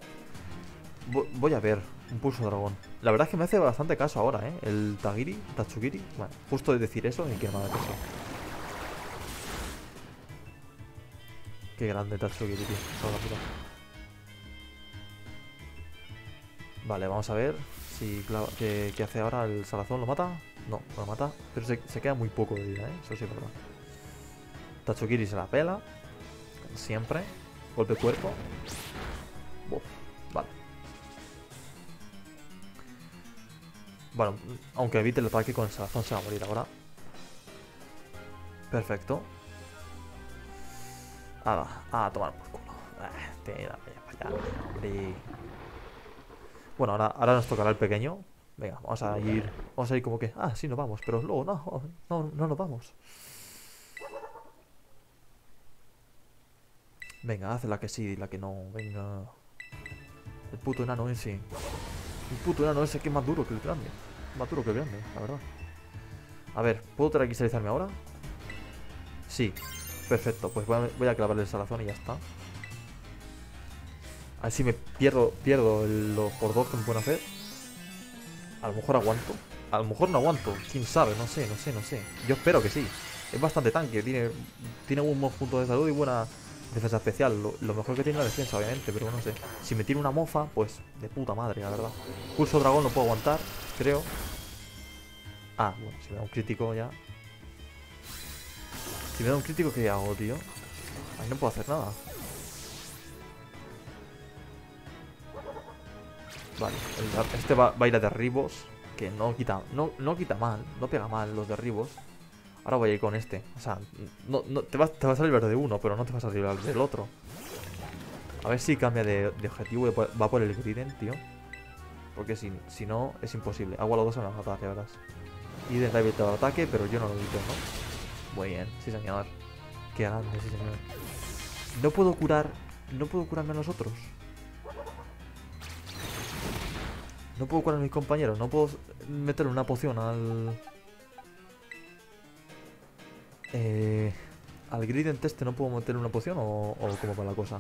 Voy a ver, un pulso dragón. La verdad es que me hace bastante caso ahora, ¿eh? El Tagiri, Tatsugiri. Vale, justo de decir eso, que nada caso. Qué grande Tatsugiri, tío. Vale, vamos a ver si ¿qué, hace ahora el salazón. ¿Lo mata? No, no lo mata. Pero se, queda muy poco de vida, ¿eh? Eso sí es verdad. Tatsugiri se la pela. siempre. Golpe cuerpo. vale. Bueno, aunque evite el ataque con el salazón se va a morir ahora. Perfecto. Ah, a tomar por culo. Ah, para allá, hombre. Bueno, ahora, ahora nos tocará el pequeño. Venga, vamos a ir. Vamos a ir como que. Ah, sí, nos vamos. Pero luego no, no, no nos vamos. Venga, haz la que sí y la que no. Venga. El puto enano ese. El puto enano ese que es más duro que el grande. Más duro que el grande, la verdad. A ver, ¿puedo traquistalizarme ahora? Sí. Perfecto, pues voy a, voy a clavarle el salazón y ya está. A ver si me pierdo, pierdo los por dos que me pueden hacer. A lo mejor aguanto. A lo mejor no aguanto. Quién sabe, no sé, no sé, no sé. Yo espero que sí. Es bastante tanque. Tiene, tiene un buen punto de salud y buena defensa especial. Lo, mejor que tiene la defensa, obviamente, pero no sé. Si me tiene una mofa, pues de puta madre, la verdad. Pulso dragón lo puedo aguantar, creo. Ah, bueno, si me da un crítico ya. Si me da un crítico, ¿qué hago, tío? Ahí no puedo hacer nada. Vale, este va, a ir a derribos. Que no quita, no, no quita mal, no pega mal los derribos. Ahora voy a ir con este. O sea, no, no, te, vas, te vas a salir de uno, pero no te vas a salir del otro. A ver si cambia de, objetivo y va por el Griden, tío. Porque si, si no, es imposible. Hago a los dos van a matar, ya verás. Griden ha evitado el ataque, pero yo no lo evito, ¿no? Muy bien, sí señor. Qué grande, sí señor. No puedo curar... No puedo curarme a nosotros. No puedo curar a mis compañeros, no puedo meter una poción al... Eh, al Grident este no puedo meter una poción o, o como para la cosa.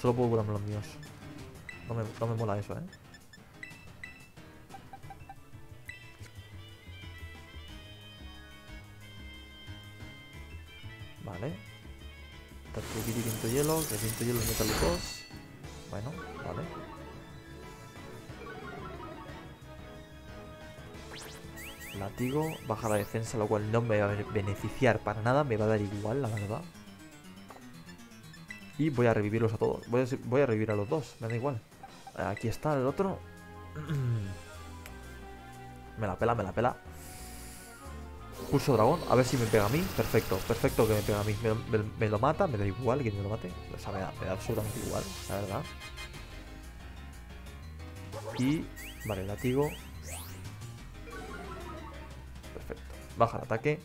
Solo puedo curarme los míos. No me, no me mola eso, ¿eh? Vale. Tatsukiri viento hielo, que viento hielo meta los dos. Bueno, vale. Latigo, baja la defensa, lo cual no me va a beneficiar para nada, me va a dar igual, la verdad. Y voy a revivirlos a todos. Voy a, revivir a los dos, me da igual. Aquí está el otro. *clears throat* me la pela, me la pela. Pulso dragón, a ver si me pega a mí. Perfecto, perfecto que me pega a mí. Me, lo mata, me da igual que me lo mate. O sea, me da, me da absolutamente igual, la verdad. Y, vale, latigo. Baja el ataque.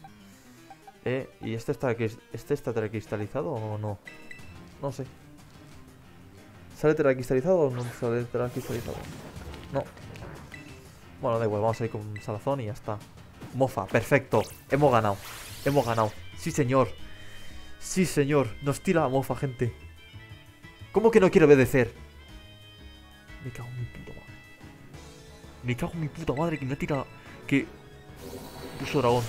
Eh, ¿Y este está, este está telecristalizado o no? No sé. ¿Sale telecristalizado o no sale telecristalizado? No. Bueno, da igual, vamos a ir con Salazón y ya está. Mofa, perfecto. Hemos ganado. Hemos ganado. Sí, señor. Sí, señor. Nos tira la mofa, gente. ¿Cómo que no quiere obedecer? Me cago en mi puta madre. Me cago en mi puta madre que me tira... Que Puso dragón.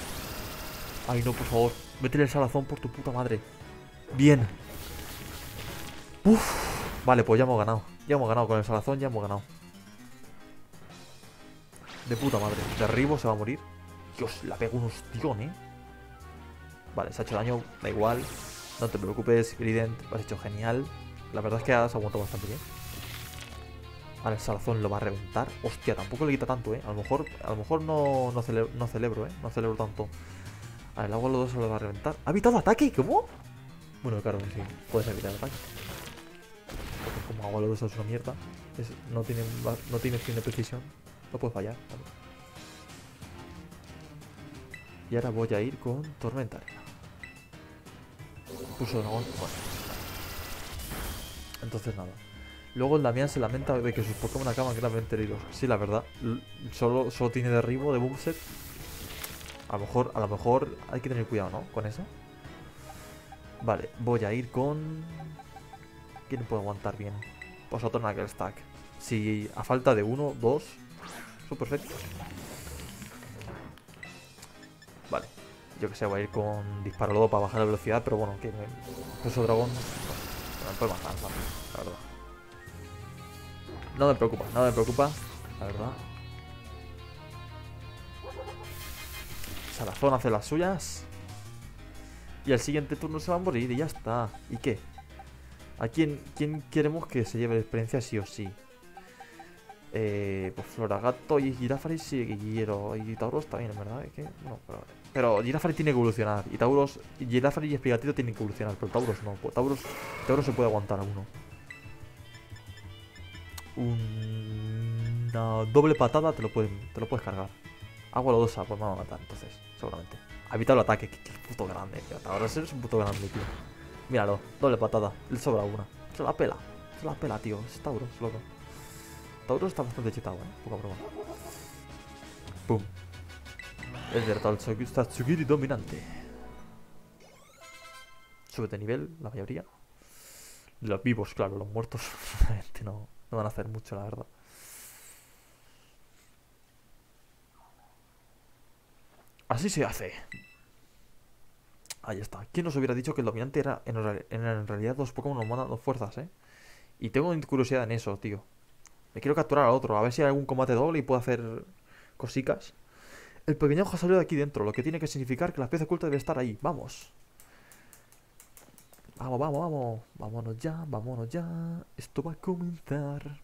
Ay, no, por favor. Métele el salazón por tu puta madre. Bien. Uf. Vale, pues ya hemos ganado. Ya hemos ganado con el salazón, ya hemos ganado. De puta madre. Derribo, se va a morir. Dios, la pego un hostión, eh. Vale, se ha hecho daño, da igual. No te preocupes, Grident, lo has hecho genial. La verdad es que has aguantado bastante bien. El salazón lo va a reventar. Hostia, tampoco le quita tanto, ¿eh? A lo mejor, a lo mejor no, no, celebro, ¿eh? No celebro tanto. A ver, el agua los dos se lo va a reventar. ¿Ha evitado ataque? ¿Cómo? Bueno, claro, sí. Puedes evitar ataque. Como Agua lodosa es una mierda. Es- no, tiene, no tiene fin de precisión. No puede fallar. ¿vale? Y ahora voy a ir con Tormenta Arena. Puso dragón. Bueno. Entonces nada. Luego el Damián se lamenta de que sus Pokémon acaban gravemente heridos. Sí, la verdad. Solo, solo tiene derribo de moveset. A lo mejor, a lo mejor hay que tener cuidado, ¿no? Con eso. Vale, voy a ir con... ¿Quién puede aguantar bien? Pues otro Stack. Si a falta de uno, dos... Son perfectos. Vale. Yo que sé, voy a ir con disparo lodo para bajar la velocidad, pero bueno, que peso dragón no, me puede matar, fácil, la verdad. No me preocupa, no me preocupa, la verdad. Salazón hace las suyas. Y el siguiente turno se va a morir y ya está. ¿Y qué? ¿A quién, quién queremos que se lleve la experiencia sí o sí? Eh, pues Floragato y Girafaris y Guillero. Y Tauros también, verdad. Es que, no, pero, pero Girafaris tiene que evolucionar. Y Tauros, Girafaris y Espigatito tienen que evolucionar. Pero Tauros no. Tauros, Tauros se puede aguantar a uno. Una doble patada te lo, pueden, te lo puedes cargar. Agua lodosa, pues me va a matar entonces, seguramente. Ha evitado el ataque, que, puto grande, tío. Tauros eres un puto grande, tío. Míralo, doble patada, le sobra una. Se la pela, se la pela, tío. Es Tauros, loco. Tauros está bastante chetado, eh. Poca broma. Pum. Es de Tatsugiri Tatsugiri dominante. Sube de nivel, la mayoría. Los vivos, claro, los muertos *laughs* no, no van a hacer mucho, la verdad. Así se hace. Ahí está. ¿Quién nos hubiera dicho que el dominante era en, en- realidad dos Pokémon nos mandan dos fuerzas, eh? Y tengo curiosidad en eso, tío. Me quiero capturar al otro, a ver si hay algún combate doble y puedo hacer cosicas. El pequeño ha salido de aquí dentro, lo que tiene que significar que la pieza oculta debe estar ahí. Vamos. Vamos, vamos, vamos. Vámonos ya, vámonos ya. Esto va a comenzar.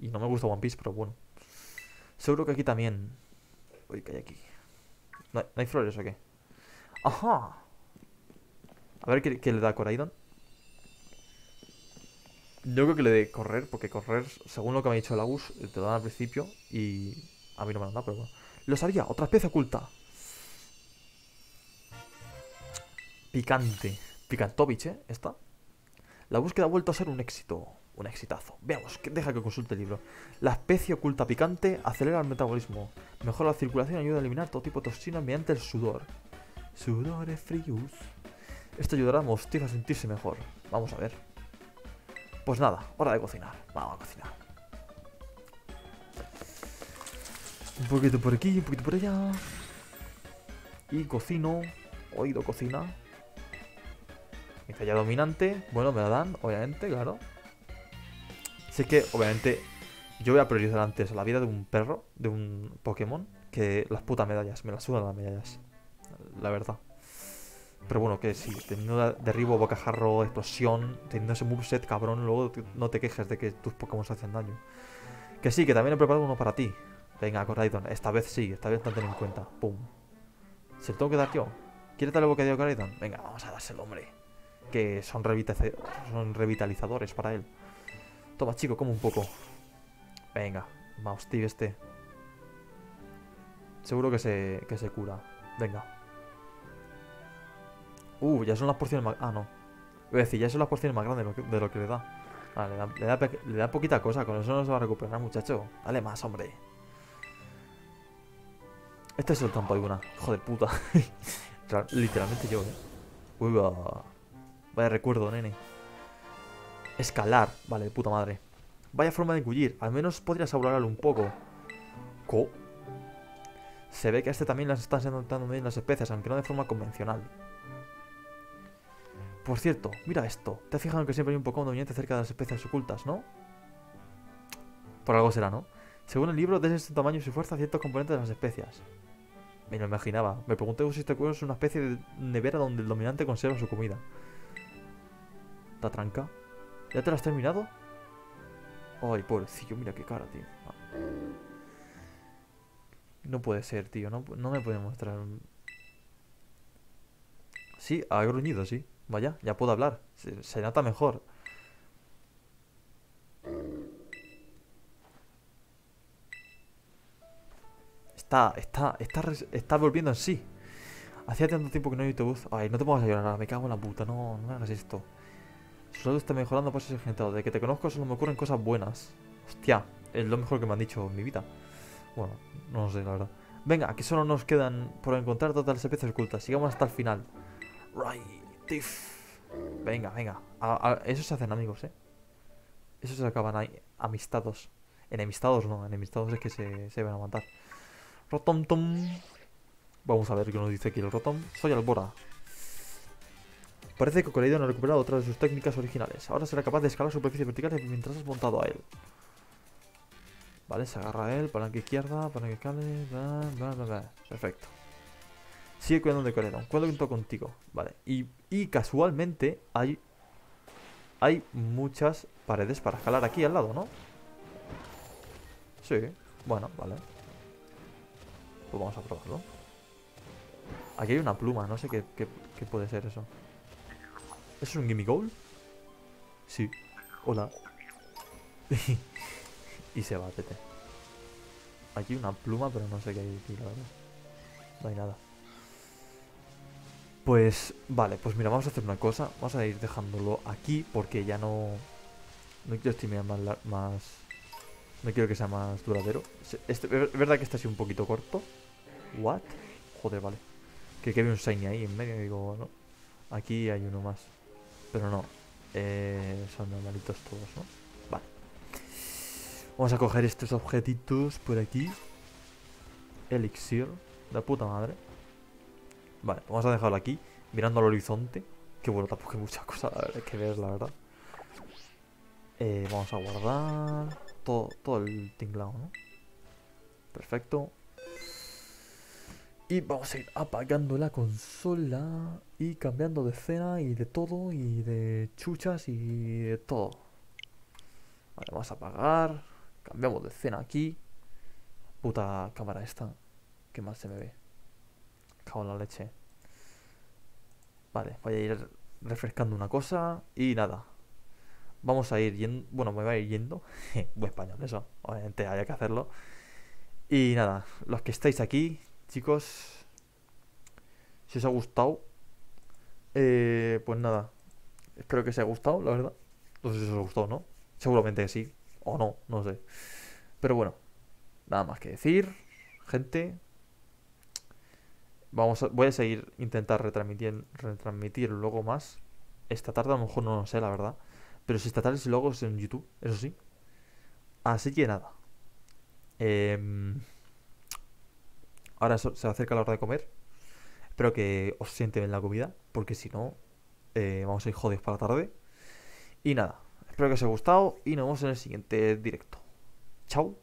Y no me gusta One Piece, pero bueno. Seguro que aquí también. Uy, que hay aquí. ¿No hay, no hay flores o qué? ¡Ajá! A ver qué, le da a Coraidon. Yo creo que le dé correr, porque correr, según lo que me ha dicho el Agus, eh, te lo dan al principio y a mí no me lo han dado, pero bueno. Lo sabía, otra especie oculta. Picante. Picantovich, ¿eh? Esta. La búsqueda ha vuelto a ser un éxito. Un exitazo. Veamos, deja que consulte el libro. La especie oculta picante acelera el metabolismo. Mejora la circulación y ayuda a eliminar todo tipo de toxinas mediante el sudor. Sudores fríos. Esto ayudará a Mostiz a sentirse mejor. Vamos a ver. Pues nada, hora de cocinar. Vamos a cocinar. Un poquito por aquí, un poquito por allá. Y cocino. Oído cocina. Ya dominante. Bueno, me la dan, obviamente, claro. Así que, obviamente, yo voy a priorizar antes la vida de un perro, de un Pokémon, que las putas medallas. Me las sudan las medallas. La verdad. Pero bueno, que si teniendo de- derribo, bocajarro, explosión, teniendo ese moveset, cabrón, luego no te quejes de que tus Pokémon se hacen daño. Que sí, que también he preparado uno para ti. Venga, Coraidon, esta vez sí, esta vez no ten en cuenta. Pum. ¿Se lo tengo que dar yo? ¿Quieres darle bocadillo a Coraidon? Venga, vamos a dárselo, hombre. Que son, revitaliza- son revitalizadores para él. Toma, chico, come un poco. Venga, tío este. Seguro que se, que se cura. Venga. Uh, ya son las porciones más... Ah, no. Voy a decir, ya son las porciones más grandes de lo que, le da. Vale, le da, poquita cosa, con eso no se va a recuperar, muchacho. Dale más, hombre. Este es el trampo de una. Hijo de puta. *laughs* Ra- Literalmente yo, eh. Uy, va. Vaya recuerdo, nene. Escalar. Vale, de puta madre. Vaya forma de engullir. Al menos podrías saborearlo un poco. Co. Se ve que a este también las están sentando bien las especies, aunque no de forma convencional. Por cierto, mira esto. ¿Te has fijado que siempre hay un Pokémon dominante cerca de las especies ocultas, no? Por algo será, ¿no? Según el libro, desde su tamaño y su fuerza ciertos componentes de las especias. Me lo imaginaba. Me pregunté si este cuero es una especie de nevera donde el dominante conserva su comida. Tranca. ¿Ya te la has terminado? Ay, pobrecillo, mira qué cara, tío. Ah. No puede ser, tío. No, me puede mostrar. Sí, ha gruñido, sí. Vaya, ya puedo hablar. Se, se nota mejor. Está, está, está, está volviendo en sí. Hacía tanto tiempo que no hay autobús. Ay, no te pongas a llorar, me cago en la puta. No, no me hagas esto. Solo está mejorando ser generado. De que te conozco solo me ocurren cosas buenas. Hostia, es lo mejor que me han dicho en mi vida. Bueno, no sé, la verdad. Venga, aquí solo nos quedan por encontrar todas las especies ocultas. Sigamos hasta el final. Right. Venga, venga. eso se hacen amigos, ¿eh? Eso se acaban ahí. Amistados. Enemistados no, enemistados es que se, se van a matar. Rotom tom. Vamos a ver qué nos dice aquí el Rotom. Soy Albora. Parece que Coleido no ha recuperado otra de sus técnicas originales. Ahora será capaz de escalar superficies verticales mientras has montado a él. Vale, se agarra a él, palanca izquierda, palanca cale, bla, bla, bla. Perfecto. Sigue cuidando de Coledon. Cuento contigo. Vale. Y, casualmente hay... Hay muchas paredes para escalar aquí al lado, ¿no? Sí. Bueno, vale. Pues vamos a probarlo. Aquí hay una pluma, no sé qué, puede ser eso. ¿Eso es un gimme goal? Sí. Hola. *laughs* y se va, tete. Aquí una pluma, pero no sé qué hay aquí, la verdad. No hay nada. Pues, vale, pues mira, vamos a hacer una cosa. Vamos a ir dejándolo aquí porque ya no... No quiero estimar más, más... No quiero que sea más duradero. Este, es verdad que ha sido un poquito corto. ¿What? Joder, vale. Que quede un shiny ahí en medio. Digo, no. Aquí hay uno más. Pero no. Eh, son normalitos todos, ¿no? Vale. Vamos a coger estos objetitos por aquí. Elixir. De puta madre. Vale, vamos a dejarlo aquí, mirando al horizonte. Que bueno, tampoco hay mucha cosa que ver, la verdad. Eh, vamos a guardar todo, todo el tinglado, ¿no? Perfecto. Y vamos a ir apagando la consola y cambiando de escena y de todo y de chuchas y de todo. Vale, vamos a apagar. Cambiamos de escena aquí. Puta cámara esta. ¿Qué más se me ve? Cago en la leche. Vale, voy a ir refrescando una cosa y nada. Vamos a ir yendo. Bueno, me voy a ir yendo. *laughs* Buen español, eso. Obviamente hay que hacerlo. Y nada, los que estáis aquí, chicos, si os ha gustado, eh, pues nada. Espero que os haya gustado, la verdad. No sé si os ha gustado o no. Seguramente sí. O no, no sé. Pero bueno, nada más que decir. Gente, Vamos a, voy a seguir intentar retransmitir, retransmitir luego más. Esta tarde a lo mejor no lo sé, la verdad. Pero si esta tarde si luego es en YouTube, eso sí. Así que nada. Em, ahora se acerca la hora de comer. Espero que os siente bien la comida. Porque si no, eh, vamos a ir jodidos para la tarde. Y nada. Espero que os haya gustado. Y nos vemos en el siguiente directo. Chao.